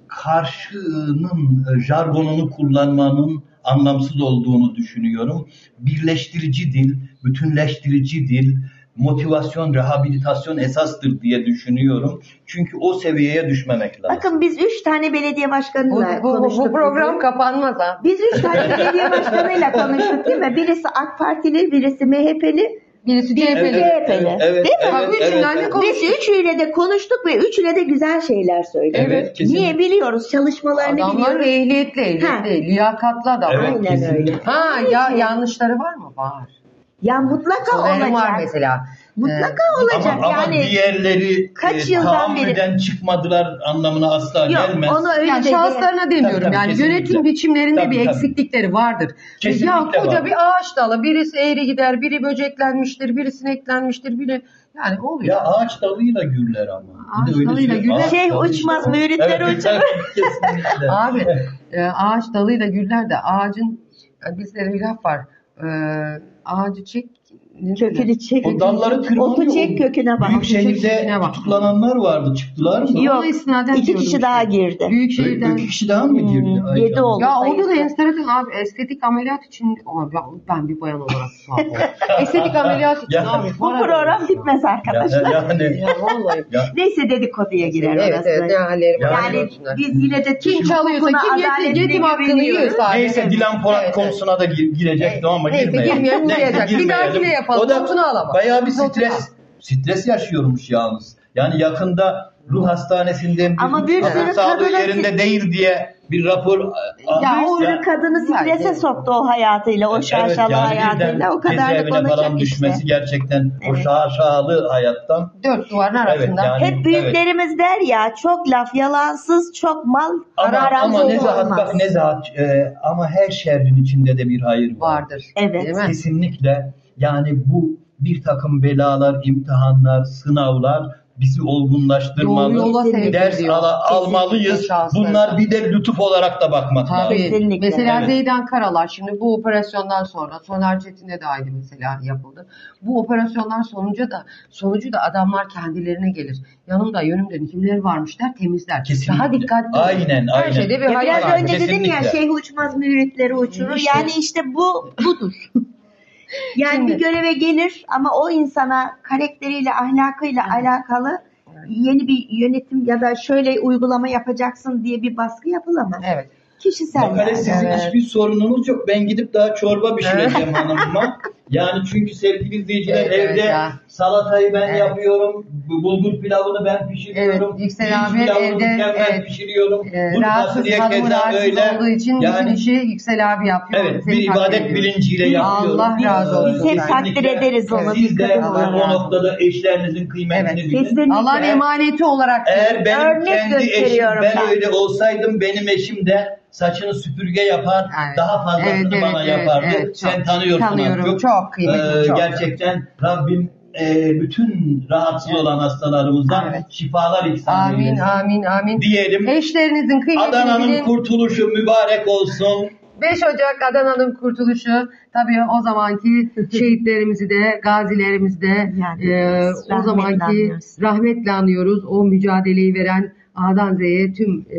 karşının e, jargonunu kullanmanın anlamsız olduğunu düşünüyorum. Birleştirici dil, bütünleştirici dil, motivasyon, rehabilitasyon esastır diye düşünüyorum. Çünkü o seviyeye düşmemek lazım. Bakın biz üç tane belediye başkanıyla bu, bu, konuştuk. bu program bugün. kapanmaz ha. Biz üç tane belediye başkanıyla konuştuk değil mi? Birisi AK Partili, birisi MHP'li, Birisi Bir- CHP'li. CHP'li. evet, Değil mi? evet, evet, de evet. Biz üçüyle de konuştuk ve üçüne de güzel şeyler söyledik. Evet, kesinlikle. Niye biliyoruz? Çalışmalarını Adamlar biliyoruz. ehliyetli, Ha. ehliyetli, liyakatlı adam. Evet, Aynen kesinlikle. öyle. Ha ya yanlışları var mı? Var. Ya mutlaka Sonerim olacak. var mesela. Mutlaka Ee, olacak. Ama, ama yani diğerleri kaç e, yıldan tahammülden çıkmadılar anlamına asla yok gelmez. onu öyle yani de şahıslarına demiyorum Tabii, tabii, yani kesinlikle. yönetim biçimlerinde Tabii, bir tabii. eksiklikleri vardır. Kesinlikle ya koca var. bir ağaç dalı birisi eğri gider, biri böceklenmiştir, biri sineklenmiştir, biri yani oluyor. Ya ağaç dalıyla gürler ama. Bir Ağaç de öyle dalıyla şey- güller. dalıyla- uçmaz, müritler Evet, uçar. [laughs] Abi e, ağaç dalıyla güller de ağacın e, bizde bir laf var. E, ağacı çek Kökünü çek. O dalları tırmanıyor. Otu çek köküne bak. Büyük şehirde tutuklananlar vardı. Çıktılar mı? Yok. İki kişi işte. daha girdi. Büyük Böyle şehirden. iki kişi daha mı girdi? Hmm, Ay yedi oldu. Ya orada da enteresan abi estetik ameliyat için Ama ben, ben bir bayan olarak [laughs] estetik ameliyat için Ya, abi. Bu program bitmez Ya, arkadaşlar. yani Ya vallahi. ya, Neyse dedikoduya girer Evet orası. evet. Yani Yani biz yine de kim çalıyorsa kim yetim, hakkını yiyorsa. Neyse. Dilan Polat konusuna da gir- girecektim ama Neyse, girmeyelim. girmeyelim, Neyse, girmeyecek. Bir girmeyelim. dahakine yapalım, O da alalım. bayağı bir stres stres yaşıyormuş yalnız. Yani yakında ruh hastanesinde Ama bir sürü sağlığı kadına- yerinde değil diye bir rapor almış. Ya o Bir kadını strese Yani- soktu o hayatıyla, o şaşalı hayatıyla. O cezaevine olacak falan işte. düşmesi gerçekten o Evet. şaşalı hayattan. Dört duvarın Evet arasında. yani. Hep büyüklerimiz der ya çok laf yalansız, çok mal Ama, aramız ama nezahat olmaz. bak nezahat e, ama her şerrin içinde de bir hayır var. vardır. Evet. Kesinlikle yani bu bir takım belalar, imtihanlar, sınavlar bizi olgunlaştırmalı. Ders ala- Kesinlikle almalıyız. Bunlar bir de lütuf olarak da bakmak Tabii. lazım. Kesinlikle. Mesela Evet. Zeydan Karalar şimdi bu operasyondan sonra Soner Çetin'e de aynı mesela yapıldı. Bu operasyonlar sonucu da sonucu da adamlar kendilerine gelir. Yanımda yönümde kimler varmış der temizler. Kesinlikle. Daha dikkatli. olun. Aynen, Her aynen. şeyde bir biraz önce dedim ya Kesinlikle. şeyh uçmaz müritleri uçurur. İşte. Yani işte bu budur. [laughs] yani Şimdi- bir göreve gelir ama o insana karakteriyle, ahlakıyla alakalı yeni bir yönetim ya da şöyle uygulama yapacaksın diye bir baskı yapılamaz. Evet. Kişisel Bak hele yani. sizin Evet. hiçbir sorununuz yok. Ben gidip daha çorba pişireceğim hanımıma. [laughs] Yani çünkü sevgili izleyiciler Evet, evde ya. salatayı ben Evet. yapıyorum. bu Bulgur pilavını ben pişiriyorum. Evet, Yüksel abi evde, evet. pişiriyorum. Ee, Kuru rahatsız hanımı rahatsız öyle. olduğu için bütün Yani işi Yüksel abi yapıyor. Evet, bir ibadet bilinciyle yapıyorum. Allah razı olsun. Biz hep takdir ederiz onu. Siz de o noktada eşlerinizin kıymetini Evet, bilin. Allah'ın emaneti olarak Eğer benim Örnek kendi eşim ben, ben. öyle olsaydım benim eşim de saçını süpürge yapar Evet. daha fazlasını Evet, bana evet, yapardı. evet. Sen tanıyorsun Tanıyorum, çok. Çok kıymetli, çok. Gerçekten Rabbim e, bütün rahatsız olan hastalarımızdan Evet. şifalar ihsan Amin, eylesin. amin, amin. Diyelim. Eşlerinizin kıymetini Adana'nın bilin. kurtuluşu mübarek olsun. 5 Ocak Adana'nın kurtuluşu. Tabii o zamanki [laughs] şehitlerimizi de, gazilerimizi de Yani e, o zamanki anıyoruz. rahmetle anıyoruz. O mücadeleyi veren A'dan Z'ye tüm e,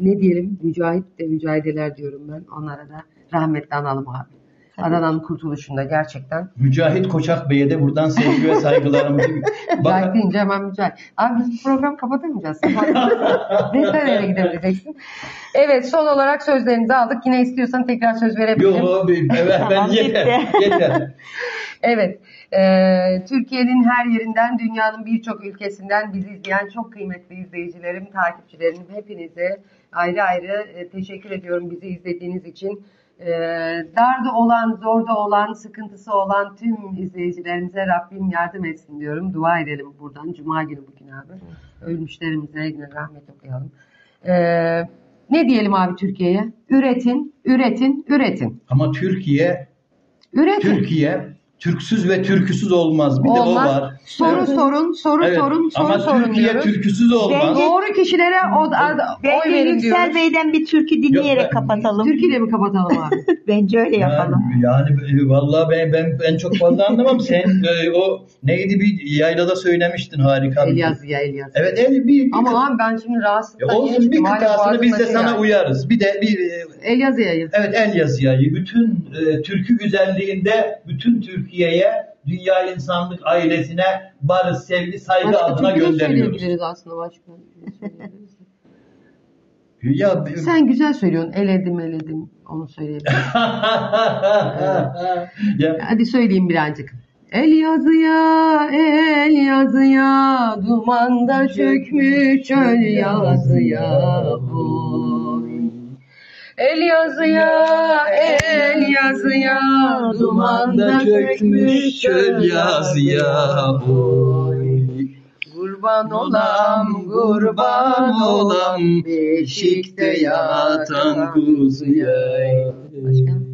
ne diyelim mücahit de mücahideler diyorum ben. Onlara da rahmetle analım abi. Adana'nın kurtuluşunda gerçekten. Mücahit Koçak Bey'e de buradan sevgi ve saygılarımızı. [laughs] Mücahit deyince hemen mücahit. Abi biz bu programı kapatamayacağız. Neyse [laughs] nereye gidebileceksin. Evet son olarak sözlerinizi aldık. Yine istiyorsan tekrar söz verebilirim. Yok abi, evet, ben yeter. bitti. [laughs] yeter. Evet, e, Türkiye'nin her yerinden, dünyanın birçok ülkesinden bizi izleyen çok kıymetli izleyicilerim, takipçilerim, hepinize ayrı ayrı e, teşekkür ediyorum bizi izlediğiniz için. E, darda olan, zorda olan, sıkıntısı olan tüm izleyicilerimize Rabbim yardım etsin diyorum. Dua edelim buradan. Cuma günü bugün abi. Ölmüşlerimize yine rahmet okuyalım. E, ne diyelim abi Türkiye'ye? Üretin, üretin, üretin. Ama Türkiye Üretin. Türkiye Türksüz ve türküsüz olmaz. Bir de o Olmaz. var. Soru Evet. sorun, soru Evet. sorun, soru Ama sorun Türkiye diyoruz. türküsüz olmaz. Bence- Doğru kişilere o, ad- oy verin Yüksel diyoruz. Bey'den bir türkü dinleyerek Yok, ben- kapatalım. Türkiye'de mi kapatalım abi? [laughs] Bence öyle yapalım. Yani, yani e, vallahi ben ben ben çok fazla anlamam. Sen e, o neydi bir yaylada söylemiştin harika. Elyaz ya Elyaz. Evet el bir, bir Ama abi ben şimdi rahatsızlıktan Ya olsun bir kıtasını biz de sana şey var. uyarız. Bir de bir e, Elyaz yayı. evet el yazıyayı bütün e, türkü güzelliğinde bütün Türkiye'ye dünya insanlık ailesine barış, sevgi, saygı Başka adına gönderiyoruz. aslında başka. söyleyebiliriz. Ya Sen güzel söylüyorsun. Eledim eledim. Onu söyleyebiliriz. [laughs] ya Hadi söyleyeyim birazcık. El yazıya, el yazıya, dumanda çökmüş çöl yazıya. Oy. El yazıya, el yazıya, dumanda çökmüş çöl yazıya. Oy. Kurban olam, kurban olam, beşikte yatan kuzuya. Başka?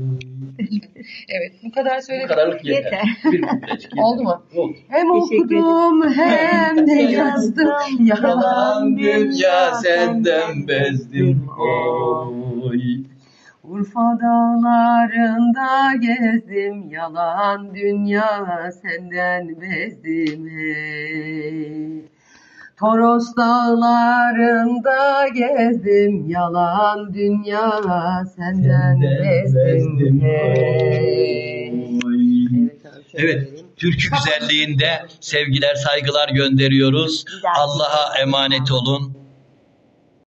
Evet, bu kadar bu söyledim. kadarlık yeter. Yeter. Bir kuplecik [laughs] yeter. Oldu mu? Oldu. Hem okudum hem de yazdım. Yalan Yalan dünya senden bezdim. Oy. Urfa dağlarında gezdim yalan dünya senden bezdim hey. Toros dağlarında gezdim yalan dünya senden bezdim hey. Evet, abi, Evet, türkü güzelliğinde sevgiler, saygılar gönderiyoruz. Allah'a emanet olun.